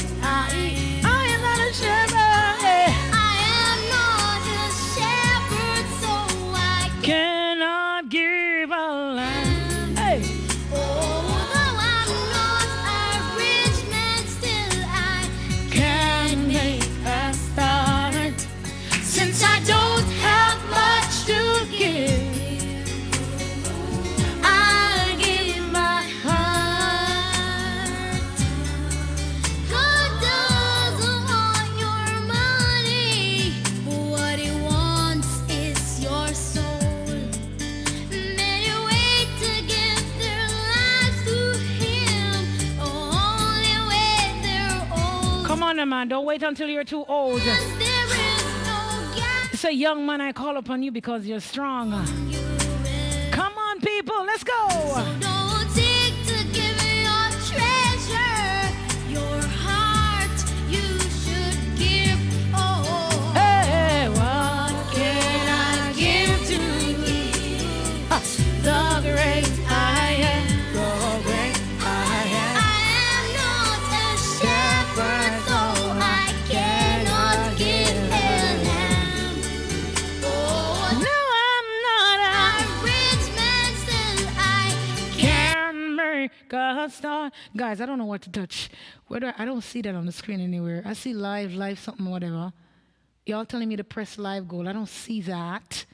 wait until you're too old. Say, young man, I call upon you because you're strong. Come on, people. Let's go. Start. Guys, I don't know what to touch. Whether I don't see that on the screen anywhere. I see live, live something, whatever. Y'all telling me to press live goal. I don't see that.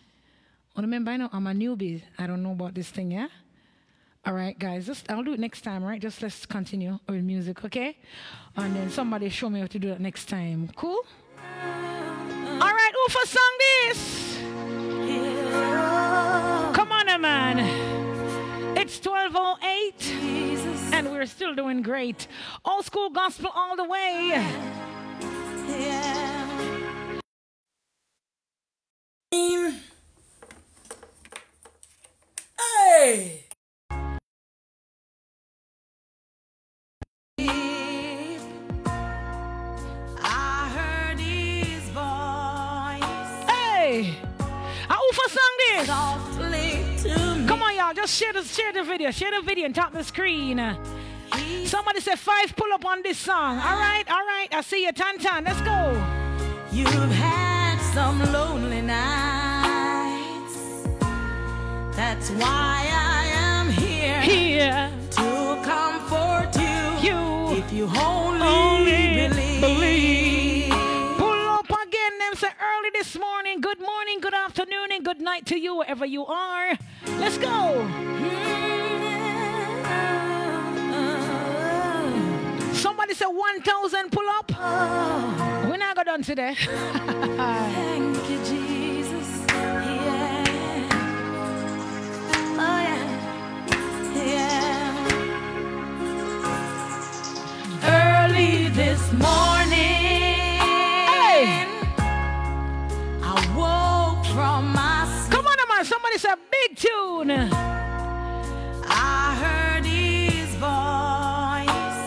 Well, remember, I know I'm a newbie. I don't know about this thing, yeah? All right, guys, just I'll do it next time, right? Just let's continue with music, okay? And then somebody show me how to do that next time. Cool? All right, who for song this? Come on, man. It's 1208, and we're still doing great. Old school gospel all the way. Hey! I heard his voice Hey! For song this? Softly to me. Come on, y'all. Just share the share the video. Share the video and top the screen. Somebody said five pull up on this song. All right, all right. I see you, Tan Tan. Let's go. You've had some lonely nights. That's why I am here Here, say early this morning. Good morning, good afternoon, and good night to you wherever you are. Let's go. Somebody said 1,000 pull up. We're not going done today. Thank you, Jesus. Yeah. Oh, yeah. Yeah. Early this morning, on. Somebody said big tune. I heard his voice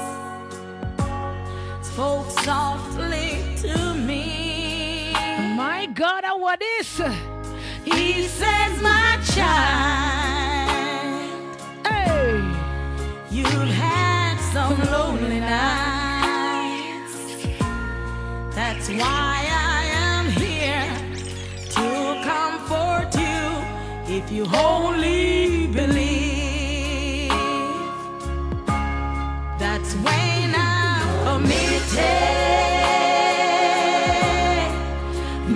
spoke softly to me. My God, uh, what is? He says, My child, Hey. you've had some lonely nights. That's why I if you only believe. That's when I'm committed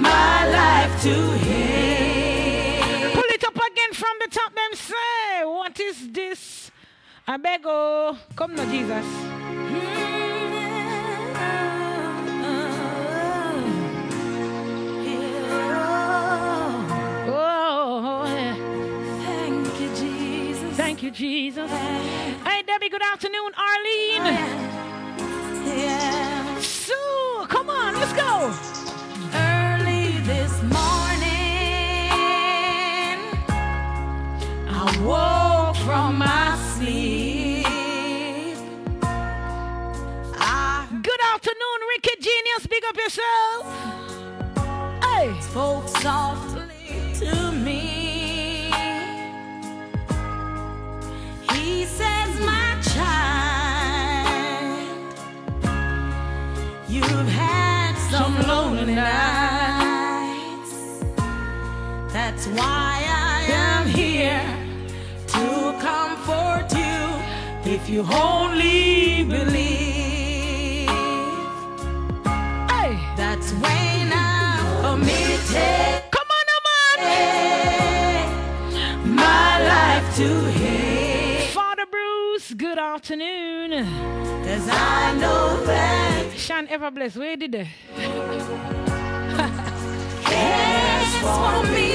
my life to Him. Pull it up again from the top, them say, What is this? I beg, oh, come now, Jesus. Yeah. Thank you, Jesus. Hey, Debbie, good afternoon. Arlene. Yeah. Sue, come on, let's go. Early this morning, I woke from my sleep. I Good afternoon, Ricky Genius. Big up yourself. Hey. spoke softly to me. He says, My child, you've had some lonely nights. That's why I am here to comfort you if you only believe. Hey. That's when I'm committed. Good afternoon. Cause I know that Shan ever blessed. Where did they? cares for me.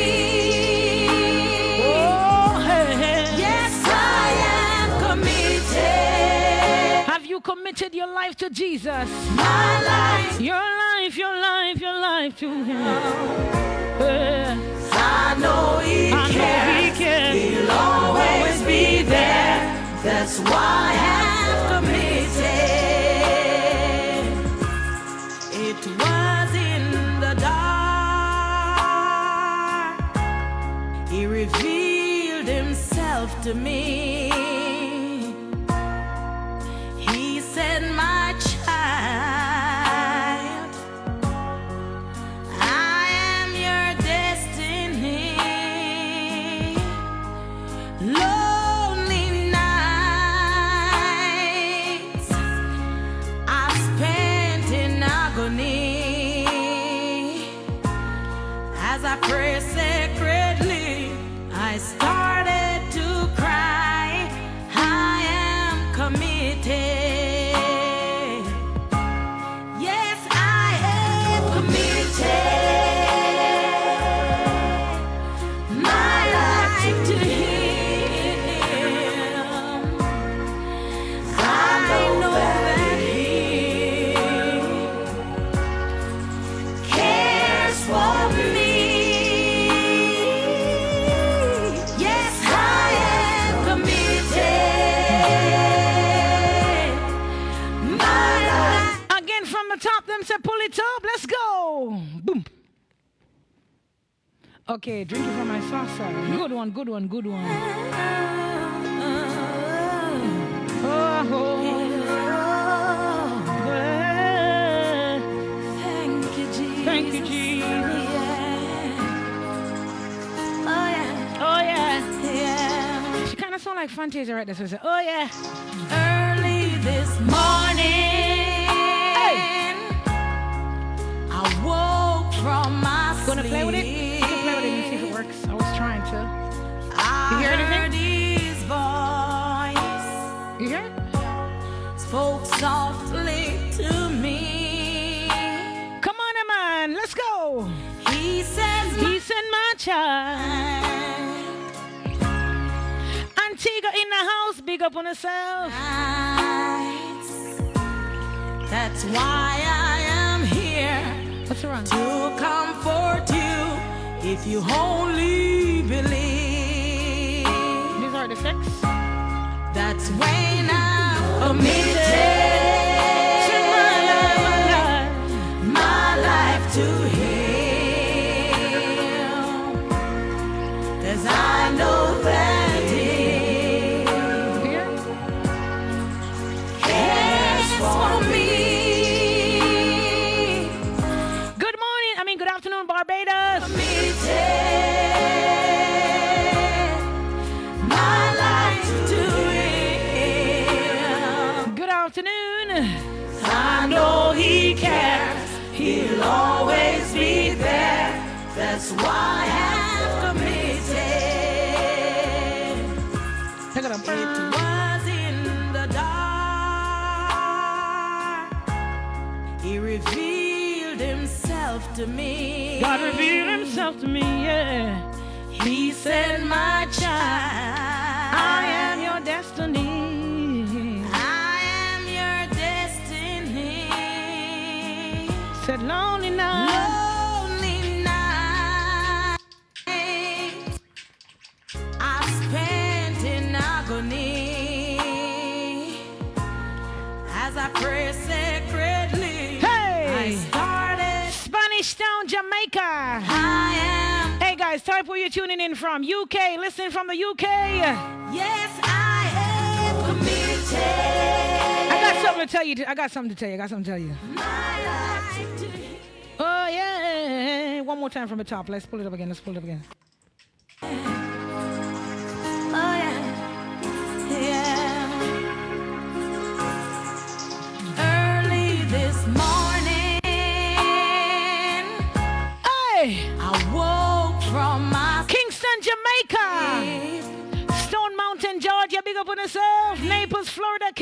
Oh, hey, hey. Yes, I am committed. Have you committed your life to Jesus? My life, Your life, your life, your life to Him. Yeah. I know He I know He cares. cares. He'll always be there. That's why I'm committed. It was in the dark. He revealed himself to me. Top, pull it up. Let's go. Boom. Okay, drink it from my saucer. Good one, good one, good one. Oh, oh, yeah. Thank you, Jesus. Thank you, Jesus. Oh, yeah. Oh, yeah. Yeah. She kind of sound like Fantasia right there. So I say, oh, yeah. Early this morning, I woke from my Gonna play with it? You can play with it and see if it works. I was trying to. You hear anything? heard his voice You hear it? spoke softly to me. Come on, man. Let's go. He says, He sent my child. Antigua in the house. Big up on herself. That's why I What's wrong? to comfort you if you only believe. These are the sex. That's when I'm committed. To me. God revealed himself to me, yeah. He said, My child, I am your destiny. I am your destiny. Said lonely night. Lonely night I spent in agony as I pray Jamaica. I am. Hey guys, type where you're tuning in from. UK, listen from the UK. Yes, I am committed. I got something to tell you. I got something to tell you. I got something to tell you. My life to Oh yeah. One more time from the top. Let's pull it up again. Let's pull it up again.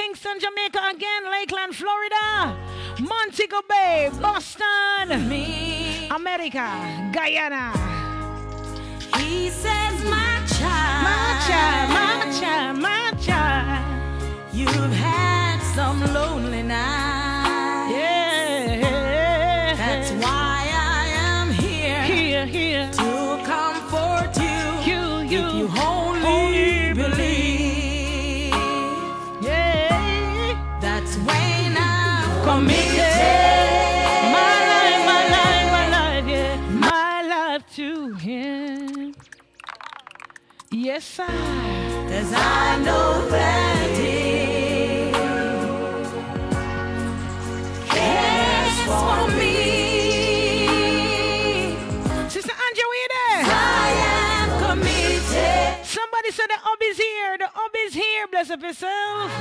Kingston, Jamaica. Again, Lakeland, Florida. Montego Bay, Boston. Me, America, Guyana. he says, my child, My child, my child, my child. you've had some lonely nights. Yeah. I. Cause I know that he cares for me. Sister were you there? I am committed Somebody said the hub is here. The hub is here. Bless up yourself.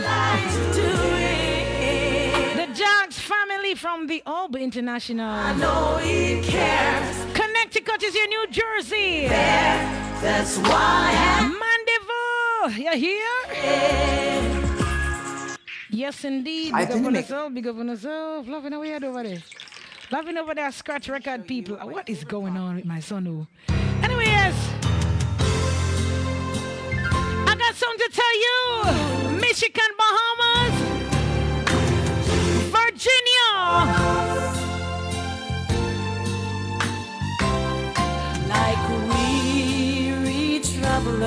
The Jags family from the Hub International. I know he cares. Connecticut is your New Jersey. That's why I'm Mandeville, you are here? Yes, indeed. I Big up think on make- yourself. Big up on yourself. Loving how we had over there. Loving over there, scratch record people. What is going on with my son? Who? Anyway, yes. I got something to tell you. Michigan, Bahamas, Virginia.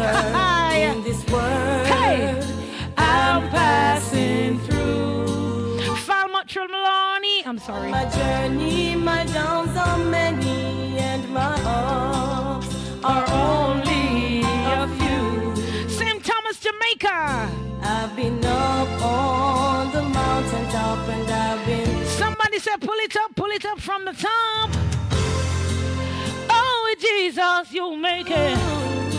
Hi. in this world. Hey. I'm passing through. Falmouth, Trelawny. I'm sorry. My journey, my downs are many, and my ups are only a few. St. Thomas, Jamaica. I've been up on the mountaintop, and I've been Somebody said, pull it up, pull it up from the top. Oh, Jesus, you'll make it.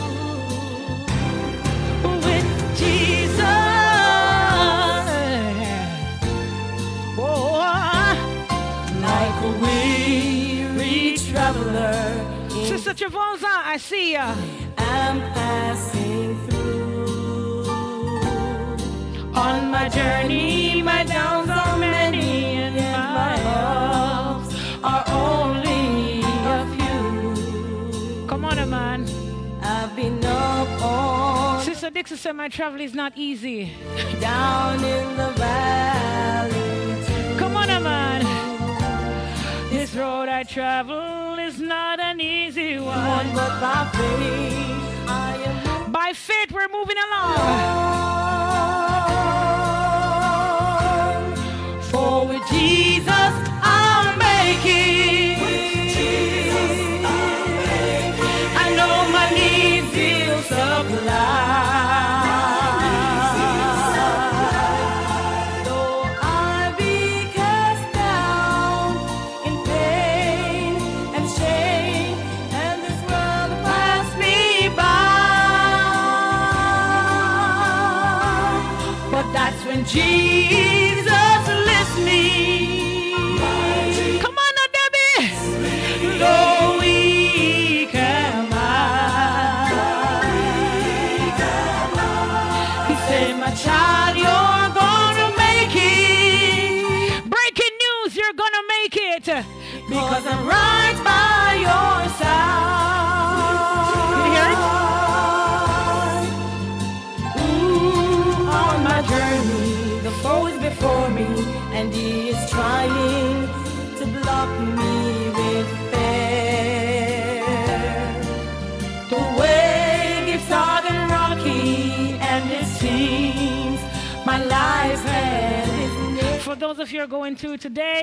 Sister Travolta, I see ya. I'm passing through. On my journey, my downs are many, and my ups are only a few. Come on, a man. I've been up on, Sister Dixon said my travel is not easy. down in the valley. Come on, a man. This road I travel is not an easy One, but by faith, I am By faith, we're moving along. on. For with Jesus, I'll make it. I know my needs will supply. Jesus lifts me. Come on now, Debbie. Though weak am I. He said, my child, you're gonna make it. Breaking news, you're gonna make it. Because I'm right by your side. He is trying to block me with fear. The way gets hard and rocky, and it seems my life has For those of you who are going to today,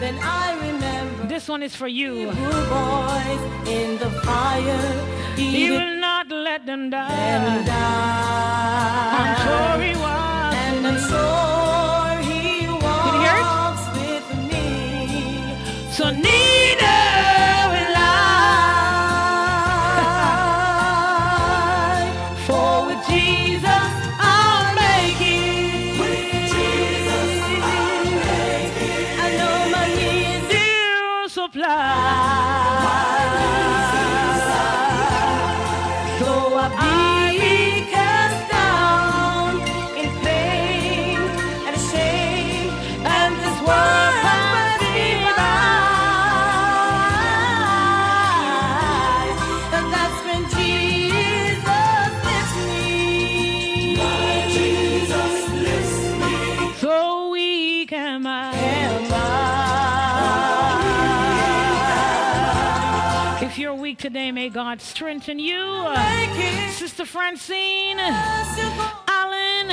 Then I remember this one is for you. Boys in the fire. He will not let them them die. die. I'm he was. And I'm sure So today, may God strengthen you. Sister Francine. Alan,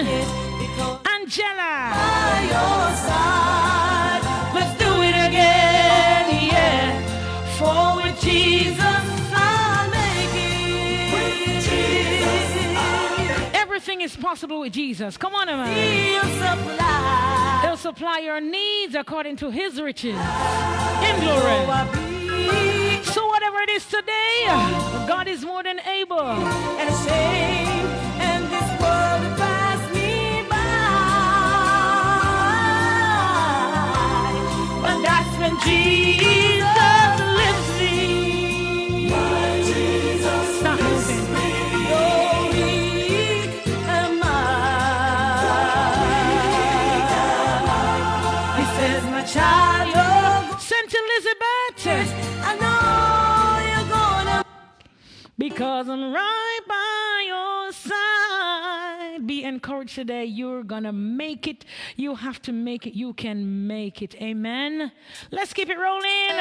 Angela. by your side. Let's do it again, yeah. For with Jesus I'll make it. With Jesus Everything is possible with Jesus. Come on, man. He'll supply. He'll supply your needs according to his riches in glory. So whatever it is today, God is more than able. and ashamed, and this world pass me by. That's when Jesus because I'm right by your side. Be encouraged today. You're gonna make it. You have to make it. You can make it. Amen. Let's keep it rolling.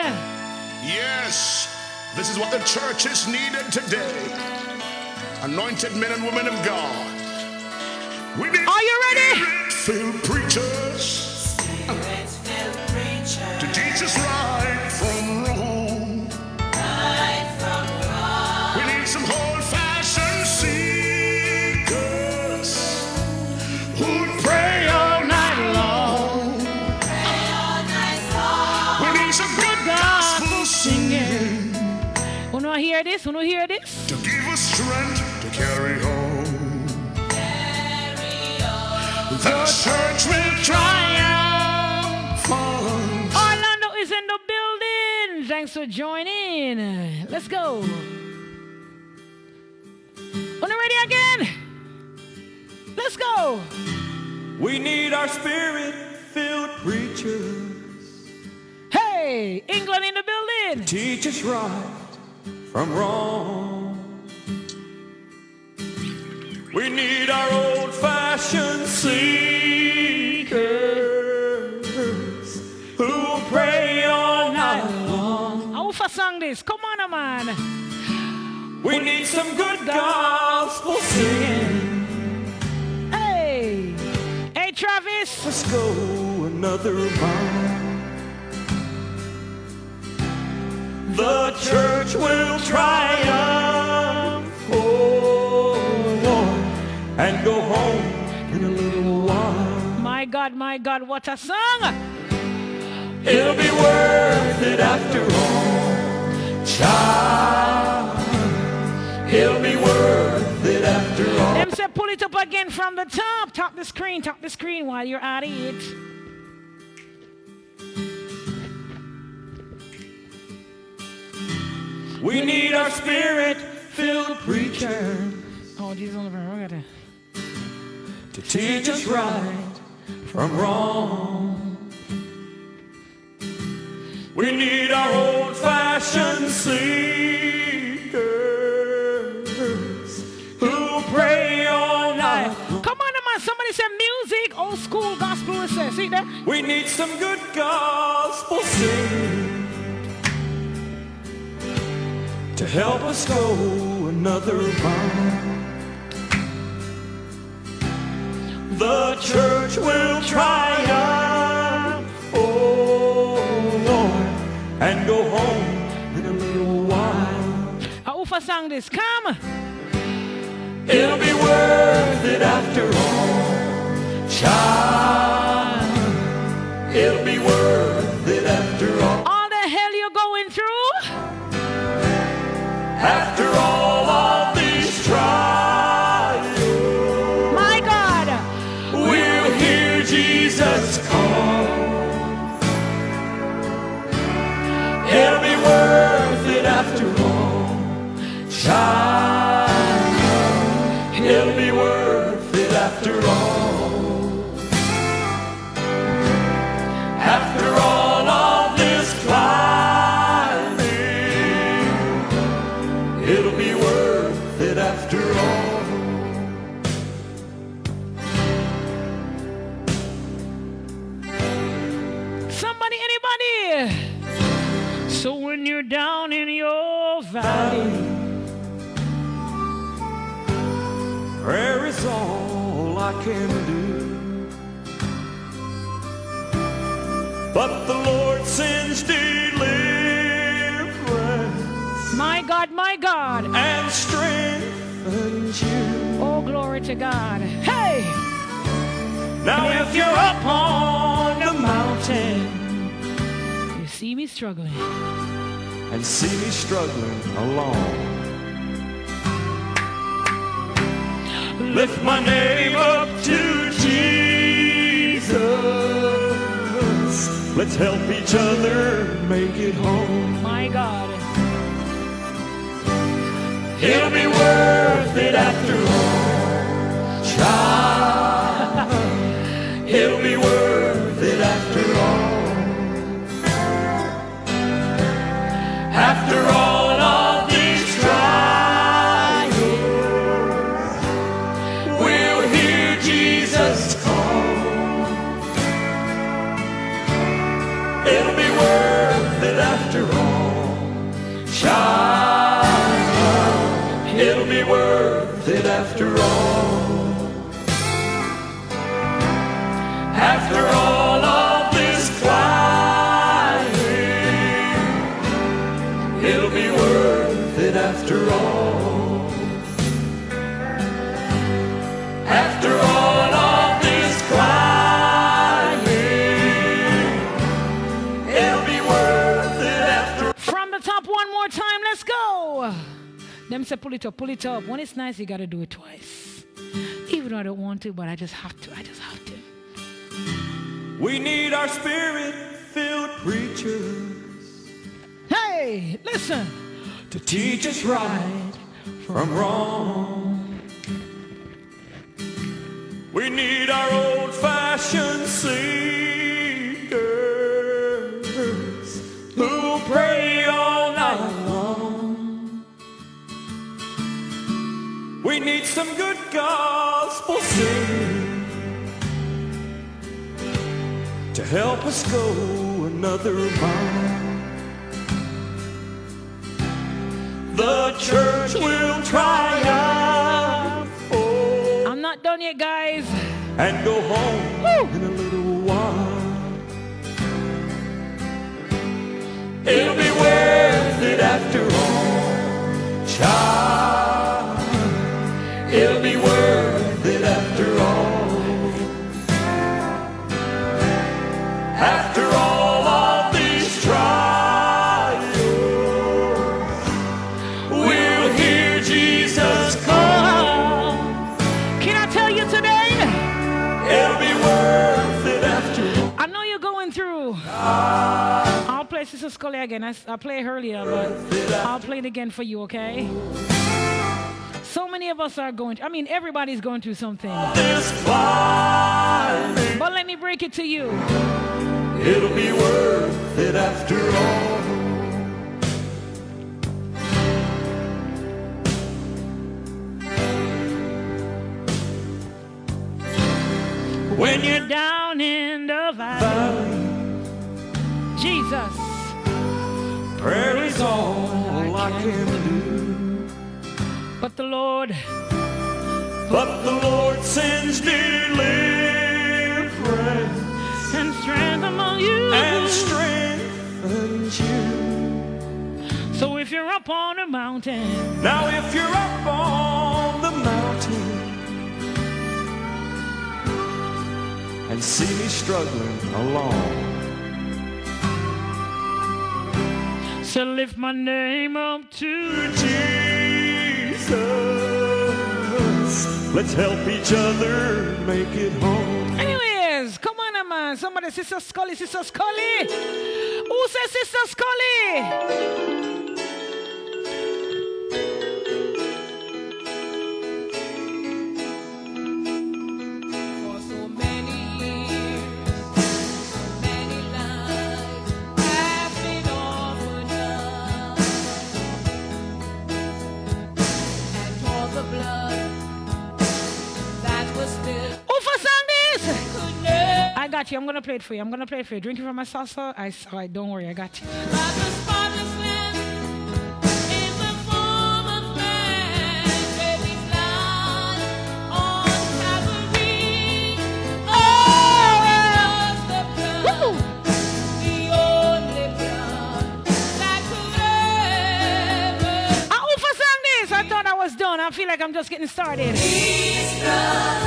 Yes, this is what the church is needed today. Anointed men and women of God. We need Are you ready? filled preachers to teach us right hear this? Wanna hear this? to give us strength to carry on. The church will triumph. on. Orlando is in the building. Thanks for joining. Let's go. Wanna ready again? Let's go. We need our spirit filled preachers. Hey, England in the building. Teach us right from wrong. We need our old fashioned seekers who will pray all night long. For song this? Come on, man. We need some good gospel singing. Hey, hey, Travis. Let's go another mile. The church will triumph oh, and go home in a little while. My God, my God, what a song! It'll be worth it after all, child. It'll be worth it after all. Them say pull it up again from the top. Top the screen, top the screen while you're at it. We need our spirit filled preacher Oh, Jesus on the front. We got it. to teach us right from wrong. We need our old fashioned fashion seekers who pray all night. Come on, man. Somebody said music, old school gospel. It says, see there? We need some good gospel singing to help us go another mile. The church will triumph, oh Lord, and go home in a little while. Ufa sang this. Come. It'll be worth it after all, child. It'll be worth it after all. After all the Lord sends deliverance my God, my God. and strengthens you. Oh, glory to God. Hey, Now if you're up on the mountain you see me struggling. and see me struggling along, lift my name up to Jesus. Let's help each other make it home. My God. It'll be worth it after all, child. It'll be worth it after all. After all After all of this climbing, it'll be worth it after all. After all of this climbing, it'll be worth it after From the top one more time, let's go. Them say pull it up, pull it up. When it's nice, you gotta do it twice. Even though I don't want to, but I just have to. I just have to. We need our spirit filled preachers Hey, listen. to teach us right from wrong. We need our old fashioned singers who pray all night long. We need some good gospel singing to help us go another mile. The church will triumph oh, I'm not done yet, guys. and go home in a little while. It'll be worth it after all, child. After all of these trials, we'll hear Jesus call. Can I tell you today? It'll be worth it after all. I know you're going through. I'll play Sister Scully again. I, I played earlier, but I'll play it again for you, okay? So many of us are going, I mean, everybody's going through something. But let me break it to you. It'll be worth it after all. When you're down in the valley, Jesus, prayer is all I can do. But the Lord, But the Lord sends deliverance and strength among you. and strengthens you. So if you're up on a mountain, Now, if you're up on the mountain. And see me struggling along, so lift my name up to Jesus, let's help each other make it home. Anyways, come on, man. Somebody, Sister Scully, Sister Scully. Who says Sister Scully? I got you. I'm gonna play it for you. I'm gonna play it for you. Drinking from my saucer. I sorry, don't worry, I got you. But the spotless lamb in the form of man gave his life on Calvary. Oh, it was the blood, the only blood that could ever who for sang this? I thought I was done. I feel like I'm just getting started. Blood,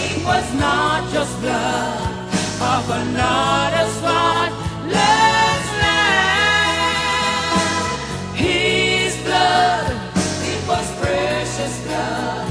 it was not just blood of another spotless lamb. His blood, it was precious blood,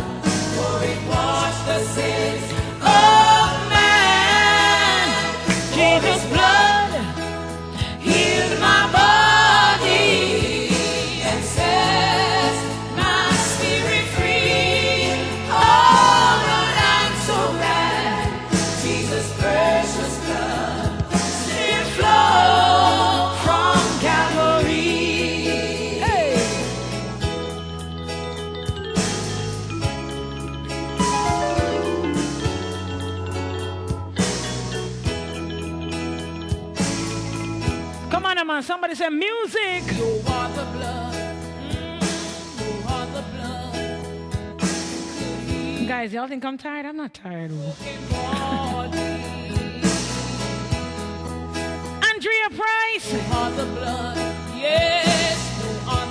on. Somebody say music. You are the blood. Mm, you are the blood. Guys, y'all think I'm tired? I'm not tired. Andrea Price. You are the blood. Yes, you are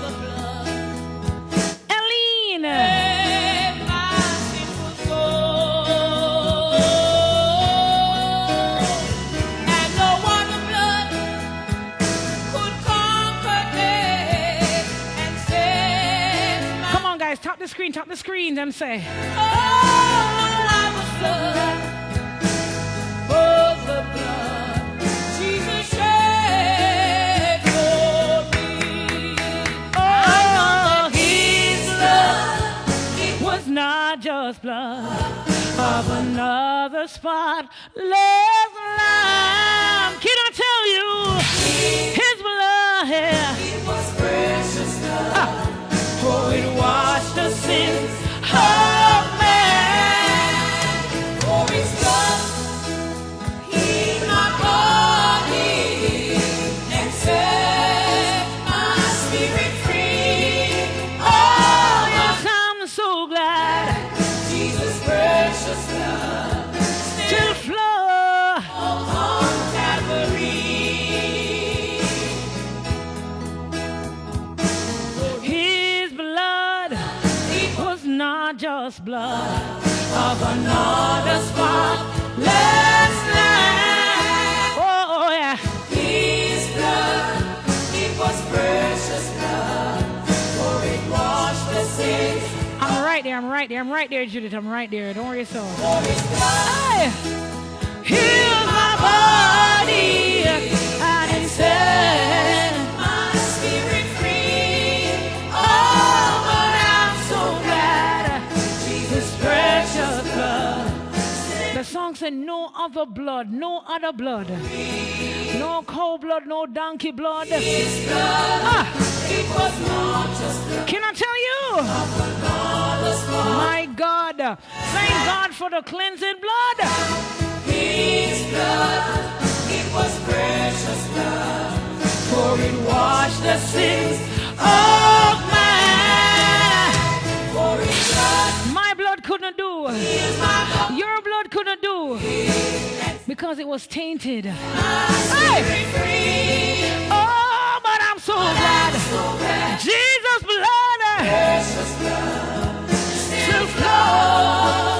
Come on, guys. Top the screen. Top the screen. Them say. Oh, I was blood. The blood Jesus shed for me. His blood, it was not just blood of another spotless lamb. Can I tell you? His blood. It was precious blood, for it washed the sins of not just blood of another spotless lamb. Oh, oh, yeah. His blood, it was precious blood, for it washed the sins. I'm right there. I'm right there. I'm right there, Judith. I'm right there. Don't worry yourself. For His blood Heal my body and it song said, No other blood, no other blood. No cold blood, no donkey blood. blood ah. Can I tell you? My God. Thank God for the cleansing blood. His blood, it was precious blood. For it washed the sins of man. For it blood couldn't do. Your blood couldn't do. Because it was tainted. Hey! Oh, but I'm so glad. Jesus' blood still flows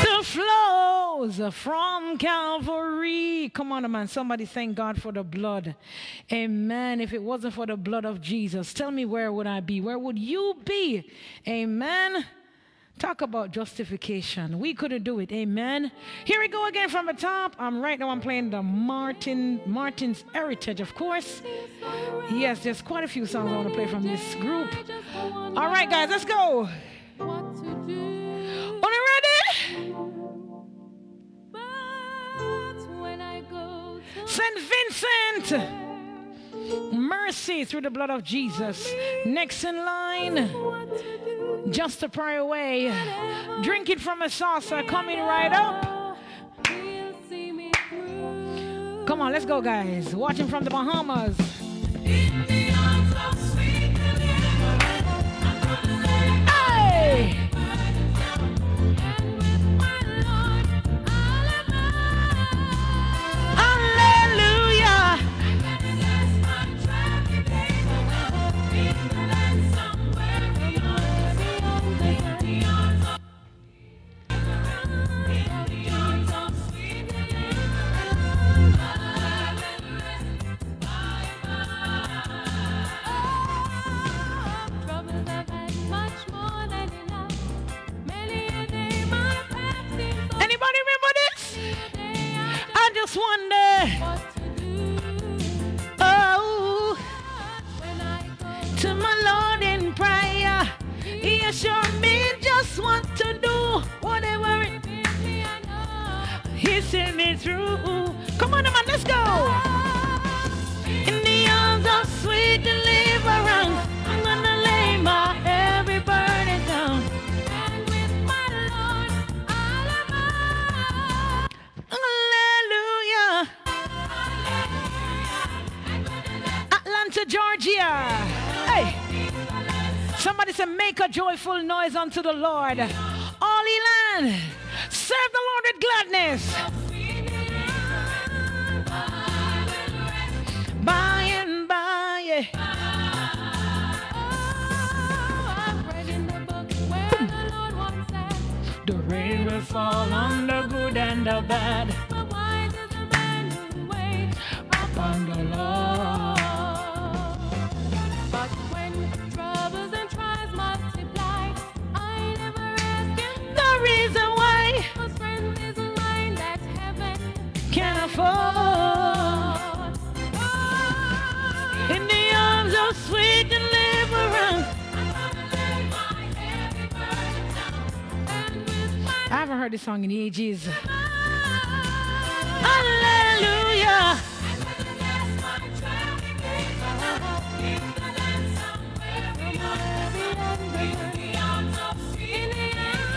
Still flows from Calvary. Come on, man. Somebody thank God for the blood. Amen. If it wasn't for the blood of Jesus, tell me where would I be? Where would you be? Amen. Talk about justification. We couldn't do it. Amen. Here we go again from the top. I'm right now I'm playing the Martin Martin's Heritage, of course. Yes, there's quite a few songs I want to play from this group. All right, guys, let's go. Are you ready? St. Vincent. Mercy through the blood of Jesus. Next in line. Just a prayer away. Drink it from a saucer. Coming right up. Come on, let's go, guys. Watching from the Bahamas. Hey! Just wonder. Oh, to my Lord in prayer, He assured me just what to do, whatever it He sent me through. Come on, man, let's go. In the arms of sweet deliverance, I'm gonna lay my heavy Atlanta, Georgia. Hey. Somebody say, make a joyful noise unto the Lord. All ye land, serve the Lord with gladness. By and by. The rain will fall on the good and the bad. Upon the Lord. Afford in the arms of sweet deliverance. I haven't heard this song in ages. Hallelujah.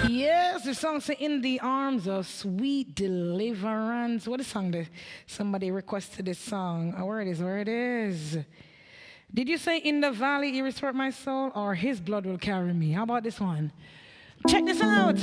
Yes, the song say in the arms of sweet deliverance. What is song that somebody requested this song? Oh, where it is, where it is. Did you say in the valley he restored my soul or his blood will carry me? How about this one? Check this out.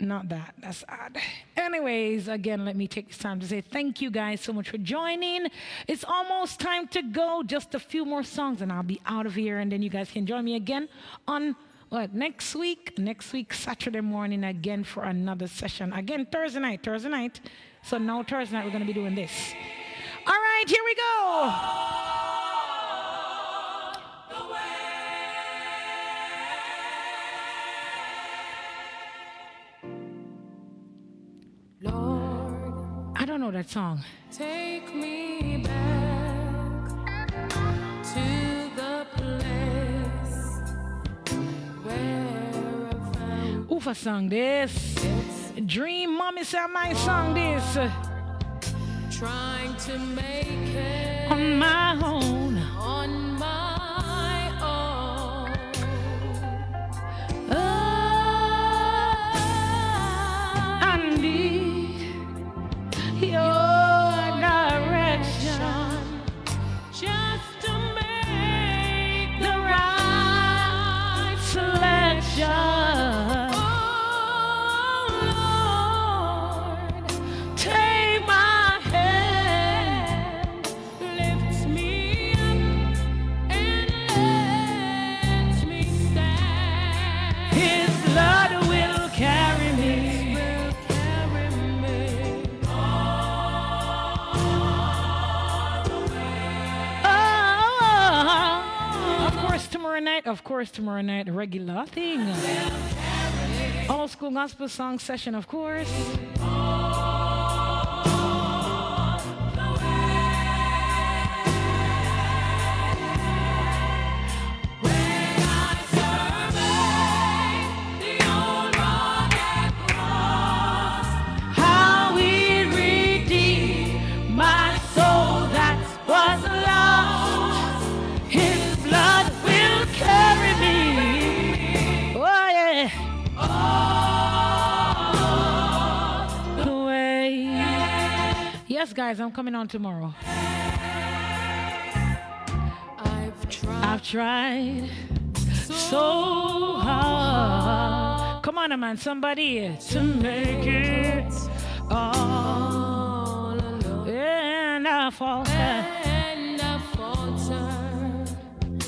Not that. That's odd. Anyways, again, let me take this time to say thank you guys so much for joining. It's almost time to go. Just a few more songs and I'll be out of here. And then you guys can join me again on what next week? Next week, Saturday morning again for another session. Again, Thursday night, Thursday night. So now Thursday night we're gonna be doing this. All right, here we go. I don't know that song. Take me back I Ufa sung this. Dream Mommy said my song this. trying to make it on my own. on my night, of course, tomorrow night, regular thing. Old school gospel song session, of course. Yes, guys, I'm coming on tomorrow. I've tried I've tried so hard. Come on, a man, somebody to make it all alone and I falter. and I falter.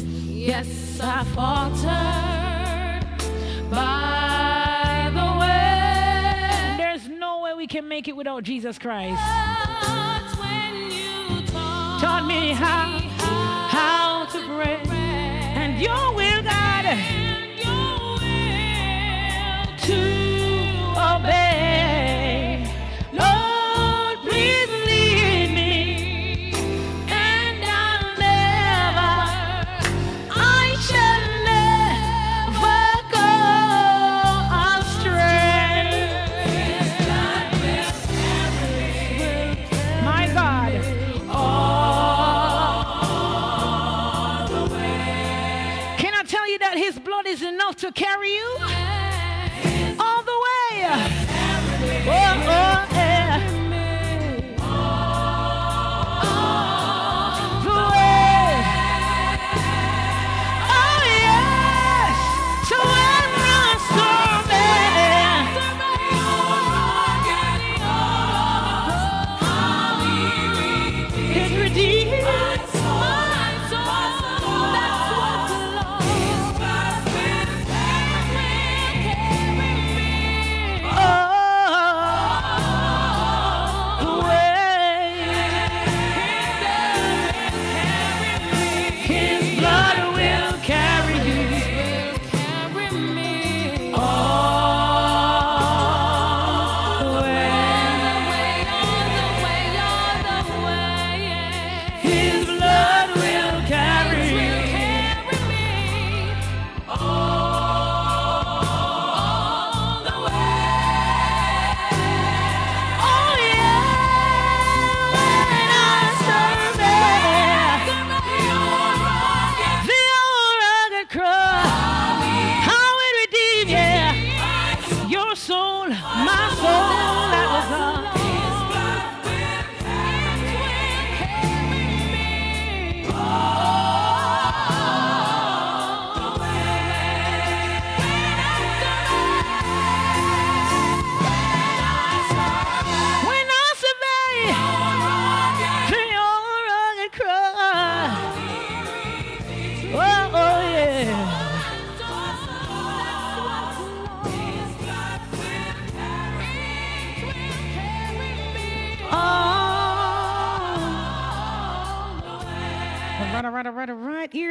Yes, I faltered by can make it without Jesus Christ. When you taught, Taught me how how to pray, and Your will, God, and your will to obey. To carry you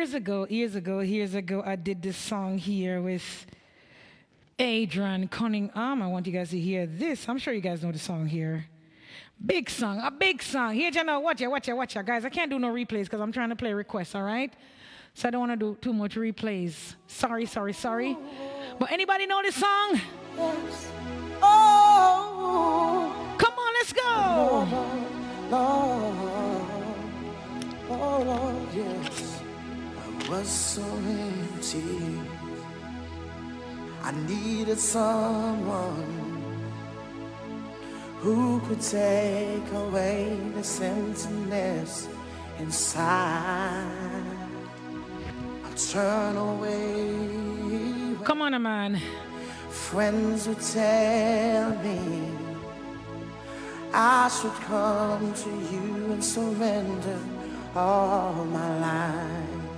Years ago, years ago, years ago, I did this song here with Adrian Cunningham. I want you guys to hear this. I'm sure you guys know the song here. Big song, a big song. Here, you know, watch it, watch it, watch it. Guys, I can't do no replays because I'm trying to play requests, all right? So I don't want to do too much replays. Sorry, sorry, sorry. But anybody know this song? Oh, Come on, let's go. Lord, oh Lord, yes, was so empty. I needed someone who could take away the emptiness inside. I turn away. Come on, a man. Friends would tell me I should come to you and surrender all my life.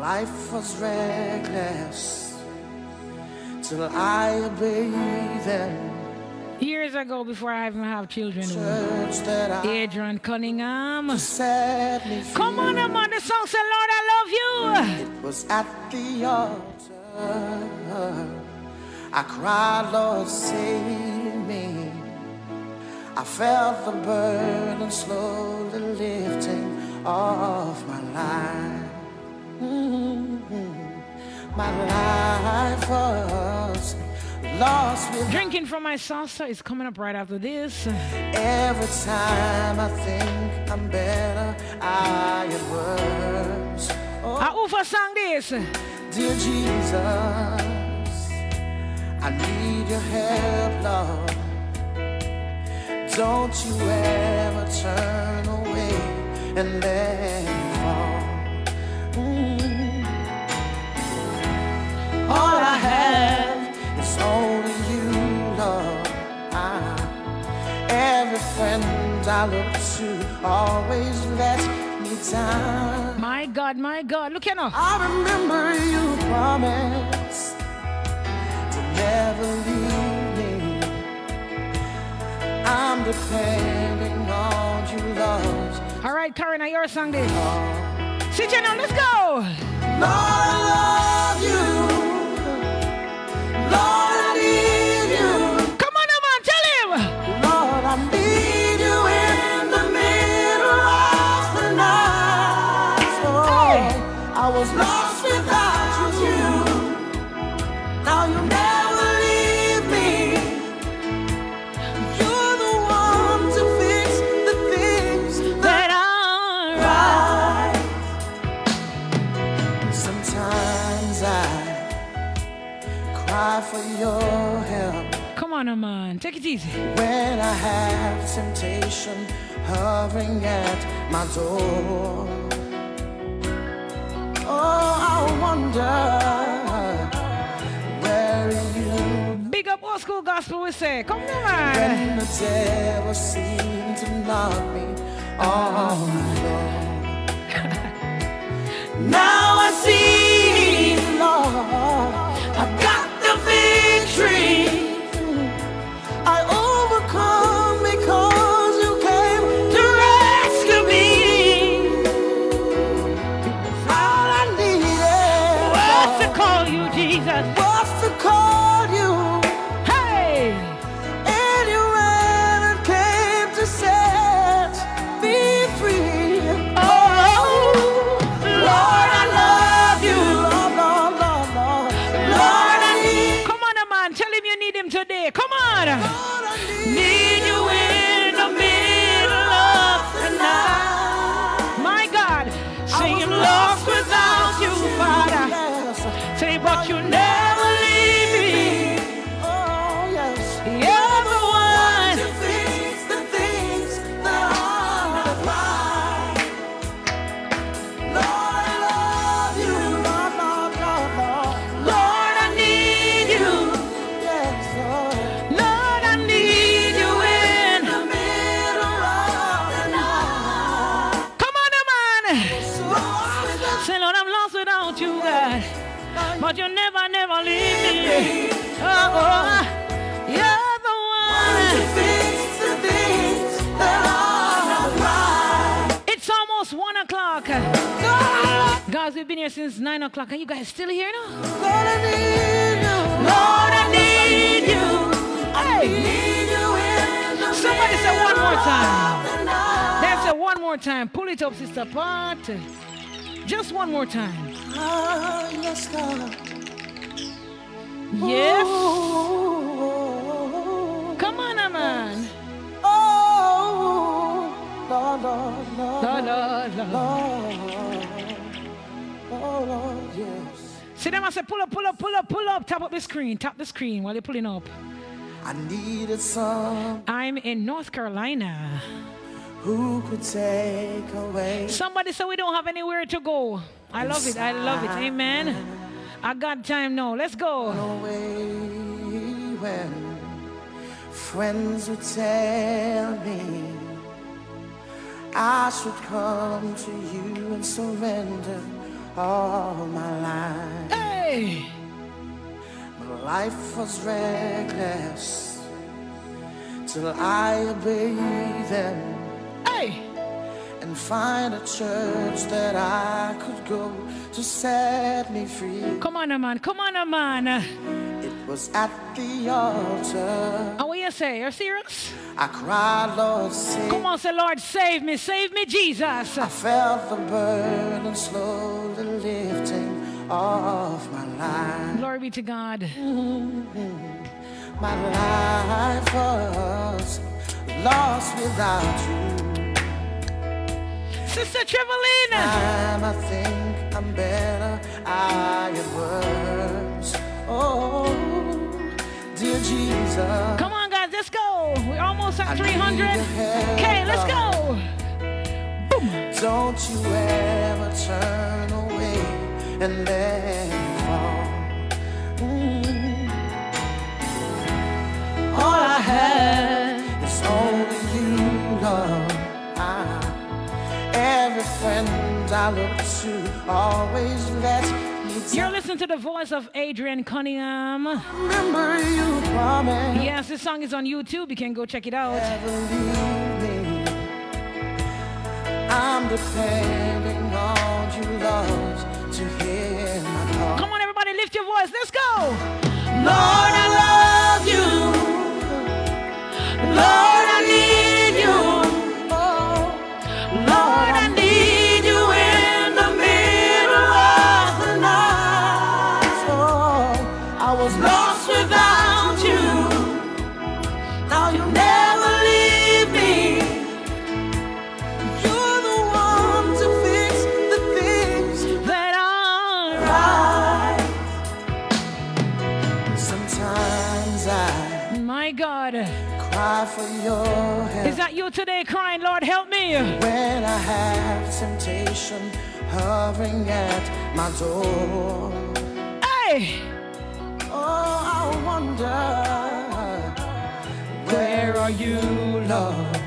Life was reckless till I obeyed them. Years ago, before I even have children, Church that I Adrian Cunningham. set me free. Come on, man. The song said, Lord, I love you. It was at the altar. I cried, Lord, save me. I felt the burden slowly lifting off my life. Drinking from my saucer is coming up right after this. Every time I think I'm better, I get worse. Oh, ah, I offer song this. dear Jesus, I need your help, Lord. Don't you ever turn away and let All I have is only you, Lord. I, every friend I look to always let me down. My God, my God. Look here now. I remember you promised to never leave me. I'm depending on you, Lord. All right, Karen, I your song this. Sit down, let's go. Lord, I love you. Lord, I need on, man. Take it easy. When I have temptation hovering at my door. Oh, I wonder where you Big up old school gospel, we say. Come on, when man. the devil seemed to knock me on the floor. now I see, Lord, I got the victory. Come Guys, we've been here since 9 o'clock. Are you guys still here now? Lord, I need you. Lord, I need you. I need you Somebody say one more time. That's it one more time. Pull it up, Sister Pat. Just one more time. Ah, yes, Yes. Oh. Come on, man. Oh, la, la, la, la, la. See them I say pull up, pull up, pull up, pull up. Tap up the screen, tap the screen while you're pulling up. I needed some I'm in North Carolina. who could take away. Somebody said we don't have anywhere to go. I love it. I love it. Amen. I got time now. Let's go. when friends would tell me I should come to you and surrender all my life. Hey! But life was reckless till I obeyed them. Hey! And find a church that I could go to set me free. Come on, man. Come on, man. It was at the altar. And what you say? You're serious? I cried, Lord, save Come on, say, Lord, save me. Save me, Jesus. I felt the burden slowly lifting off my life. Glory be to God. Mm-hmm. My life was lost without you. Sister Trevelina. Time I think I'm better, I am worse. Oh, dear Jesus. Come on, guys, let's go. We're almost at I 300. need your help. Okay, let's go. Don't you ever turn away and let me fall. Mm. All I have is only you, Lord. Every friend I look to always let me You're listening to the voice of Adrian Cunningham. Remember you promised. Yes, this song is on YouTube. You can go check it out. I'm depending on you, Lord, to hear my call. Come on, everybody, lift your voice. Let's go. Lord, I love you. Lord, Is that you today crying, Lord, help me? When I have temptation hovering at my door. Hey! Oh, I wonder, where are you, Lord?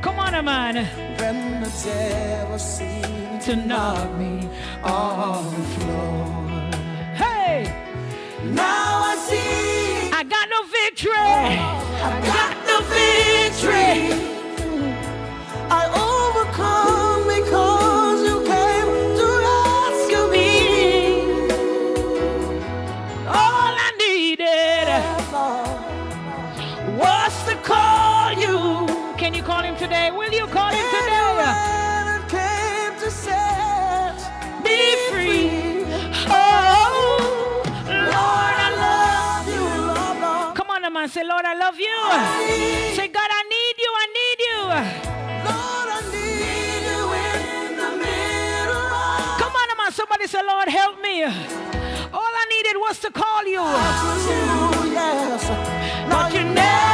Come on, man. When the devil seems to knock me on the floor. Hey! Now I see. I got no victory. I got today? Will you call him today? Come man. Say, Lord, I love you. Say, God, I need you. I need you. Lord, I need you in the middle of Come on, man. Somebody say, Lord, help me. All I needed was to call you. you, yes. Now you never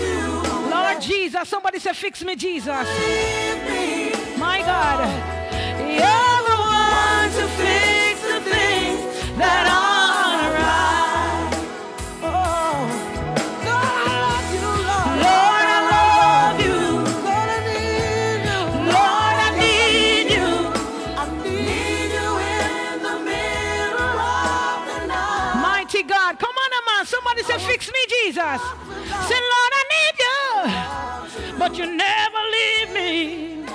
you, Lord Jesus. Somebody say, fix me, Jesus. My God. You're the one to fix the things that aren't Somebody say, fix me, Jesus. Say, Lord, I need you. But you never leave me.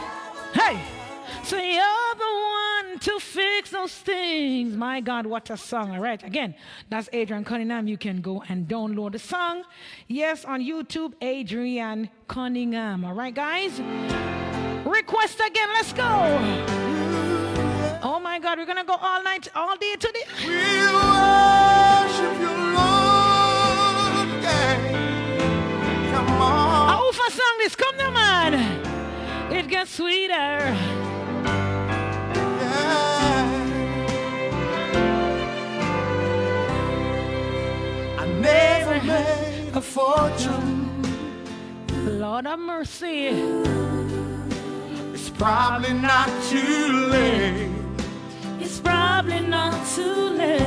Hey. Say, you're the one to fix those things. My God, what a song. All right. Again, that's Adrian Cunningham. You can go and download the song. Yes, on YouTube, Adrian Cunningham. All right, guys? Request again. Let's go. Oh my God, we're to go all night, all day today. We Sweeter. I never made a fortune. Lord of mercy. It's probably not too late. It's probably not too late.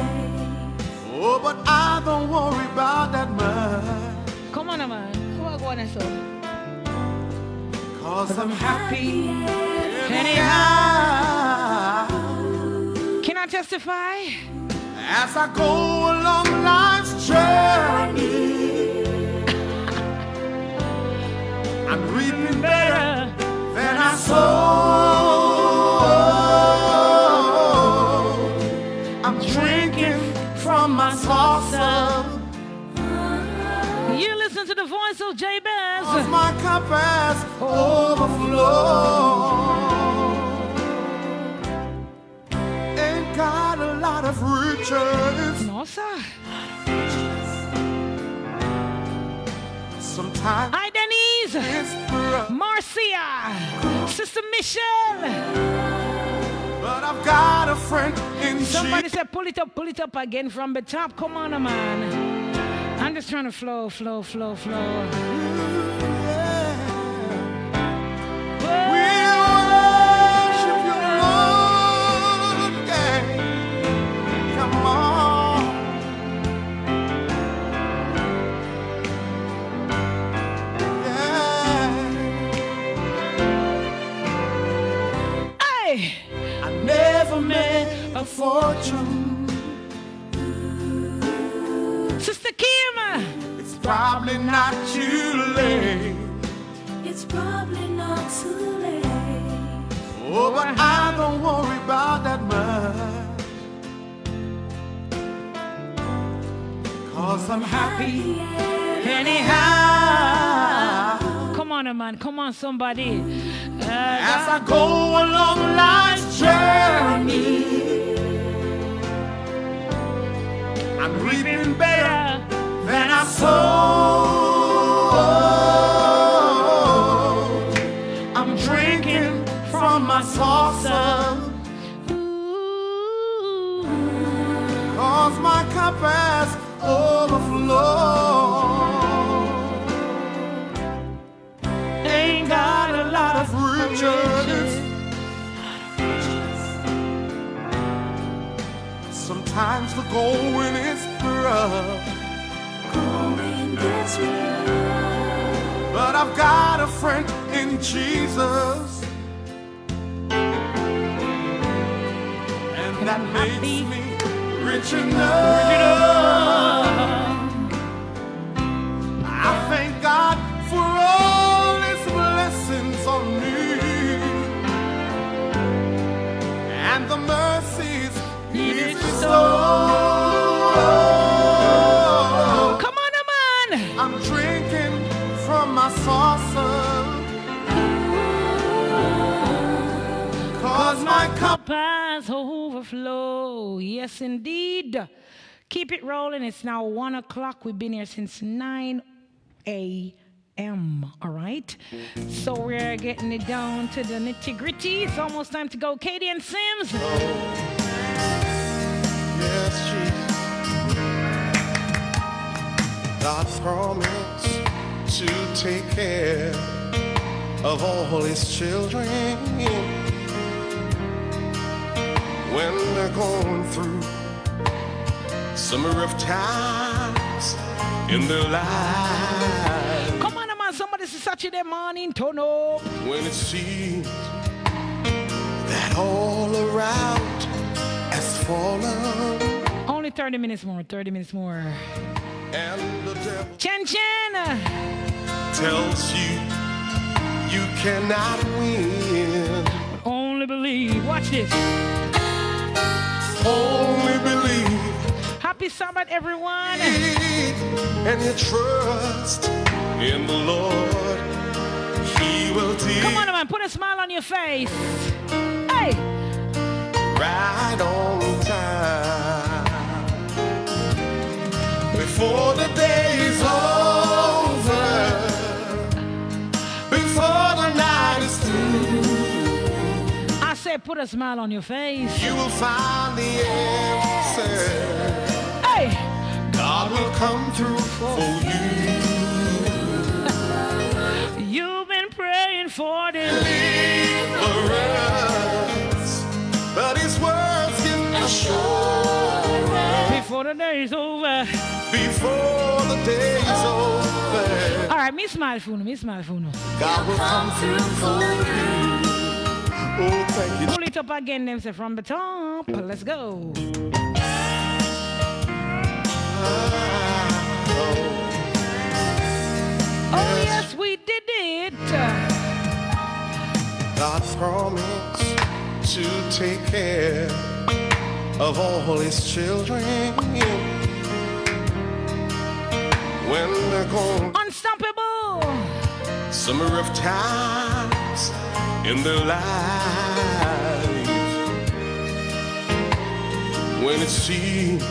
Oh, but I don't worry about that much. Come on, man. Who are going so? Cause I'm happy Anyhow. Can I testify? as I go along life's journey. I'm reaping better than I sowed. I'm drinking from my saucer. Listen to the voice of Jabez. Cause my cup has overflowed. Ain't got a lot of riches. No, sir. Sometimes Hi, Denise. Marcia. Sister Michelle. But I've got a friend in Somebody said, pull it up, pull it up again from the top. Come on, man. I'm just trying to flow, flow, flow, flow. We worship Kim. It's probably not too late. It's probably not too late. Oh, but I don't worry about that much. Cause I'm happy anyhow. Come on, man. Come on, somebody. Uh, As I go along life's journey, I'm reaping better than I sowed. I'm drinking from my saucer. Cause my cup has overflowed. Ain't got a lot of riches. Sometimes the going is rough. But I've got a friend in Jesus. And that makes me rich enough. I for Come on, man. I'm drinking from my saucer. Cause my cup has overflow. Yes, indeed. Keep it rolling. It's now one o'clock. We've been here since 9 a.m. All right. So we're getting it down to the nitty gritty. It's almost time to go. Katie and Sims. Yes, Jesus. God promised to take care of all his children when they're going through some rough times in their lives. Come on, man. Somebody say Saturday morning. Turn up. When it seems that all around Only 30 minutes more. 30 minutes more. and the devil Chen Chen. tells you you cannot win. Only believe. Watch this. Only believe Happy Sabbath, everyone. and you trust in the Lord. He will deal Come on, man, put a smile on your face. Hey, right on time. Before the day's over, before the night is through, I said, put a smile on your face. you will find the answer. Hey, God will come through for you. you've been praying for. Deliverance, but His words give assurance. Before the day is over. Before the day is over, All right, me smile for me smile for. God will come through for you. Oh, thank you. Pull it up again, them say from the top. Let's go. Ah, oh, yes, we did it. God promised to take care of all His children when they're gone. Unstoppable. Some rough times in their lives when it seems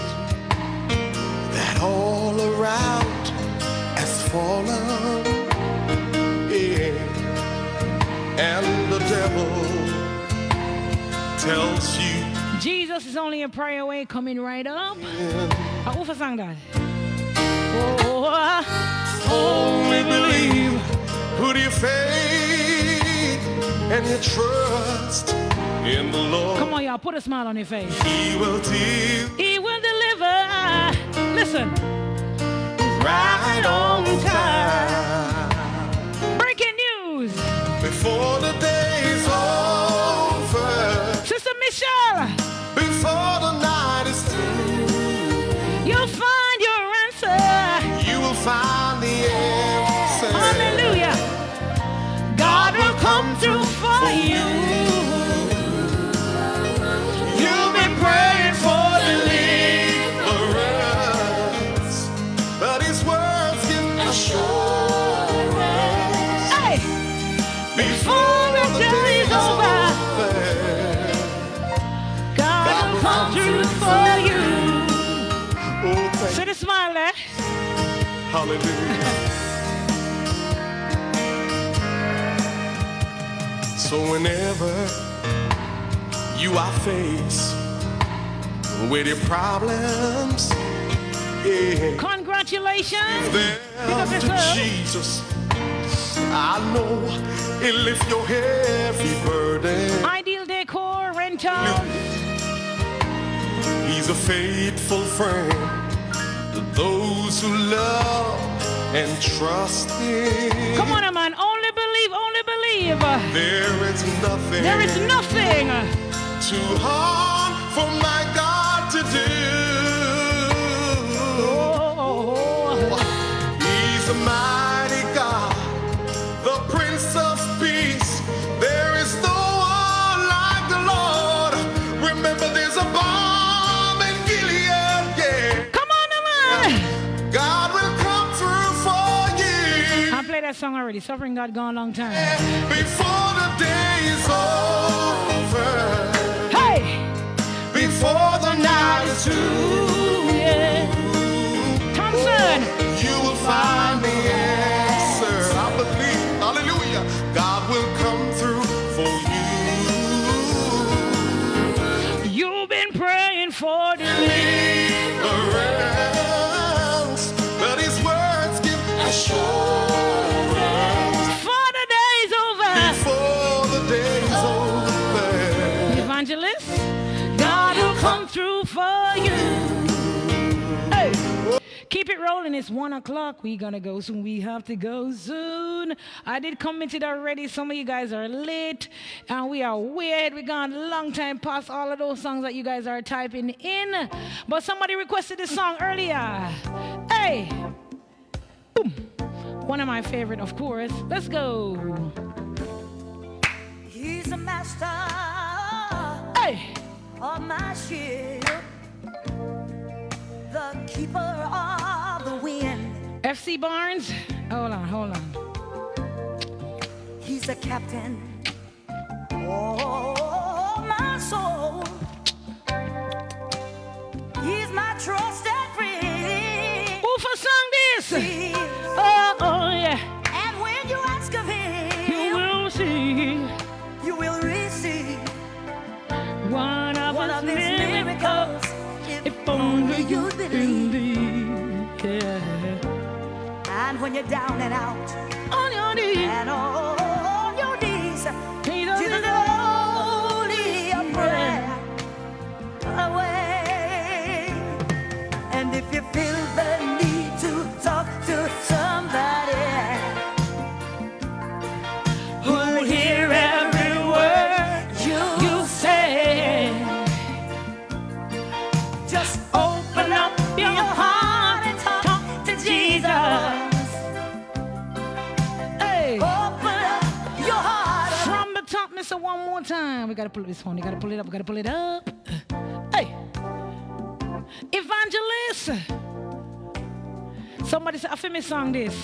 that all around has fallen. Yeah. And the devil tells you Jesus is only a prayer away, coming right up. Uh, who for sang that? Oh, only believe, put your faith and your trust in the Lord. come on, y'all, put a smile on your face. He will deal He will deliver. Listen, right on time. breaking news. Before the day's find Hallelujah. So whenever you are faced with your problems, yeah, Congratulations. there. Jesus. I know it lift your heavy burden. Ideal decor, rental. He's a faithful friend to those who love and trust Him. Come on, man. Only believe, only believe. There is nothing. There is nothing. too hard for my God to do. He's a mighty God, the Prince of Peace. There is no one like the Lord. Remember, there's a bomb that song already. Suffering God gone a long time. before the day is over. Hey, Before the night is through. yeah. Thompson. You will find the rolling. It's one o'clock. We gonna go soon. We have to go soon. I did comment it already. Some of you guys are late, and we are weird. We gone a long time past all of those songs that you guys are typing in. But somebody requested this song earlier. Hey, boom. One of my favorite, of course. Let's go. He's a master Hey. of my ship, FC Barnes. Hold on, hold on. He's the captain. Oh, my soul. He's my trusted when you're down and out, time. We gotta pull this one. We gotta pull it up. We gotta pull it up. Hey, evangelist. Somebody say, "I feel me song this."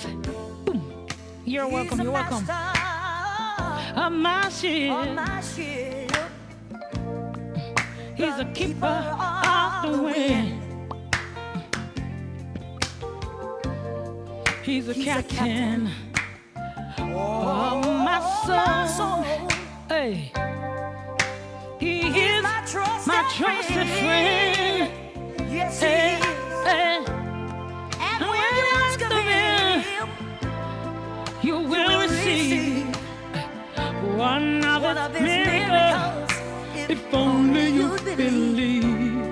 Boom. You're He's welcome. You're welcome. On my shield, my ship. he's a keeper of the wind. He's a He's a captain of my oh, soul. Hey, he is my trusted, my trusted friend. Yes, he Hey, is. hey. And And when when you ask of him, You you will receive one of one his miracles. If only you believe.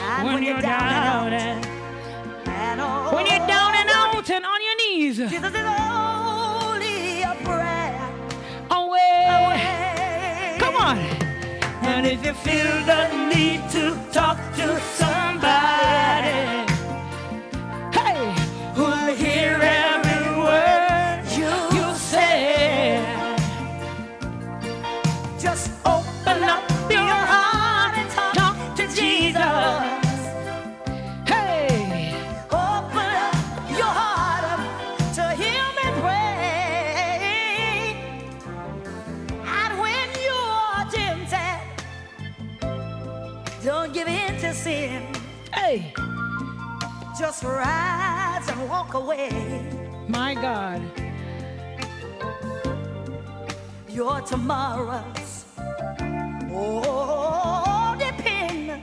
And When you're down and and on when you're down and out and on your knees. Jesus is only And if you feel the need to talk to somebody, Just rise and walk away. my God. Your tomorrows, oh, depend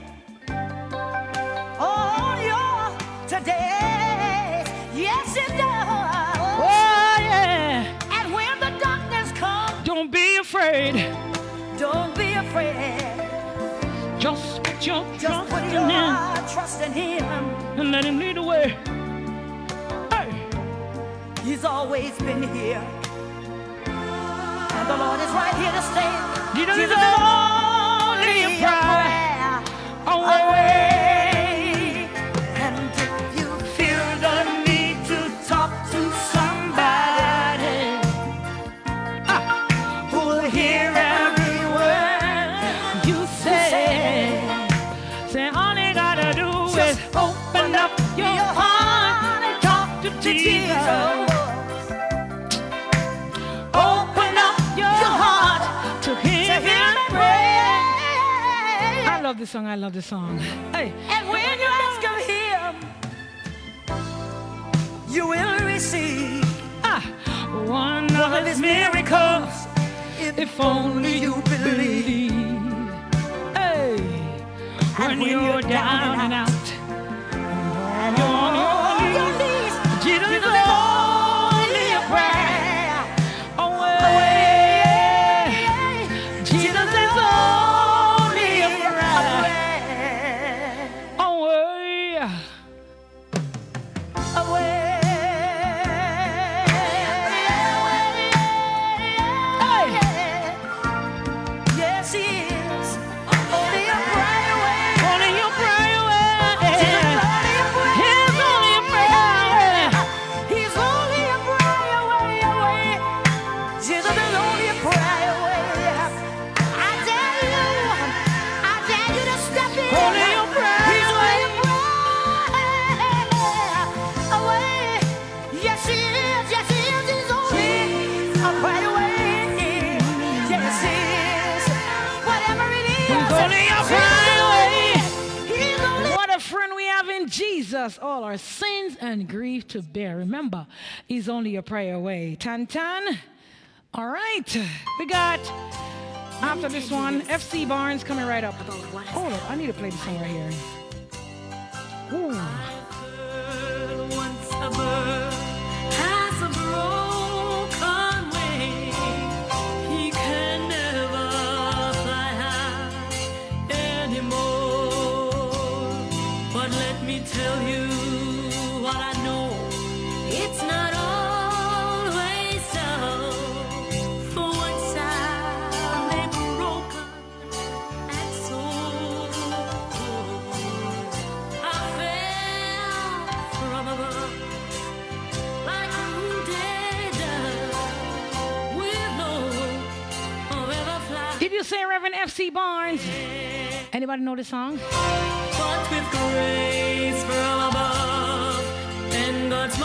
on your today. Yes, it does. Oh, yeah. And when the darkness comes, Don't be afraid. don't be afraid. Just put your Just trust put in Him trust in Him. and let Him lead the way. Hey, He's always been here. And the Lord is right here to stay. Jesus is Jesus is only a prayer away. Love this song. I love this song. Hey. And when you ask of him, you will receive Ah, one of his miracles, if only you believe. Hey, when you're down and out, and you're on your knees, Jesus is Jesus all our sins and grief to bear. Remember, He's only a prayer away. Tan tan. All right, we got after this one FC Barnes coming right up. Hold up, I need to play this song right here. Ooh. You Reverend FC Barnes? Anybody know this song? But with grace from above and God's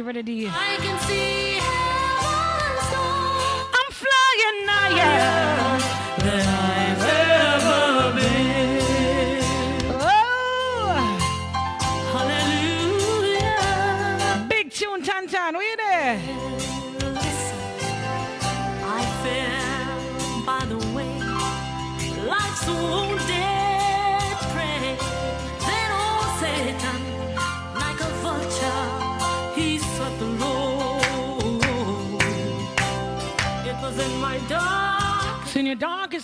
I got you, Brother D. I can see heaven's. I'm flying higher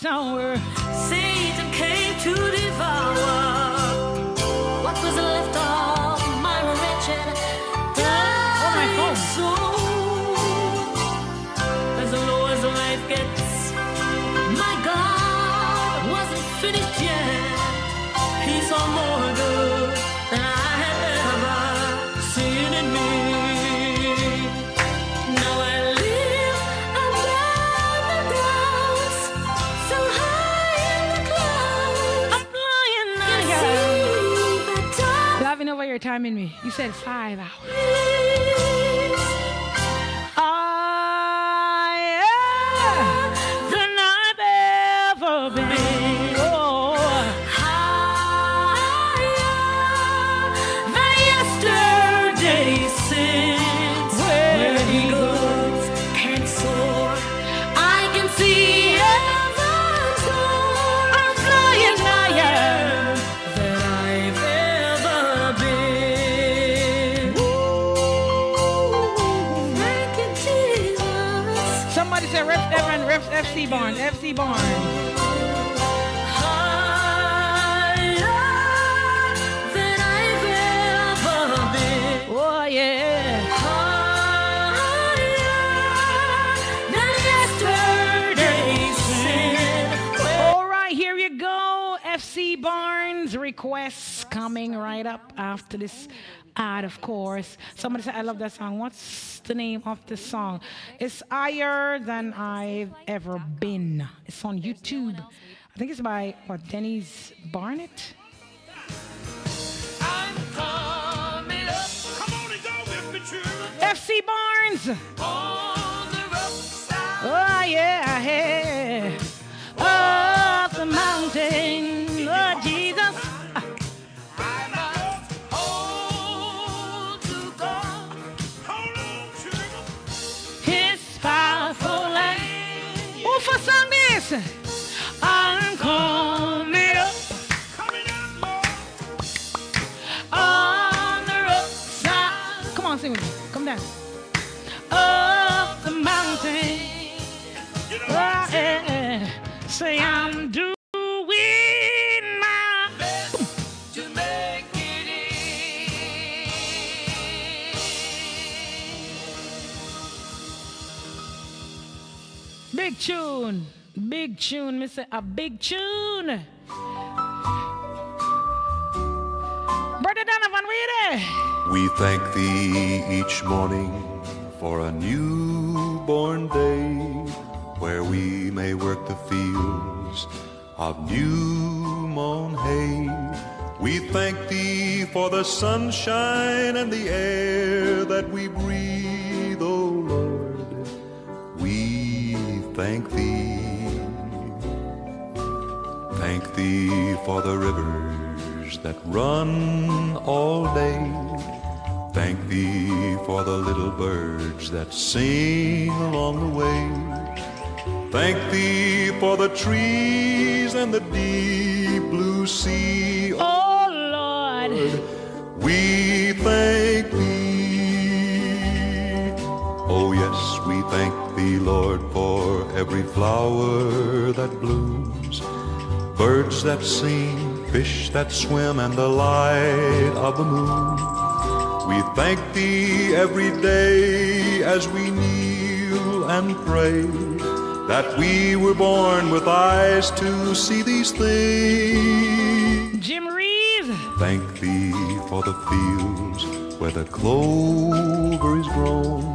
your hour. Satan came to devour Your time in me. You said five hours. You go. FC Barnes requests coming right up after this ad, of course. Somebody said, I love that song. What's the name of the song? It's Higher Than I've Ever Been. It's on YouTube. I think it's by, what, Denny's Barnett? FC Barnes! Oh, yeah, yeah. Up the mountain, Lord Jesus. For song this? I'm coming up. On the rough side. Come on, sing with me. Come down. Up the mountain. Yeah. Say I'm doing Big tune. Big tune, Mr. A big tune. Brother Donovan, you there? We thank thee each morning for a newborn day where we may work the fields of new mown hay. We thank thee for the sunshine and the air that we breathe, thank thee. Thank thee for the rivers that run all day. Thank thee for the little birds that sing along the way. Thank thee for the trees and the deep blue sea. Oh Lord. We thank thee. Oh yes, we thank thee, Lord, for every flower that blooms, birds that sing, fish that swim, and the light of the moon. We thank thee every day as we kneel and pray that we were born with eyes to see these things. Jim Reeves. Thank thee for the fields where the clover is grown.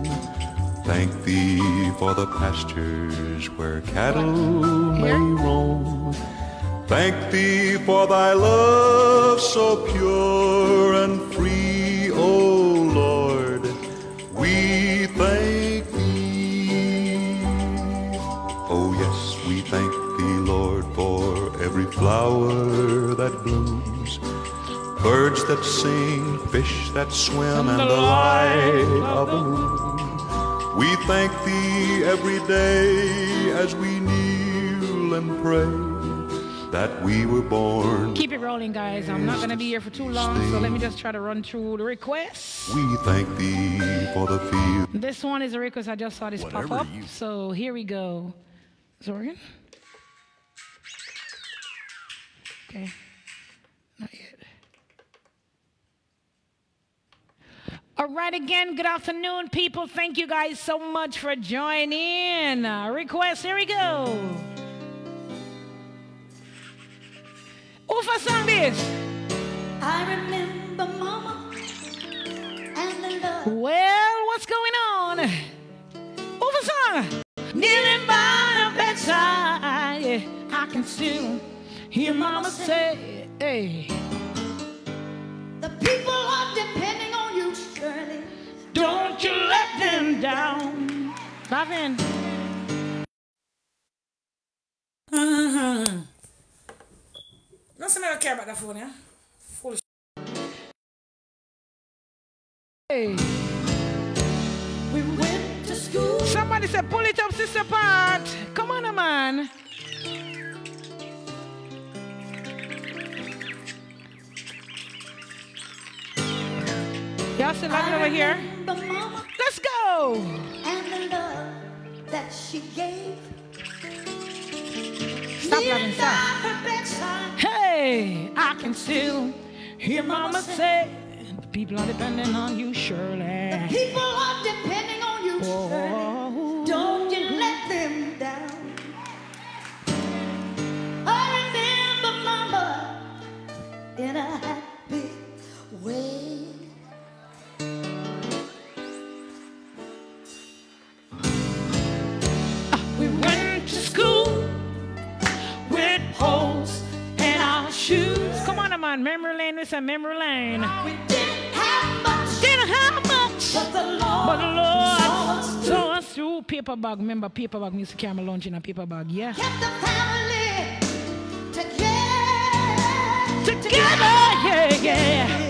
Thank thee for the pastures where cattle may roam. Thank thee for thy love so pure and free, O Lord. We thank thee. Oh, yes, we thank thee, Lord, for every flower that blooms, birds that sing, fish that swim, and the light of the moon. We thank thee every day as we kneel and pray that we were born. Keep it rolling, guys. I'm not gonna be here for too long, so let me just try to run through the requests. We thank thee for the field. This one is a request. I just saw this pop Whatever up. So here we go. Zorgan? Okay. Not yet. All right, again, good afternoon, people. Thank you guys so much for joining. Request, here we go. For song this? I remember Mama and the love. Well, what's going on? For song? Kneeling by the bedside, yeah, I can still hear Mama say, hey. The people are depending Shirley. Don't you let them down. Laughing. Mm-hmm. Listen, I don't care about that phone, yeah? Full of Hey. We went to school. Somebody said, pull it up, Sister Pat. Come on, a man. Y'all still laughing over here? Let's go. and the love that she gave. Stop laughing, Kneeling stop. by her bedside. Hey, I can still hear Mama say, the people are depending on you, Shirley. The people are depending on you, Shirley. Oh. Don't you let them down. I remember Mama in a happy way. On. Memory lane is a memory lane. We didn't have much, Didn't have much, but the Lord, but the Lord saw us through. saw us through paper bag. Remember paper bag? We used to carry my lunch in a paper bag. Yeah. kept the family together. Together, yeah, yeah.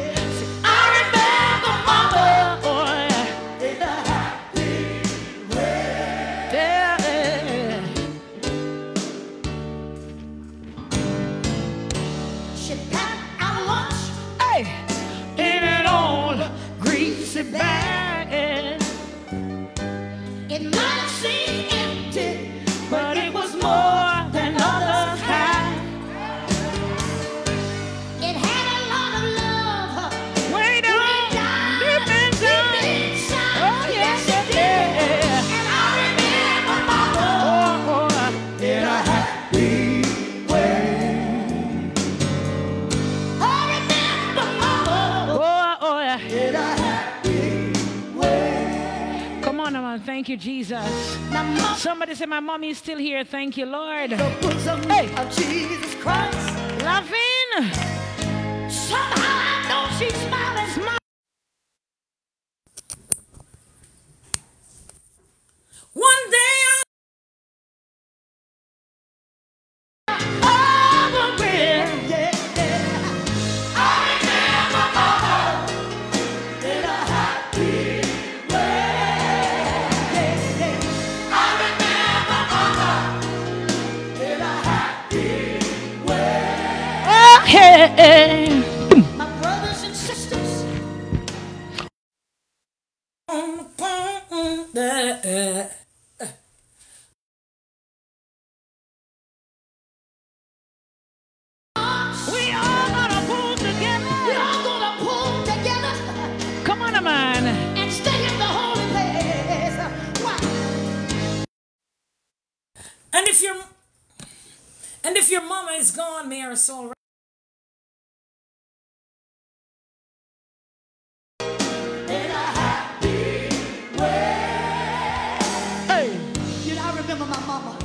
You, Jesus. Somebody say, My mommy is still here. Thank you, Lord. Hey. of Jesus Christ. Loving. Somehow I know she's way. Hey. You know, I remember my mama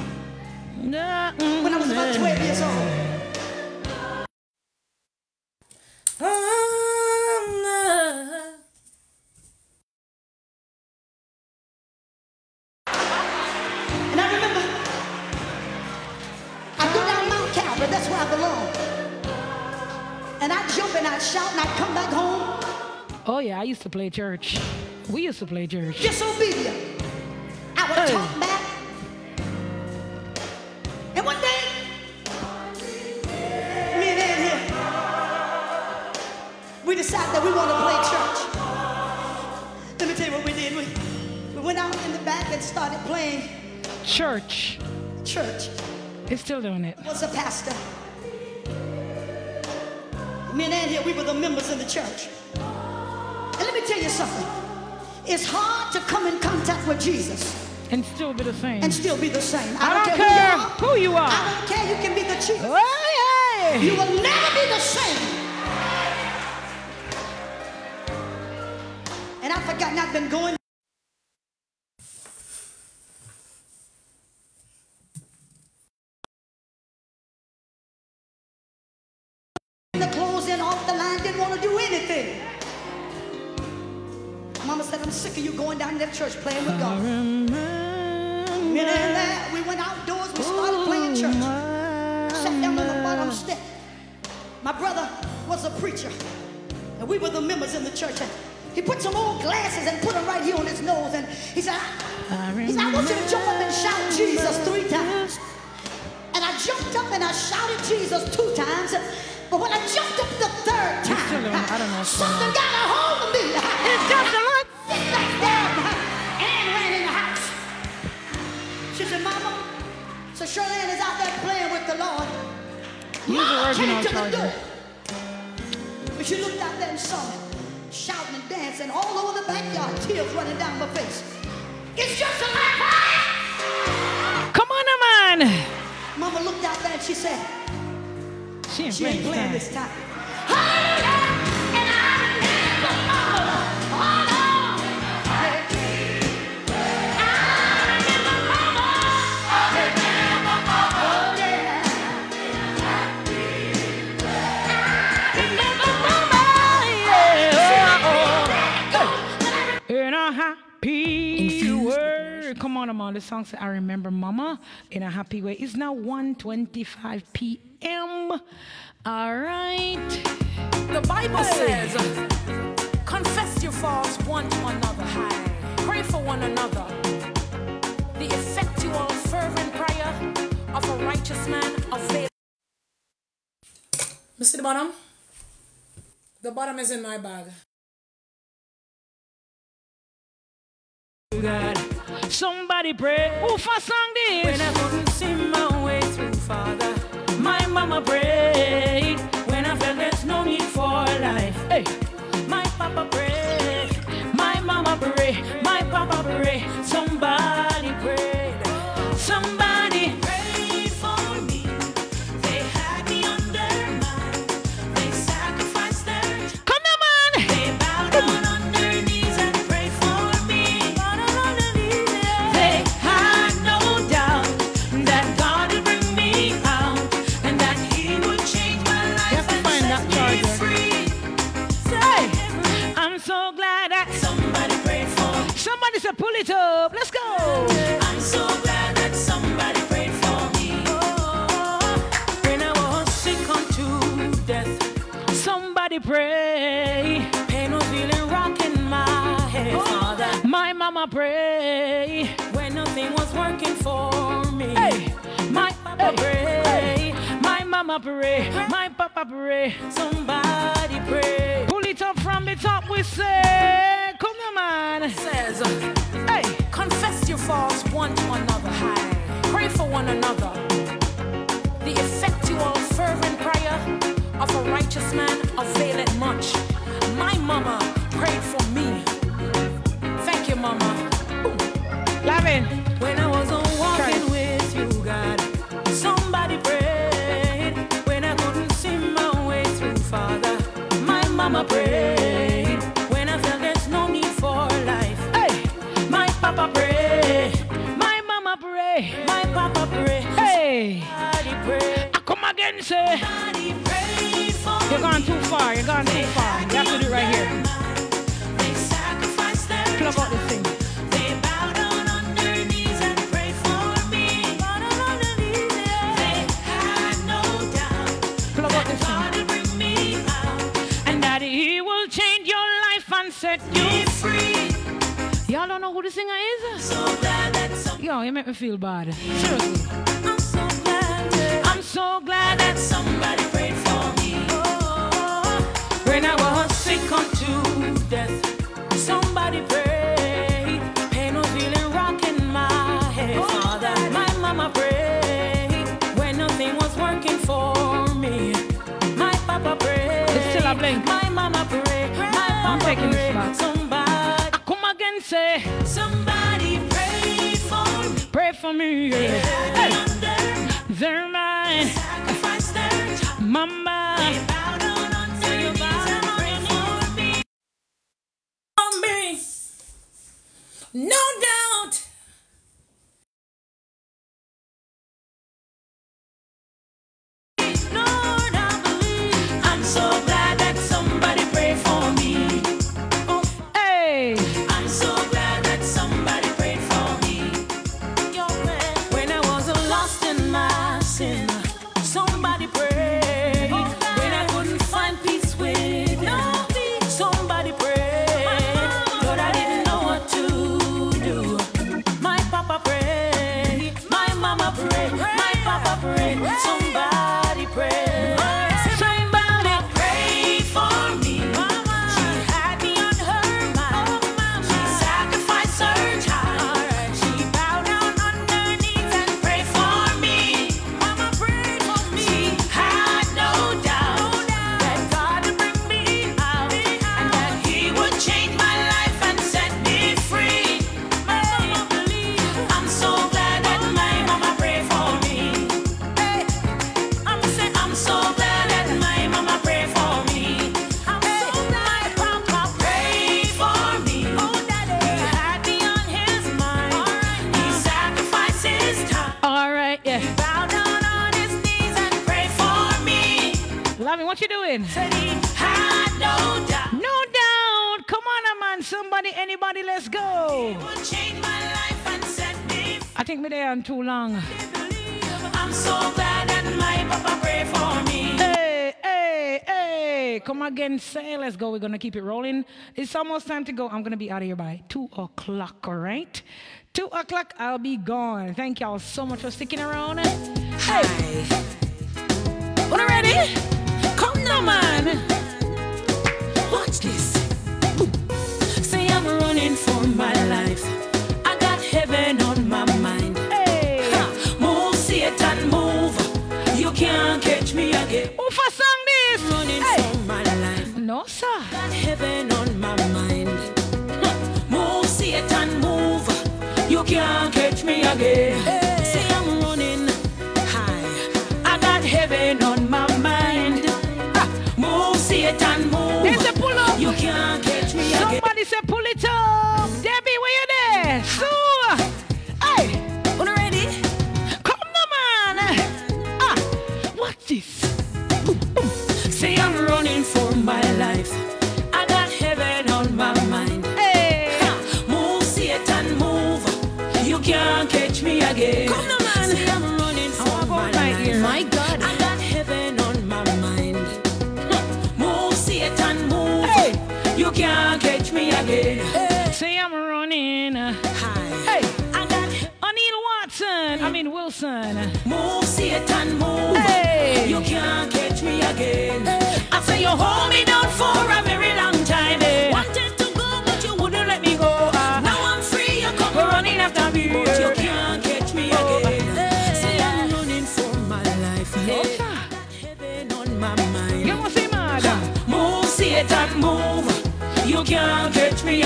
when I was about 12 years old. Used to play church. We used to play church. disobedient. I would Hey. talk back. And one day, me and here, we decided that we want to play church. Let me tell you what we did. We, we went out in the back and started playing Church. church. It's still doing it. was a pastor. Me and Ann here, we were the members in the church. And let me tell you something. It's hard to come in contact with Jesus And still be the same. and still be the same. I don't care who you are. I don't care. You can be the chief. You will never be the same. And I've forgotten I've been going. You going down to that church playing with God. And then there, we went outdoors, we started playing church. Sat down on the bottom step. My brother was a preacher, and we were the members in the church. And he put some old glasses and put them right here on his nose. And he said, I, he said, I want you to jump up and shout Jesus three times. And I jumped up and I shouted Jesus two times. But when I jumped up the third time, don't- I don't know something got a hold of me. It's just so Charlene is out there playing with the Lord. Use the Mom original came to the charger. door. But she looked out there and saw me, shouting and dancing all over the backyard, tears running down my face. It's just a laugh. Come on, man. Mama looked out there and she said, She ain't she ain't playing playing this this time. Hallelujah! Come on, Mama. The song says, I remember Mama in a happy way. It's now 1.25 p.m. All right. The Bible says, confess your faults one to another. Pray for one another. The effectual, fervent prayer of a righteous man avails. You see the bottom? The bottom is in my bag. God. Somebody pray. Who for song this? When I couldn't see my way through, Father, My mama prayed. when I felt there's no need for life, Hey, my Papa prayed. my mama pray. My papa pray. Somebody feel bad. for me. Yeah. Hey. too long. So hey, hey, hey, come again, say, let's go. We're going to keep it rolling. It's almost time to go. I'm going to be out of here by 2 o'clock, all right? 2 o'clock, I'll be gone. Thank y'all so much for sticking around. Hey. When ready, come now, man.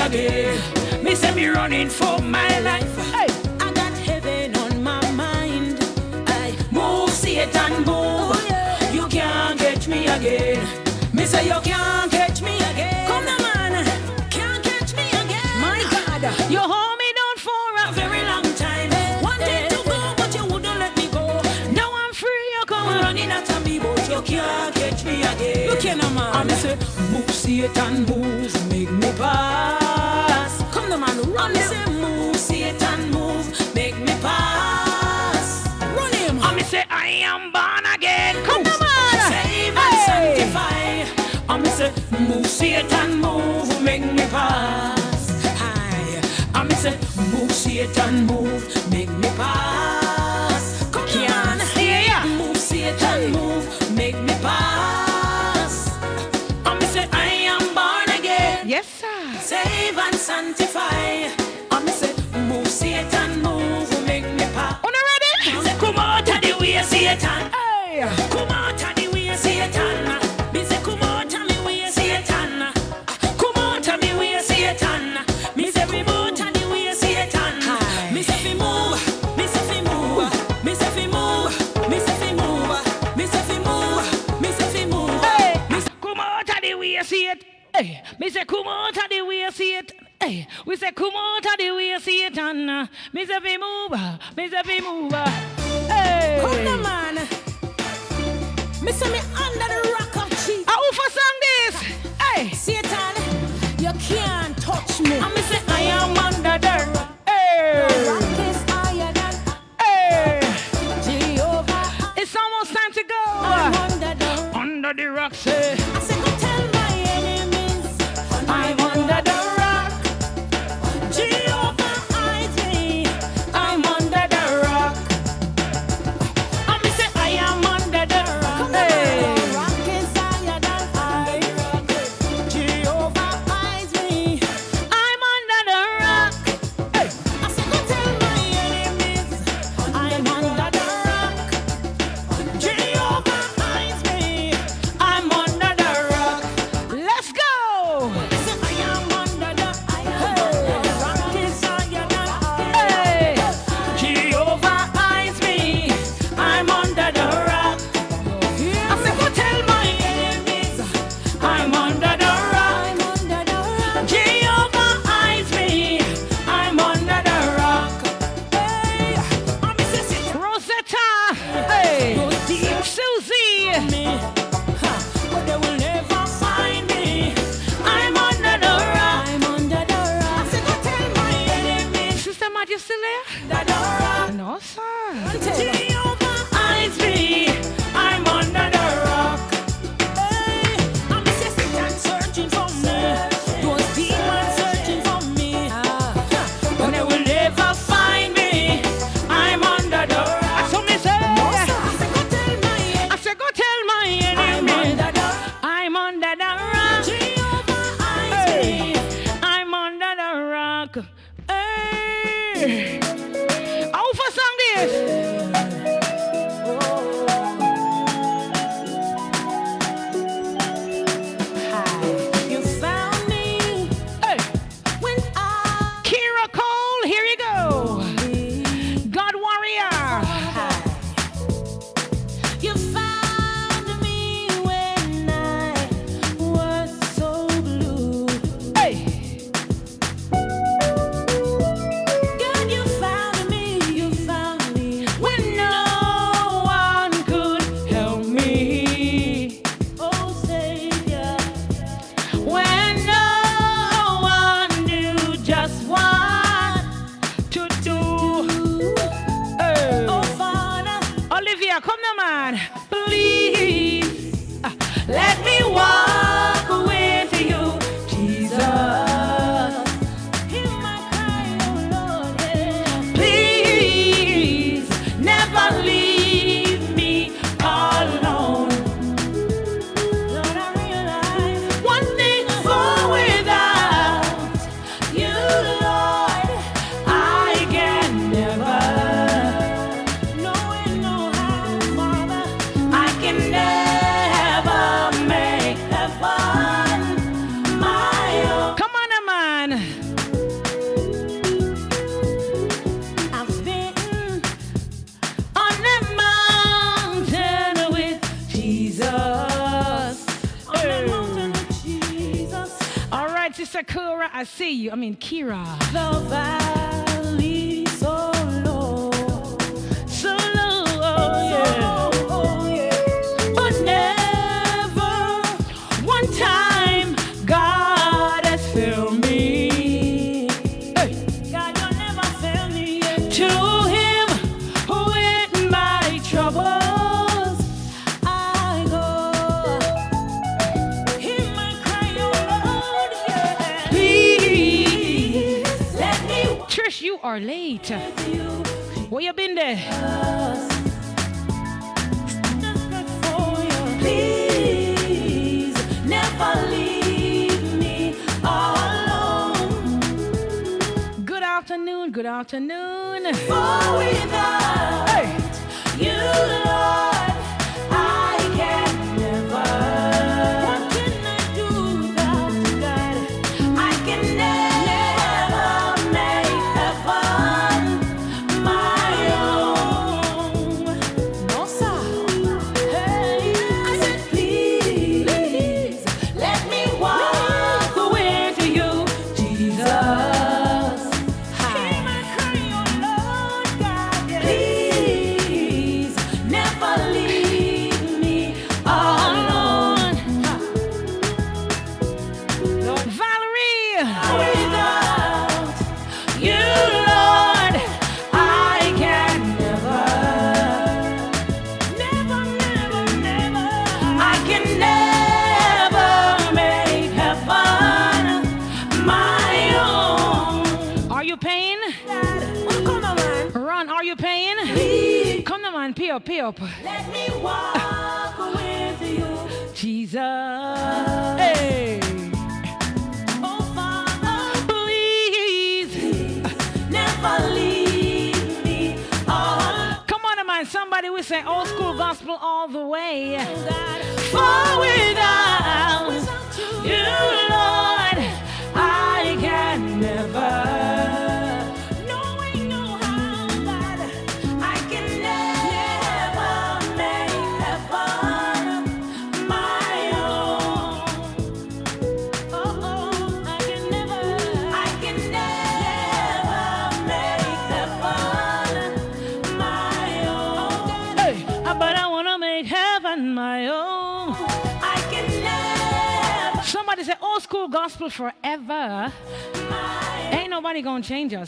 again. Me say me running for my life. Hey. I got heaven on my mind. I move, see move. Oh, you can't catch me again. Me say you can't catch me again. Come on, man. Can't catch me again. My God, you hold me down for a very long time. Wanted to go, but you wouldn't let me go. Now I'm free, you come running out of me, but you can't catch me again. Look here, uh, man. I me say move, Satan move. Make me buy. And me say move, move, make me pass. Run say I am born again. Come, on. Save and hey. sanctify. And say move, Satan move, make me pass. And move, move. fine.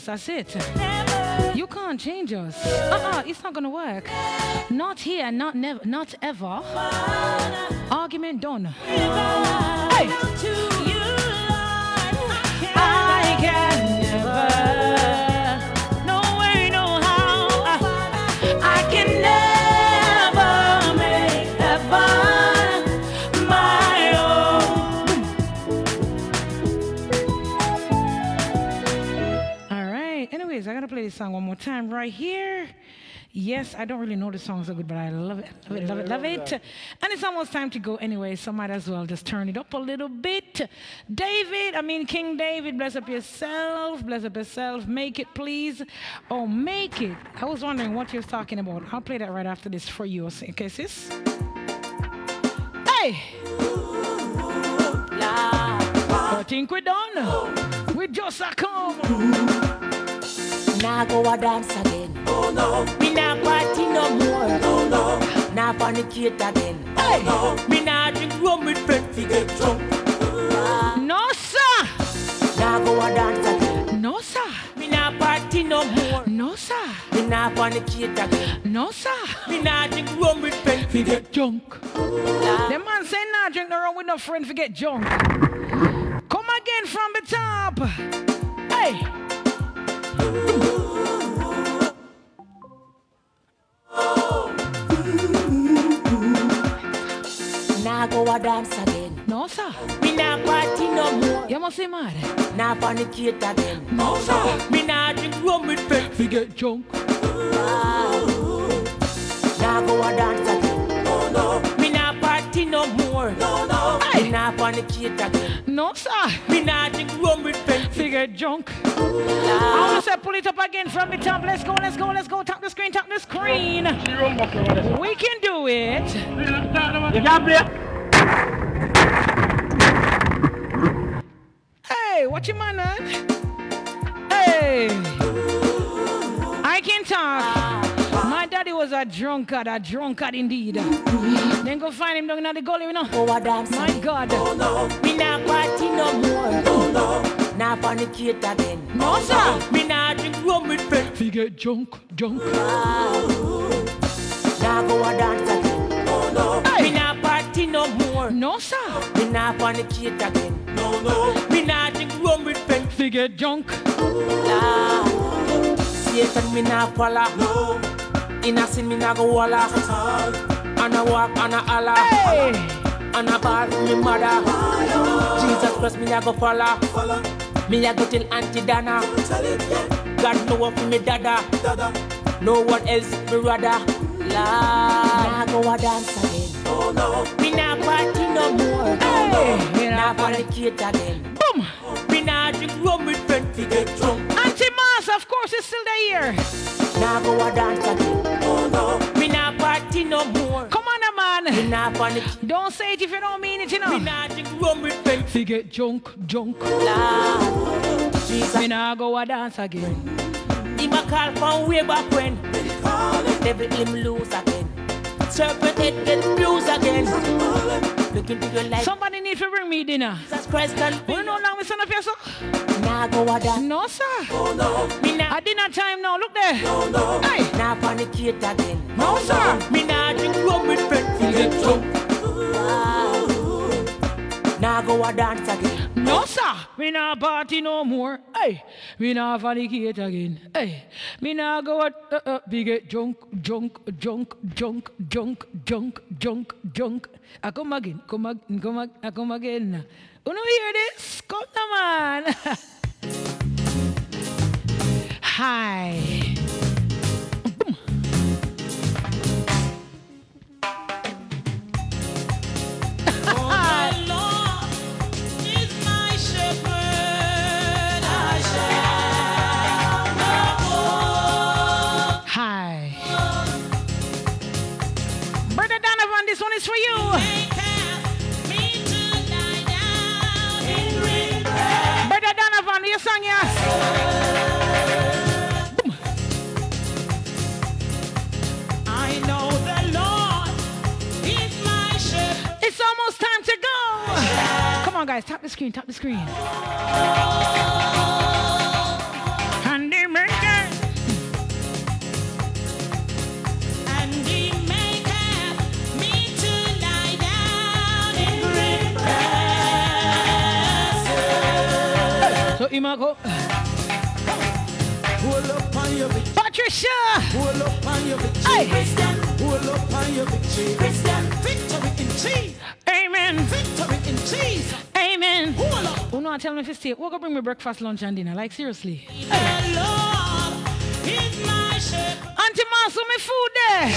Us. That's it. You can't change us. Uh-uh, it's not gonna work. Not here, not never, not ever. Argument done. Hey. Time right here. Yes, I don't really know the song so good, but I love it, love it, love it, love it. And it's almost time to go anyway, so might as well just turn it up a little bit. David, I mean King David, bless up yourself, bless up yourself. Make it, please. Oh, make it. I was wondering what you're talking about. I'll play that right after this for you. Okay, sis? Hey! I think we're done. We just a come. Nah go a dance again. Oh no. Me nah party no more. No no. Nah fornicate again. Oh no. Me nah drink rum with friends fi get drunk. No sir. Nah go a dance again. No sir. Me nah party no more. No sir. Me nah fornicate again. No sir. Me nah drink rum with friends fi get drunk. The man say nah drink no rum with no friend forget junk. Come again from the top. Hey. Nah go a dance again. No sir. Me nah party no more. You must say mad. Nah fornicate again. No sir. Me nah drink rum with friends fi get drunk. Nah go a dance again. Oh no. Me nah party no more. No no. Me nah fornicate again. No sir. Me nah drink rum with friends get drunk. I want to say pull it up again from the top. Let's go, let's go, let's go. Tap the screen, tap the screen. We can do it. You can't play. Hey. Watch your man, man. Hey. I can talk. My daddy was a drunkard, a drunkard indeed. Then go find him down in the gully, you know. Oh, a dance. My God. Oh, no. Me not party no more. Oh, no. Now fornicate again. No, sir. Me not drink rum with friends. Fi get drunk, drunk. Now go a dance again. Oh, no. Me not party no more. No, sir. Me not fornicate again. No, no. Me not drink rum with friends. Fi get drunk. Nah. Satan me not follow. No. In a sin me not go walla. And a walk and a holla. Hey. And a bar me mother. Jesus Christ me not go follow. Me a go tell Auntie Dana. God know what me dada. No one else me rather. Lord, now go a dance again. Oh no, me not party no more. Hey. Now fornicate again. Boom. Me not drink rum with friends to get drunk. Auntie Mars, of course, is still there. Now go a dance again. Oh no, me not party no more. Come on, man. not fornicate. Don't say it if you don't mean it, you know. not drink rum with friends. Fi get drunk, drunk. Lord, Jesus, Me nah go a dance again. Him a call from way back when Devil him lose again Serpent head get bruised again Look into your life Somebody need to bring me dinner. Jesus Christ can be You know long we up here, sir? Now go a No, sir. Oh no Me not At dinner time now, look there. No no Hey. Now fornicate again No, sir. Me not drink rum with friends Feel get drunk Now go a dance again No, sir. Me nah party no more. Hey, me nah fornicate again. Hey, me nah go out, uh, uh, we get drunk, drunk, drunk, drunk, drunk, drunk, drunk, drunk. I come again, come again, come again, I come again. You know hear this? Come on, man. Hi. Is for you. Brother Donovan, you song yes. Boom. I know the Lord is my shepherd It's almost time to go. Come on, guys, tap the screen, tap the screen. And Victory in Jesus. Amen. Amen. Who I tell me if you stay? Who gonna bring me breakfast, lunch, and dinner? Like seriously. Auntie Masu, me food there.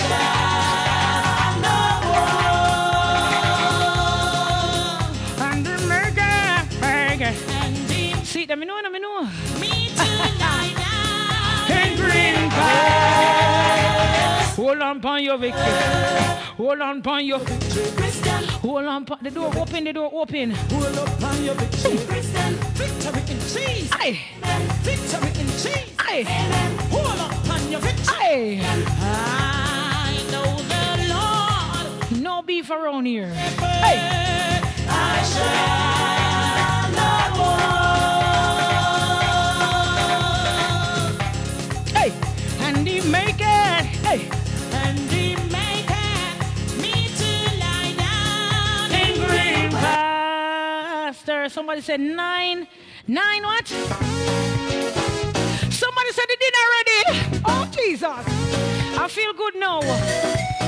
He See them, me know, me know. me to lie down In green grass. Hold on upon your victory. Hold on upon your Christian, Hold on upon the door open, the door open. Hold on your victory. Victory in Jesus. Aye. Victory in Jesus. Aye. Hold on your victory. Aye. I know the Lord. No beef around here. Hey. I shall somebody said nine. Nine what? Somebody said the dinner ready. Oh, Jesus. I feel good now.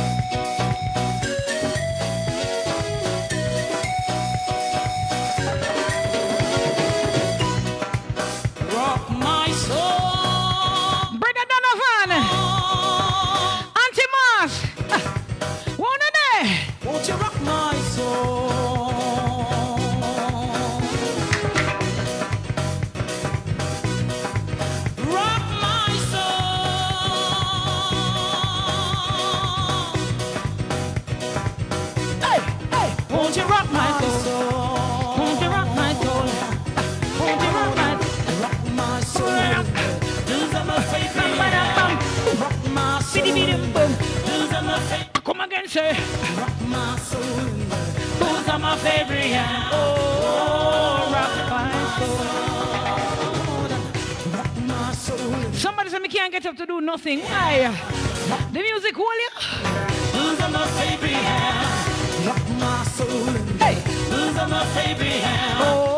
My favorite. Yeah. Oh, rock my soul. Rock my soul. Somebody said me can't get up to do nothing. Why? The music hold you. My favorite. Yeah. Rock my soul. Hey. My favorite. Yeah. Oh,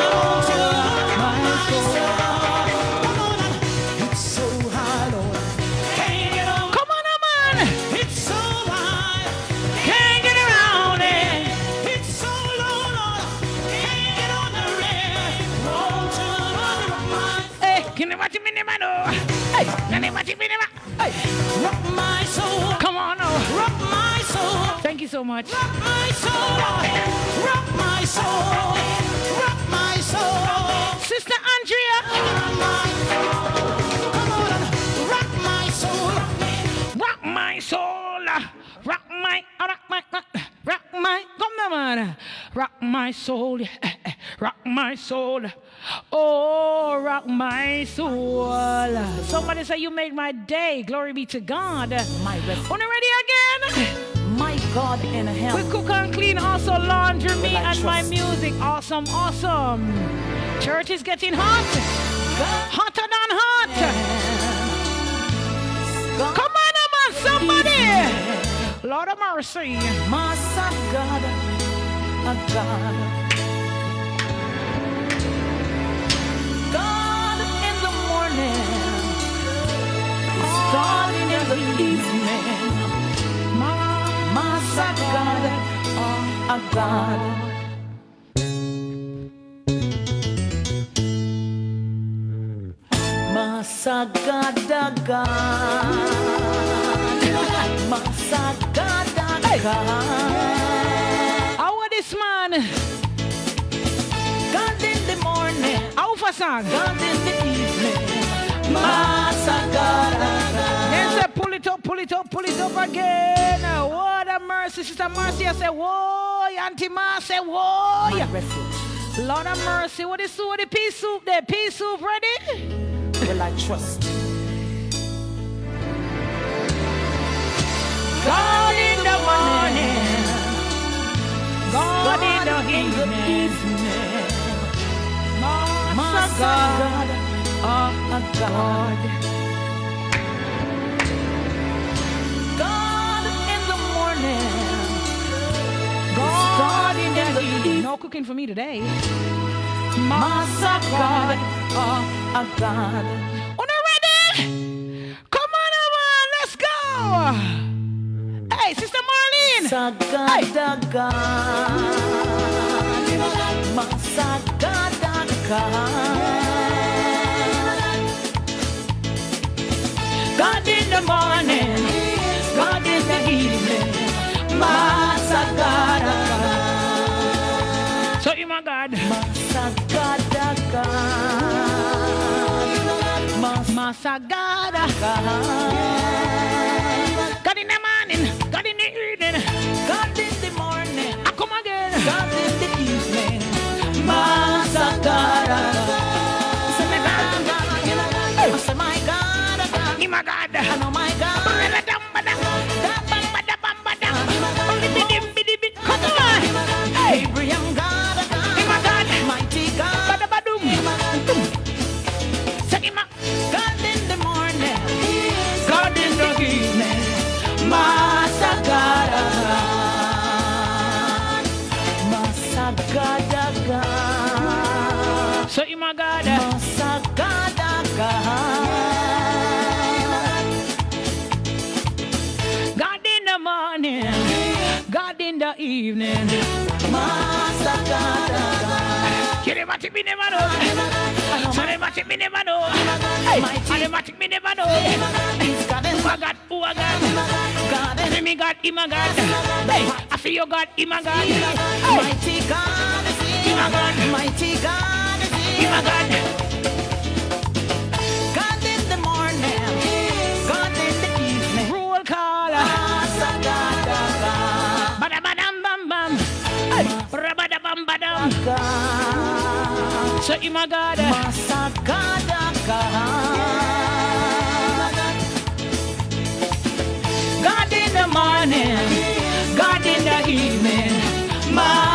so much. Rock my soul. Rock my soul. Rock my soul. Sister Andrea. Rock my Come on. Rock my soul. Rock my soul. Rock my, uh, rock my, rock, rock my, come on, man. Rock my soul. Rock my soul. Oh, rock my soul. Somebody say you made my day. Glory be to God. On ready again? God in hell. We cook and clean, also laundry me and my music. Awesome, awesome. Church is getting hot. Hotter than hot. Come on, man, somebody. Lord of mercy. Master God, a God. God in the morning, God in the evening. Master God, oh, a God. Masagada God, Masagada God. How are this man? God in the morning, How for song? God in the evening. Masagada say, pull it up, pull it up, pull it up again. What a mercy, Sister Mercy. I say, whoa, Auntie Ma say, whoa. My refuge. Lord of mercy, what is what the pea soup there? Pea soup ready? Will I trust? God in the morning, God, God in the in evening. Master God, God, oh, a God. God God in the evening. No cooking for me today. Master God, oh, a God. Una ready? Come on, man, let's go. Hey, Sister Marlene. Sagada God. Masagada God. God in the morning, God in the evening, Masagada God. Oh. God. Masagada God. Masagada. God. God in the morning. God in the evening. God in the morning, I come again. God in the evening, Masagada God. Evening. Think me never know. So me never know. Think me never know. Who I got? Who I got? Me God, him a God. I feel your God, him a God. Mighty God him a God. Mighty God Him a. God badam. So him a God. Master God, in the morning, God in the evening, Master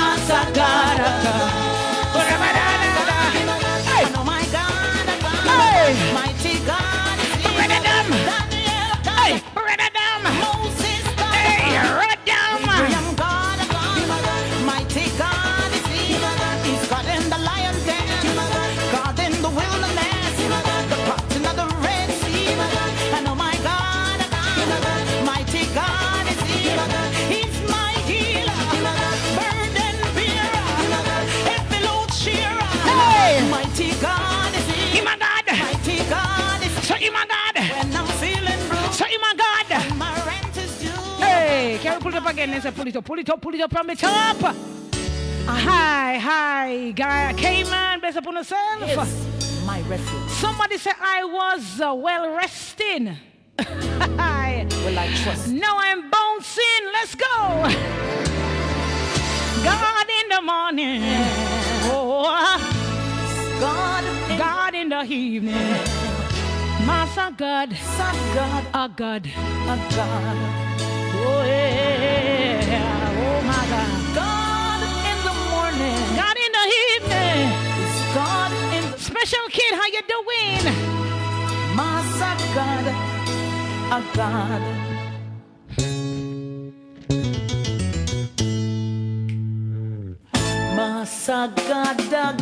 pull it up again? Let's say pull it up, pull it up, pull it up from the top. Hi, hi, guy. Cayman, bless upon yourself. My refuge. Somebody said I was uh, well resting. Will I trust? Now I'm bouncing. Let's go. God in the morning. Oh, God, God in the evening. Master God, Son God, a God. a God. Oh, yeah. Oh, my God. God in the morning. God in the evening. Is God in the Special kid, how you doing? God, a God.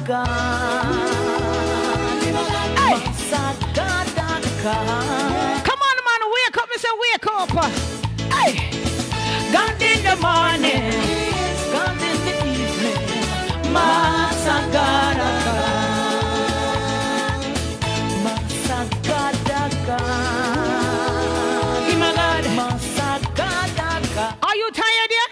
God. Hey. Master God, a God. Come on, man, wake up. Say wake up. Hey, God in the morning. God in the evening. Master God, a God. God, a God. My God. Master God. Are you tired yet?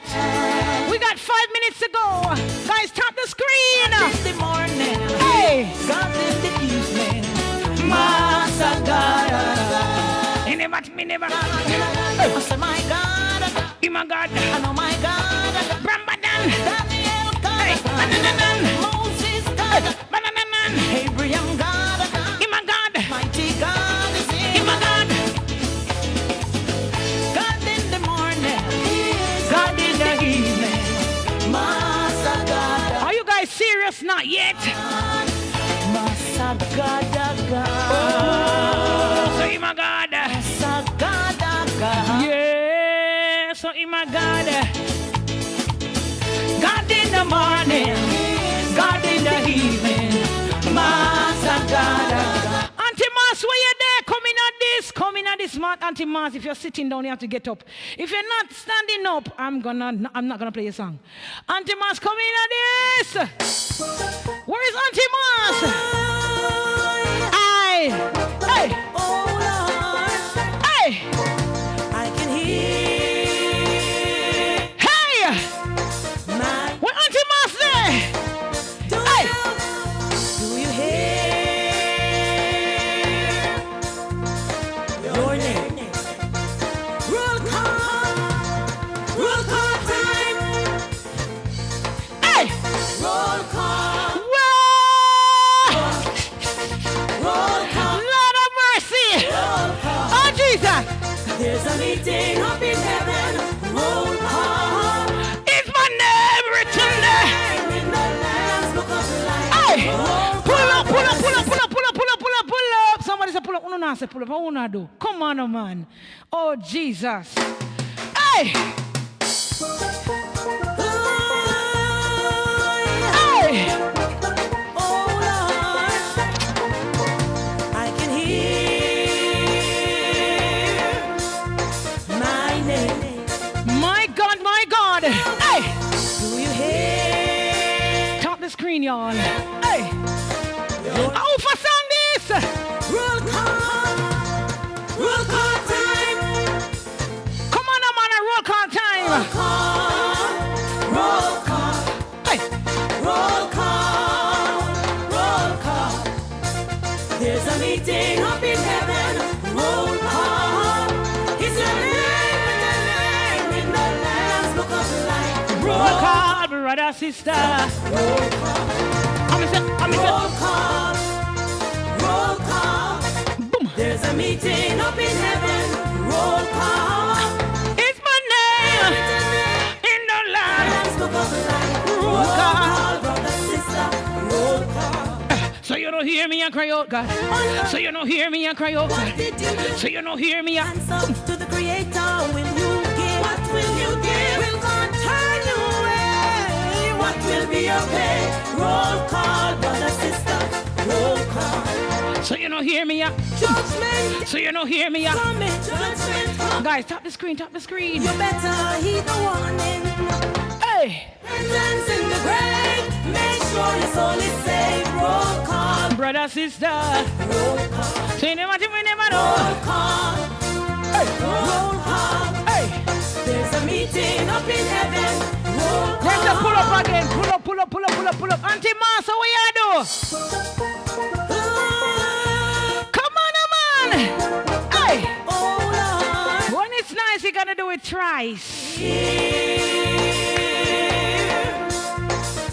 We got five minutes to go. Guys, tap the screen. In the morning. Hey, God in the evening. Master God, a God. Never, never. I say, my God, God. My God. I know my God, Brambadan. Daniel, God, Hey, banananan. Moses, God, Banananan. Abraham, God, a my God. Mighty God is in my God. God in the morning. God in the evening. Master God, Are you guys serious? Not yet. Master God, God. Oh, so my God. My God. God in the morning, God in the evening, Master God. Auntie Mas, where you there? Come in at this, come in at this. Auntie Mas, if you're sitting down, you have to get up. If you're not standing up, I'm gonna, I'm not gonna play your song. Auntie Mas, come in at this. Where is Auntie Mas? Aye. Hey. Oh Lord, Hey. I can hear pull up. Uno now say pull up. What uno do? Come on, oh, man. Oh, Jesus. Hey. Hey. Oh Lord, I can hear my name. My God, my God. Hey. Do you hear? Top the screen, y'all. Hey. Oh, for song this. Brother, sister. Roll call. I'm say, I'm Roll call. Roll call. Boom. There's a meeting up in heaven. Roll call. It's my name in the land. Lamb's book of life. Roll call. brother, sister. Roll call. Eh, so you don't hear me and cry out, God. Oh, so you don't hear me and cry out, What God. did you do? So you don't hear me and Hands up to the Creator. Will be pay? Roll call, brother, sister. Roll call. So you don't hear me and Judgment So you don't hear me coming. Judgment. Guys, tap the screen, tap the screen. You better heed the warning. Hey, Repentance in the grave. Make sure your soul is saved. Roll call. brother, sister. Roll call. So you never, you never Roll know. call. Roll call. There's a meeting up in heaven. Call. let's just pull up again. Pull up, pull up, pull up, pull up, pull up. Auntie Master, what you do? Come on, man. Hey, Oh Lord, when it's nice, you gotta do it twice. hear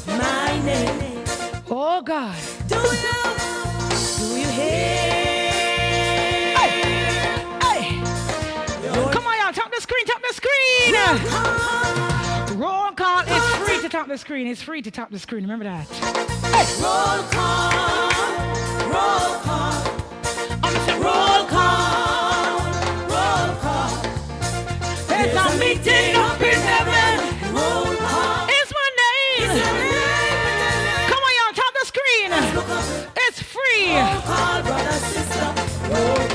my name. Oh God. Do screen, tap the screen. Roll call. It's free to tap the screen. It's free to tap the screen. Remember that. Roll call. Roll call. I'm say Roll call. Roll call. There's a meeting up in heaven. Roll call. It's my name. Come on, y'all. Tap the screen. It's free. Roll call, brother, sister. Roll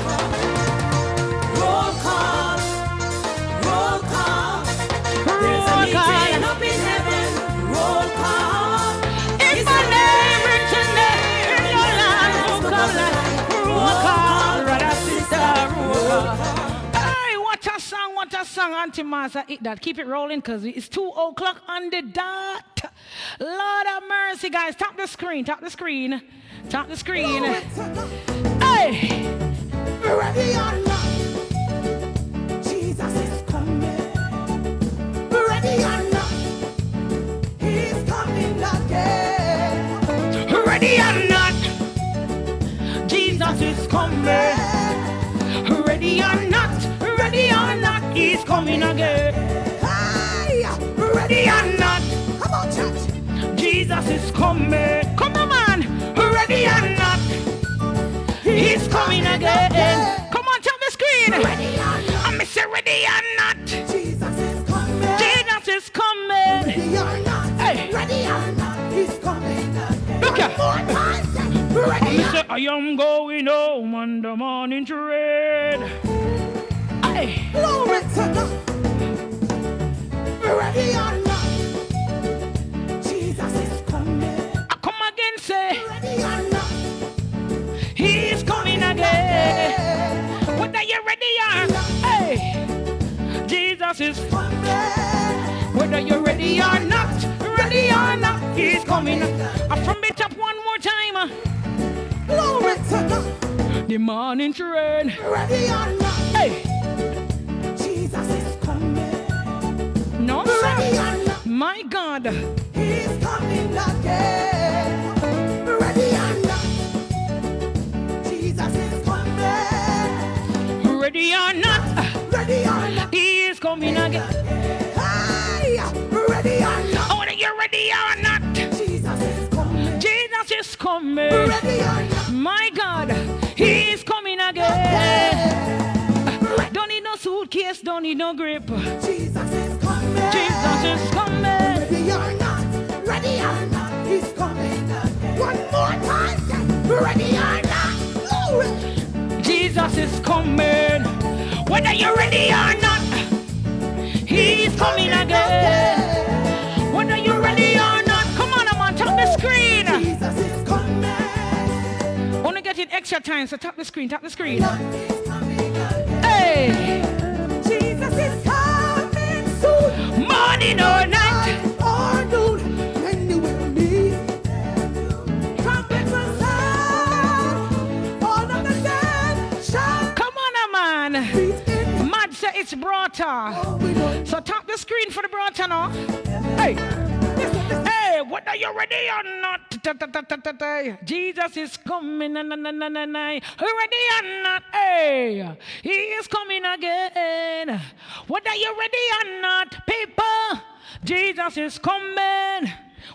what a song, Auntie Master. Hit that. Keep it rolling because it's 2 o'clock on the dot. Lord of mercy, guys. Tap the screen, tap the screen, tap the screen. Hey, Ready or not, Jesus is coming. Ready or not, He's coming again. ready or not, Jesus is coming. Ready or not, ready or not, he's coming again. Hey, Ready or not, come on, church. Jesus is coming. Come on, man. Ready or not, he's coming again. Come on, tap the screen. Ready or not, I'm say ready or not, Jesus is coming. Jesus is coming. Ready or not, Hey. ready or not, He's coming again. Look One here. more time, ready I'm or say I am going home on the morning train. Hey. Glory to God. Ready or not, Jesus is coming. I come again, say Ready or not, he's coming again. Whether you're ready or hey, Jesus is coming. whether you're ready or not, ready or not, he's coming. I from it up one more time. Glory to God. The morning train. Ready or not, Hey, Jesus is coming. no Ready sir. or not, My God, He's coming again. Ready or not, Jesus is coming. ready or not, Ready or not, he is coming again. hey, ready or not, Oh, whether you're ready or not, coming. Ready or not, My God, He is coming again. Don't need no suitcase, don't need no grip. Jesus is coming. Jesus is coming. Ready or not, ready or not, He's coming again. One more time, ready or not, glory. Jesus is coming. Whether you're ready or not, He's coming again. Time, so tap the screen, tap the screen. Hey! Jesus is coming soon. Morning or night. Or noon. When you will meet. Trumpets will sound. All of the dead shall Come on, a man. Mad say it's broader. Oh, so tap the screen for the broader now. Hey. Hey, whether you're ready or not. Jesus is coming. Ready or not. Hey, he is coming again. Whether you're ready or not, people. Jesus is coming.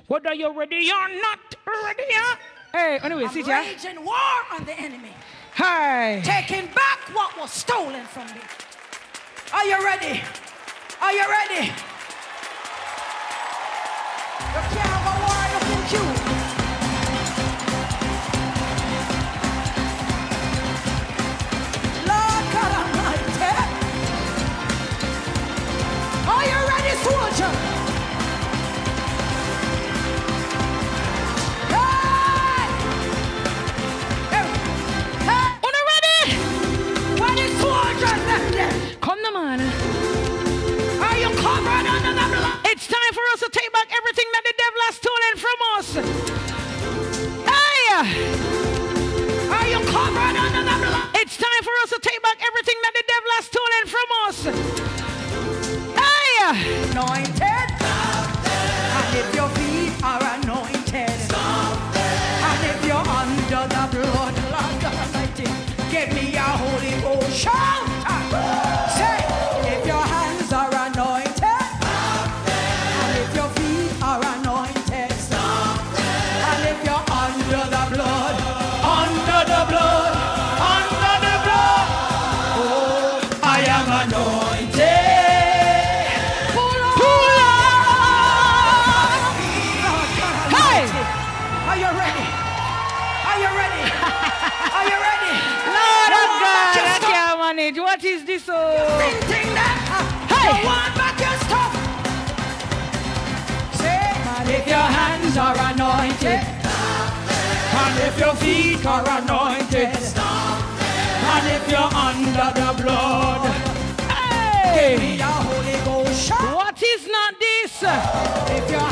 Whether you're ready or not. Ready or Hey, anyway, I'm see ya. waging war on the enemy. Hi. Taking back what was stolen from me. Are you ready? Are you ready? It's time for us to take back everything that the devil has stolen from us. Anointed. And if your feet are anointed. Something. And if you're under the blood, Lord God Almighty, give me a Holy Ghost are anointed, and if your feet are anointed, and if you're under the blood, Hey! give me a Holy Ghost shout. What is not this?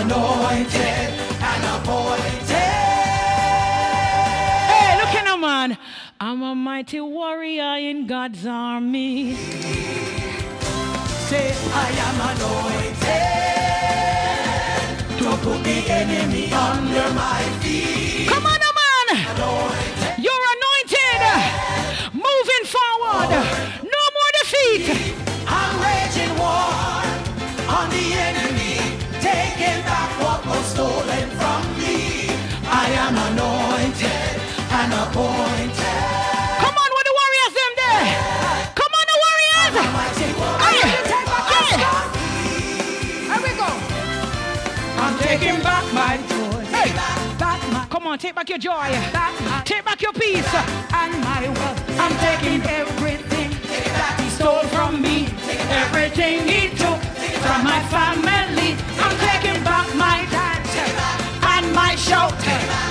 Anointed and appointed. Hey, look at now, man. I'm a mighty warrior in God's army. Say, I am anointed to put the enemy under my feet. Come on, man. You're anointed. Moving forward. No more defeat. I'm raging war on the enemy, taking back what was stolen from me. I am anointed and appointed. Come on, with the warriors them there. Come on, the warriors. Mighty warrior. Hey, Take back hey. your. Here we go. I'm taking back my joy. Hey. Back my Come on, take back your joy. back Take back your peace. and my wealth. I'm taking everything that he stole from me. Everything he took from my family. My shout.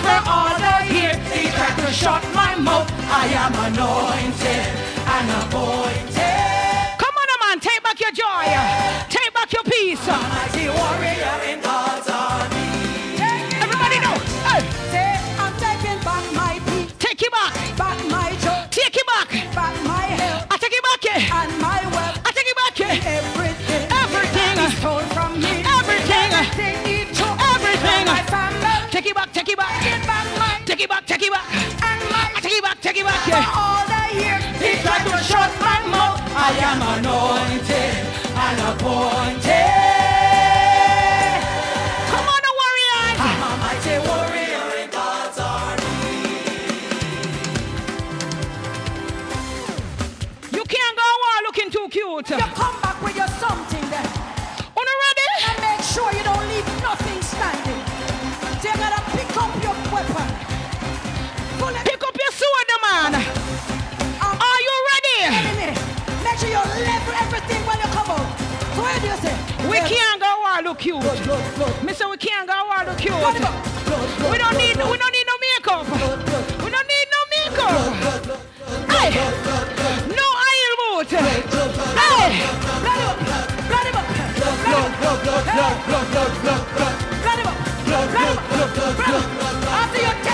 For all the years he tried to shut my mouth. I am anointed and appointed. Come on, man. Take back your joy. Take back your peace. Mighty warrior for all the years he tried to shut my mouth. I am anointed and appointed. Make sure level everything when you come out. So what do you say? We can't go war look cute. Mister, we can't go war look cute. We don't need we don't need no makeup. We don't need no makeup. Hey, no oil boot. Hey, Blood him up. Blood him up. Blood him up. Blood him up. Blood him up. Blood him up. After you take your stuff,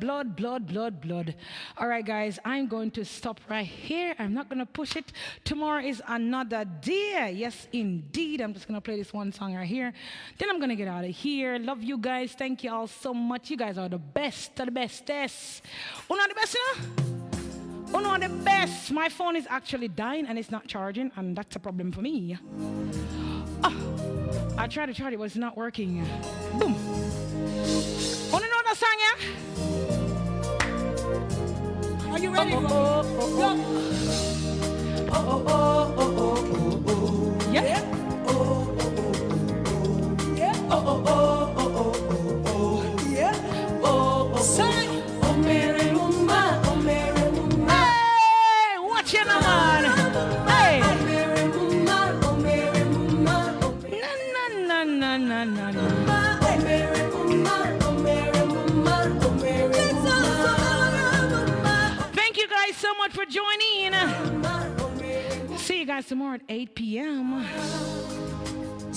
blood, blood, blood, blood. All right, guys, I'm going to stop right here. I'm not going to push it. Tomorrow is another day. Yes, indeed. I'm just going to play this one song right here. Then I'm going to get out of here. Love you guys. Thank you all so much. You guys are the best of the bestest. Uno the best, you know? Uno the best. My phone is actually dying and it's not charging, and that's a problem for me. Oh, I tried to charge it, but it's not working. Boom. Wanna know that song, yeah? Are you ready? Oh, oh, oh, oh, Oh, oh, oh, oh, oh, oh, oh. Yeah. Oh, oh, oh, oh, oh. Yeah. Oh, oh, oh, oh, oh, oh, oh. Yeah. Oh, oh, Say. oh, Mary Mumma, so much for joining. See you guys tomorrow at 8 p.m.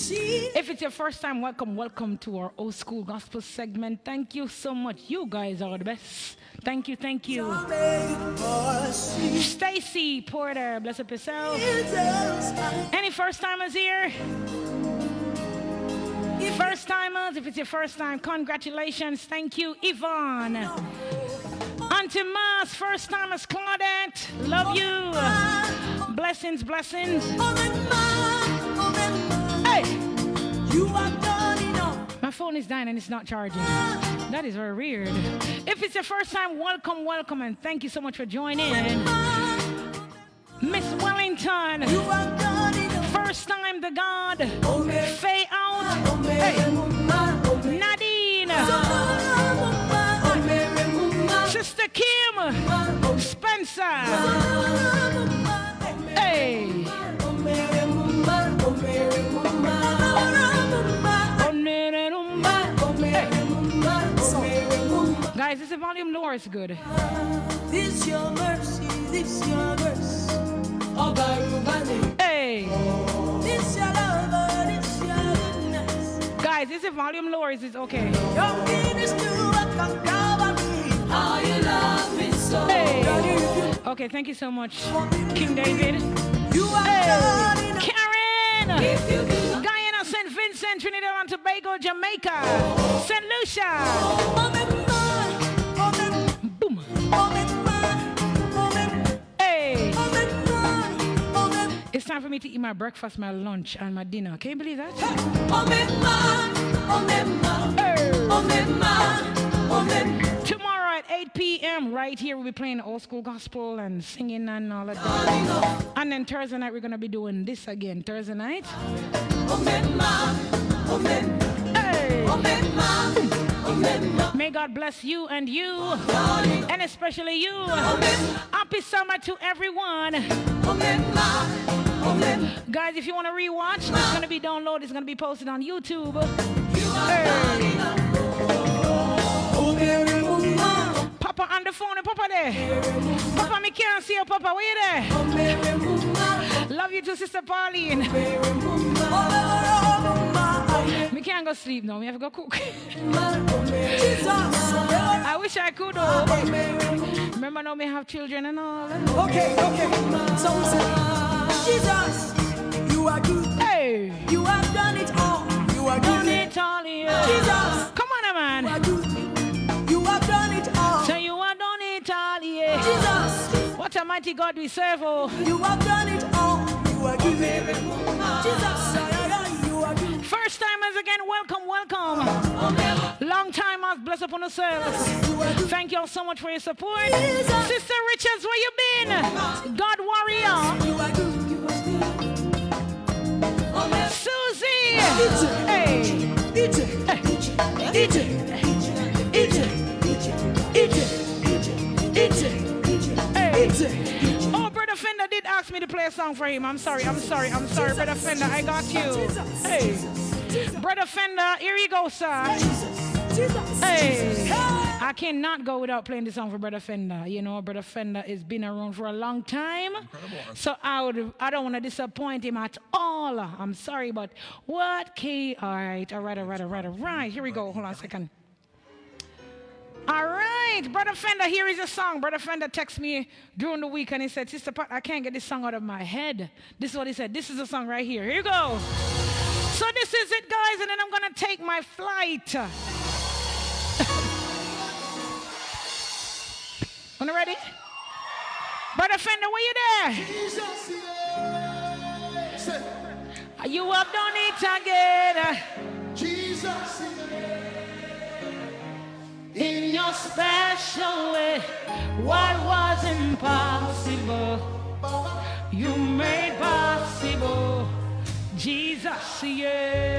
If it's your first time, welcome, welcome to our old school gospel segment. Thank you so much. You guys are the best. Thank you, thank you. Stacy Porter, bless up yourself. Any first timers here? First timers, if it's your first time, congratulations. Thank you, Yvonne. Auntie Mas, first timers, Claudette. Love you. Blessings, blessings. Hey! My phone is dying and it's not charging. That is very weird. If it's your first time, welcome, welcome, and thank you so much for joining. Miss Wellington. First time the God. Faye out. Hey. Nadine. Sister Kim. Spencer. Hey. Guys, is the volume lower? It's good. This your mercy, this your grace. Oh, This your love, this your. Guys, is the volume lower? Is it okay? Your finish to work on How you love me so. Hey. Okay, thank you so much, King David. You are Hey. Karen. If you do. Guyana, St. Vincent, Trinidad and Tobago, Jamaica, St. Lucia. Oh, oh, oh, It's time for me to eat my breakfast, my lunch, and my dinner. Can you believe that? Tomorrow at 8 p.m. right here we'll be playing old school gospel and singing and all of that. And then Thursday night we're gonna be doing this again. Thursday night. Hey. May God bless you and you, and especially you. Happy summer to everyone. Guys, if you want to rewatch, it's going to be downloaded. It's going to be posted on YouTube. Hey. Papa on the phone, Papa there. Papa, me can't see you, Papa. Where you there? Love you too, Sister Pauline. Me can't go sleep now. We have to go cook. I wish I could. Oh. Remember now we have children and all. Okay, okay. So we say, Jesus, you are good. Hey. You have done it all. You are Done good. it all, yeah. Jesus, Come on, man. you are good. You have done it all. So you are done it all, yeah. Jesus, What a mighty God we serve, oh. you have done it all. You are good. Jesus, you are good. First timers again, welcome, welcome. Long timers, bless upon yourselves. Thank you all so much for your support. Sister Richards, where you been? God warrior. Susie. Hey. Hey. Brother Fender did ask me to play a song for him. I'm sorry, I'm sorry, I'm sorry, Brother Fender. I got you. Hey. Brother Fender, here you go, sir. Hey. I cannot go without playing this song for Brother Fender. You know, Brother Fender has been around for a long time. So I would I don't want to disappoint him at all. I'm sorry, but what key? All right, all right, all right, all right, all right. Here we go. Hold on a second. All right, Brother Fender, here is a song. Brother Fender texted me during the week and he said, Sister Pat, I can't get this song out of my head. This is what he said. This is the song right here. Here you go. So this is it, guys, and then I'm gonna take my flight. Wanna ready? Brother Fender, where you there? You have done it again. Jesus. In your special way, what was impossible, you made possible. Jesus, yeah.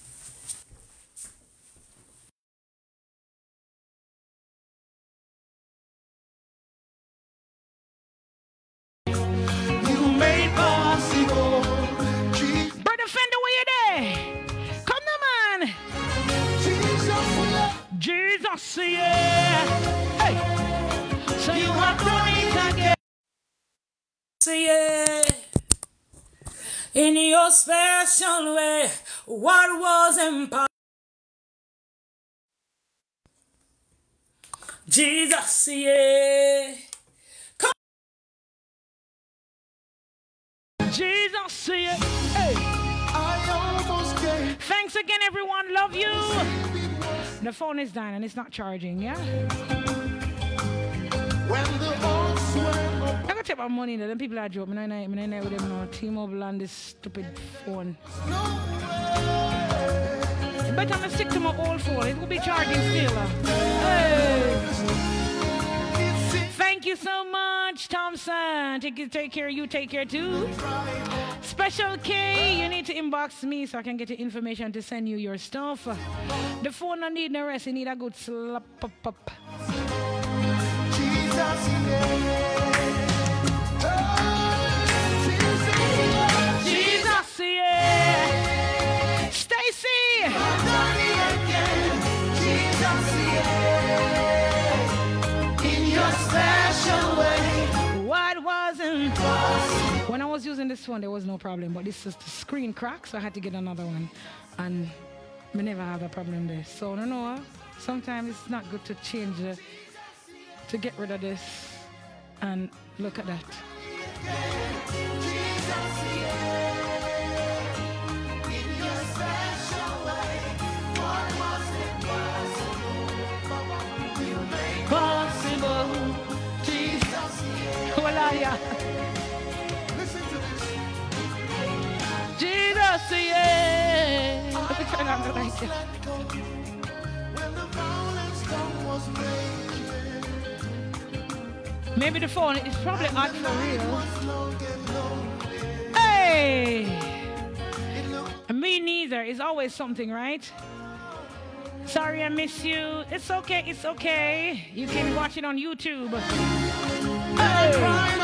Jesus, yeah. Hey. So you have done it again. Say yeah. In your special way, what was impossible? Jesus, yeah. Come. Jesus, yeah. Hey. I almost gave. Thanks again, everyone. Love you. The phone is dying and it's not charging, yeah? I'm gonna take my money now. Them people are joking. I'm not, not with them now. T-Mobile on this stupid phone. But I'm stick to my old phone. It will be charging still. Uh. Hey. Thank you so much, Thompson. Take, take care. You take care too. Special K, you need to inbox me so I can get the information to send you your stuff. The phone don't need no rest. You need a good slap up up. Jesus, yeah. Stacy. When I was using this one, there was no problem, but this is the screen crack, so I had to get another one. And we never had a problem there. So, no, no, sometimes it's not good to change the, to get rid of this. And look at that. Possible, Jesus. Well, yeah. Jesus, yeah. Let me turn on the light. here. Maybe the phone is probably hot for real. Hey! Me neither. It's always something, right? Sorry I miss you. It's okay. It's okay. You can watch it on YouTube. Hey!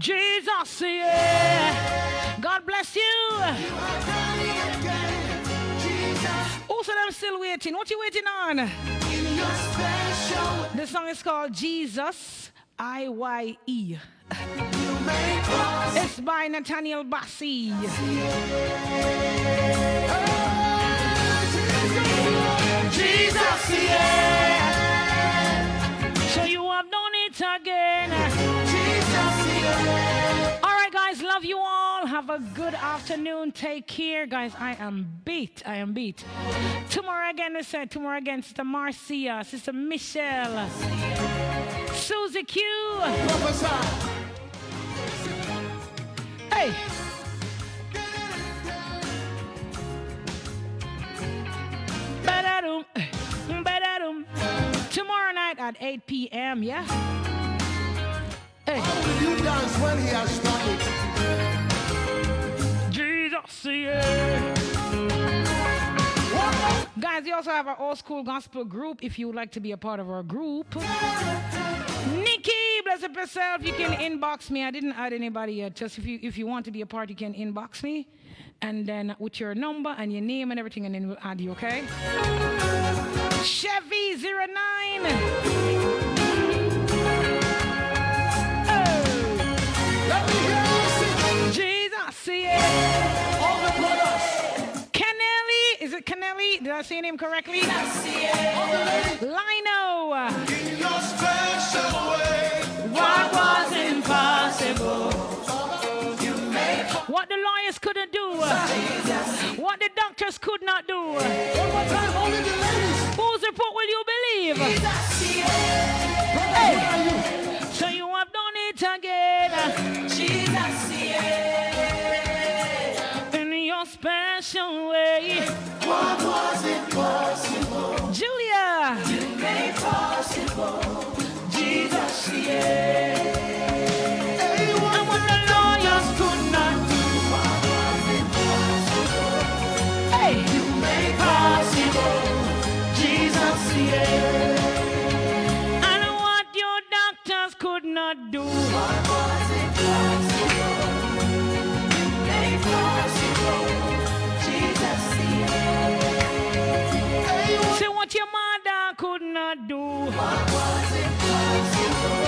Jesus, yeah. God bless you. Also, I'm still waiting. What you waiting on? The song is called Jesus, I Y E. It's by Nathaniel Bassey. Jesus, yeah. So you have done it again. All right, guys, love you all. Have a good afternoon. Take care, guys. I am beat. I am beat. Tomorrow again, I said, tomorrow again, Sister Marcia, Sister Michelle, Susie Q. Hey. Tomorrow night at 8 p.m., yeah? Hey. You dance when he has started. Jesus, yeah. Guys, we also have our old school gospel group if you would like to be a part of our group. Nikki, bless up yourself. You can inbox me. I didn't add anybody yet. Just if you if you want to be a part, you can inbox me. And then with your number and your name and everything, and then we'll add you, okay? Chevy 09. Jesus, Kennelly? Did I say name correctly? Lino. What was impossible? What the lawyers couldn't do. What the doctors could not do. Whose report will you believe? Hey. So you have done it again. In your special way. What was impossible? Julia. You made possible. Jesus, yeah. And what the lawyers could not do. What was it Hey. You made possible. Jesus, yeah. And what your doctors could not do. What was made possible. do? What was impossible?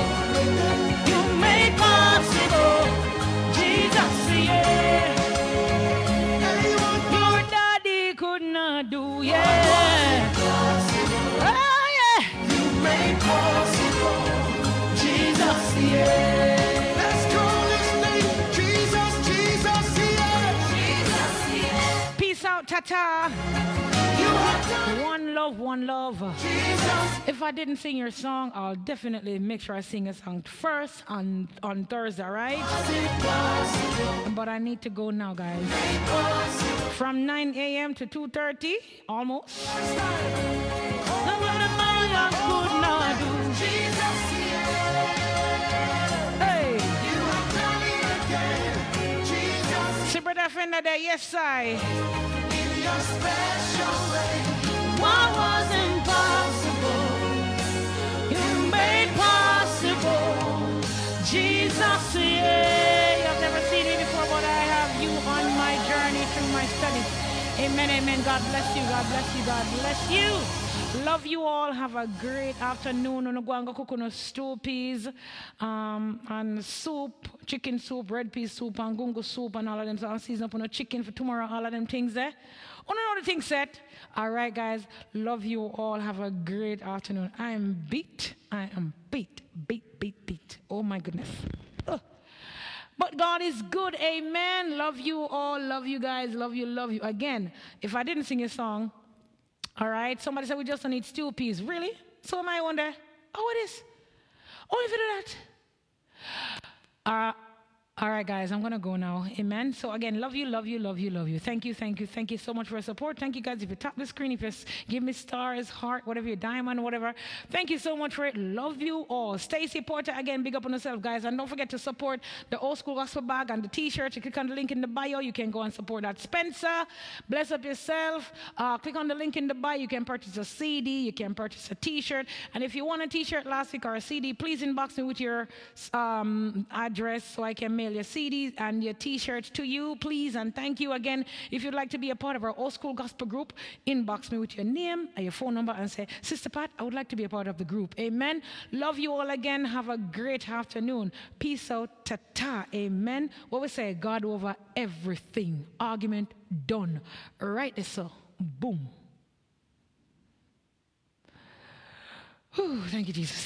You made possible, Jesus, yeah. Your daddy could not do, yeah. Oh, you made possible, Jesus, yeah. Peace out, ta-ta. One love, one love. If I didn't sing your song, I'll definitely make sure I sing a song first on, on Thursday, right? But I need to go now, guys. From 9 a.m. to 2.30, almost. Hey. Brother friend there, yes, I. What was impossible, you made possible. Jesus, yeah. I've never seen it before, but I have you on my journey through my studies. Amen, amen. God bless you. God bless you. God bless you. Love you all. Have a great afternoon. Uno go and go cook uno stew peas, um, and soup, chicken soup, red pea soup, and gungo soup, and all of them. So I'll season up on a chicken for tomorrow. All of them things there. Uno know the thing set. All right, guys. Love you all. Have a great afternoon. I am beat. I am beat, beat, beat, beat. Oh my goodness. Ugh. But God is good. Amen. Love you all. Love you guys. Love you. Love you. Again, if I didn't sing a song, all right, somebody said we just don't need stew peas. Really? So am I wonder, oh, it is. Oh, if you do that. Uh, all right, guys, I'm going to go now. Amen. So, again, love you, love you, love you, love you. Thank you, thank you, thank you so much for your support. Thank you, guys. If you tap the screen, if you give me stars, heart, whatever, your diamond, whatever. Thank you so much for it. Love you all. Stacy Porter, again, big up on yourself, guys. And don't forget to support the old school gospel bag and the t shirt. You click on the link in the bio. You can go and support that. Spencer, bless up yourself. Uh, click on the link in the bio. You can purchase a CD. You can purchase a t shirt. And if you want a t shirt last week or a CD, please inbox me with your um, address so I can mail your CDs and your t shirts to you, please. And thank you again. If you'd like to be a part of our old school gospel group, inbox me with your name and your phone number and say, Sister Pat, I would like to be a part of the group. Amen. Love you all again. Have a great afternoon. Peace out. Ta ta. Amen. What we say, God over everything. Argument done. Right so. Boom. Whew, thank you, Jesus.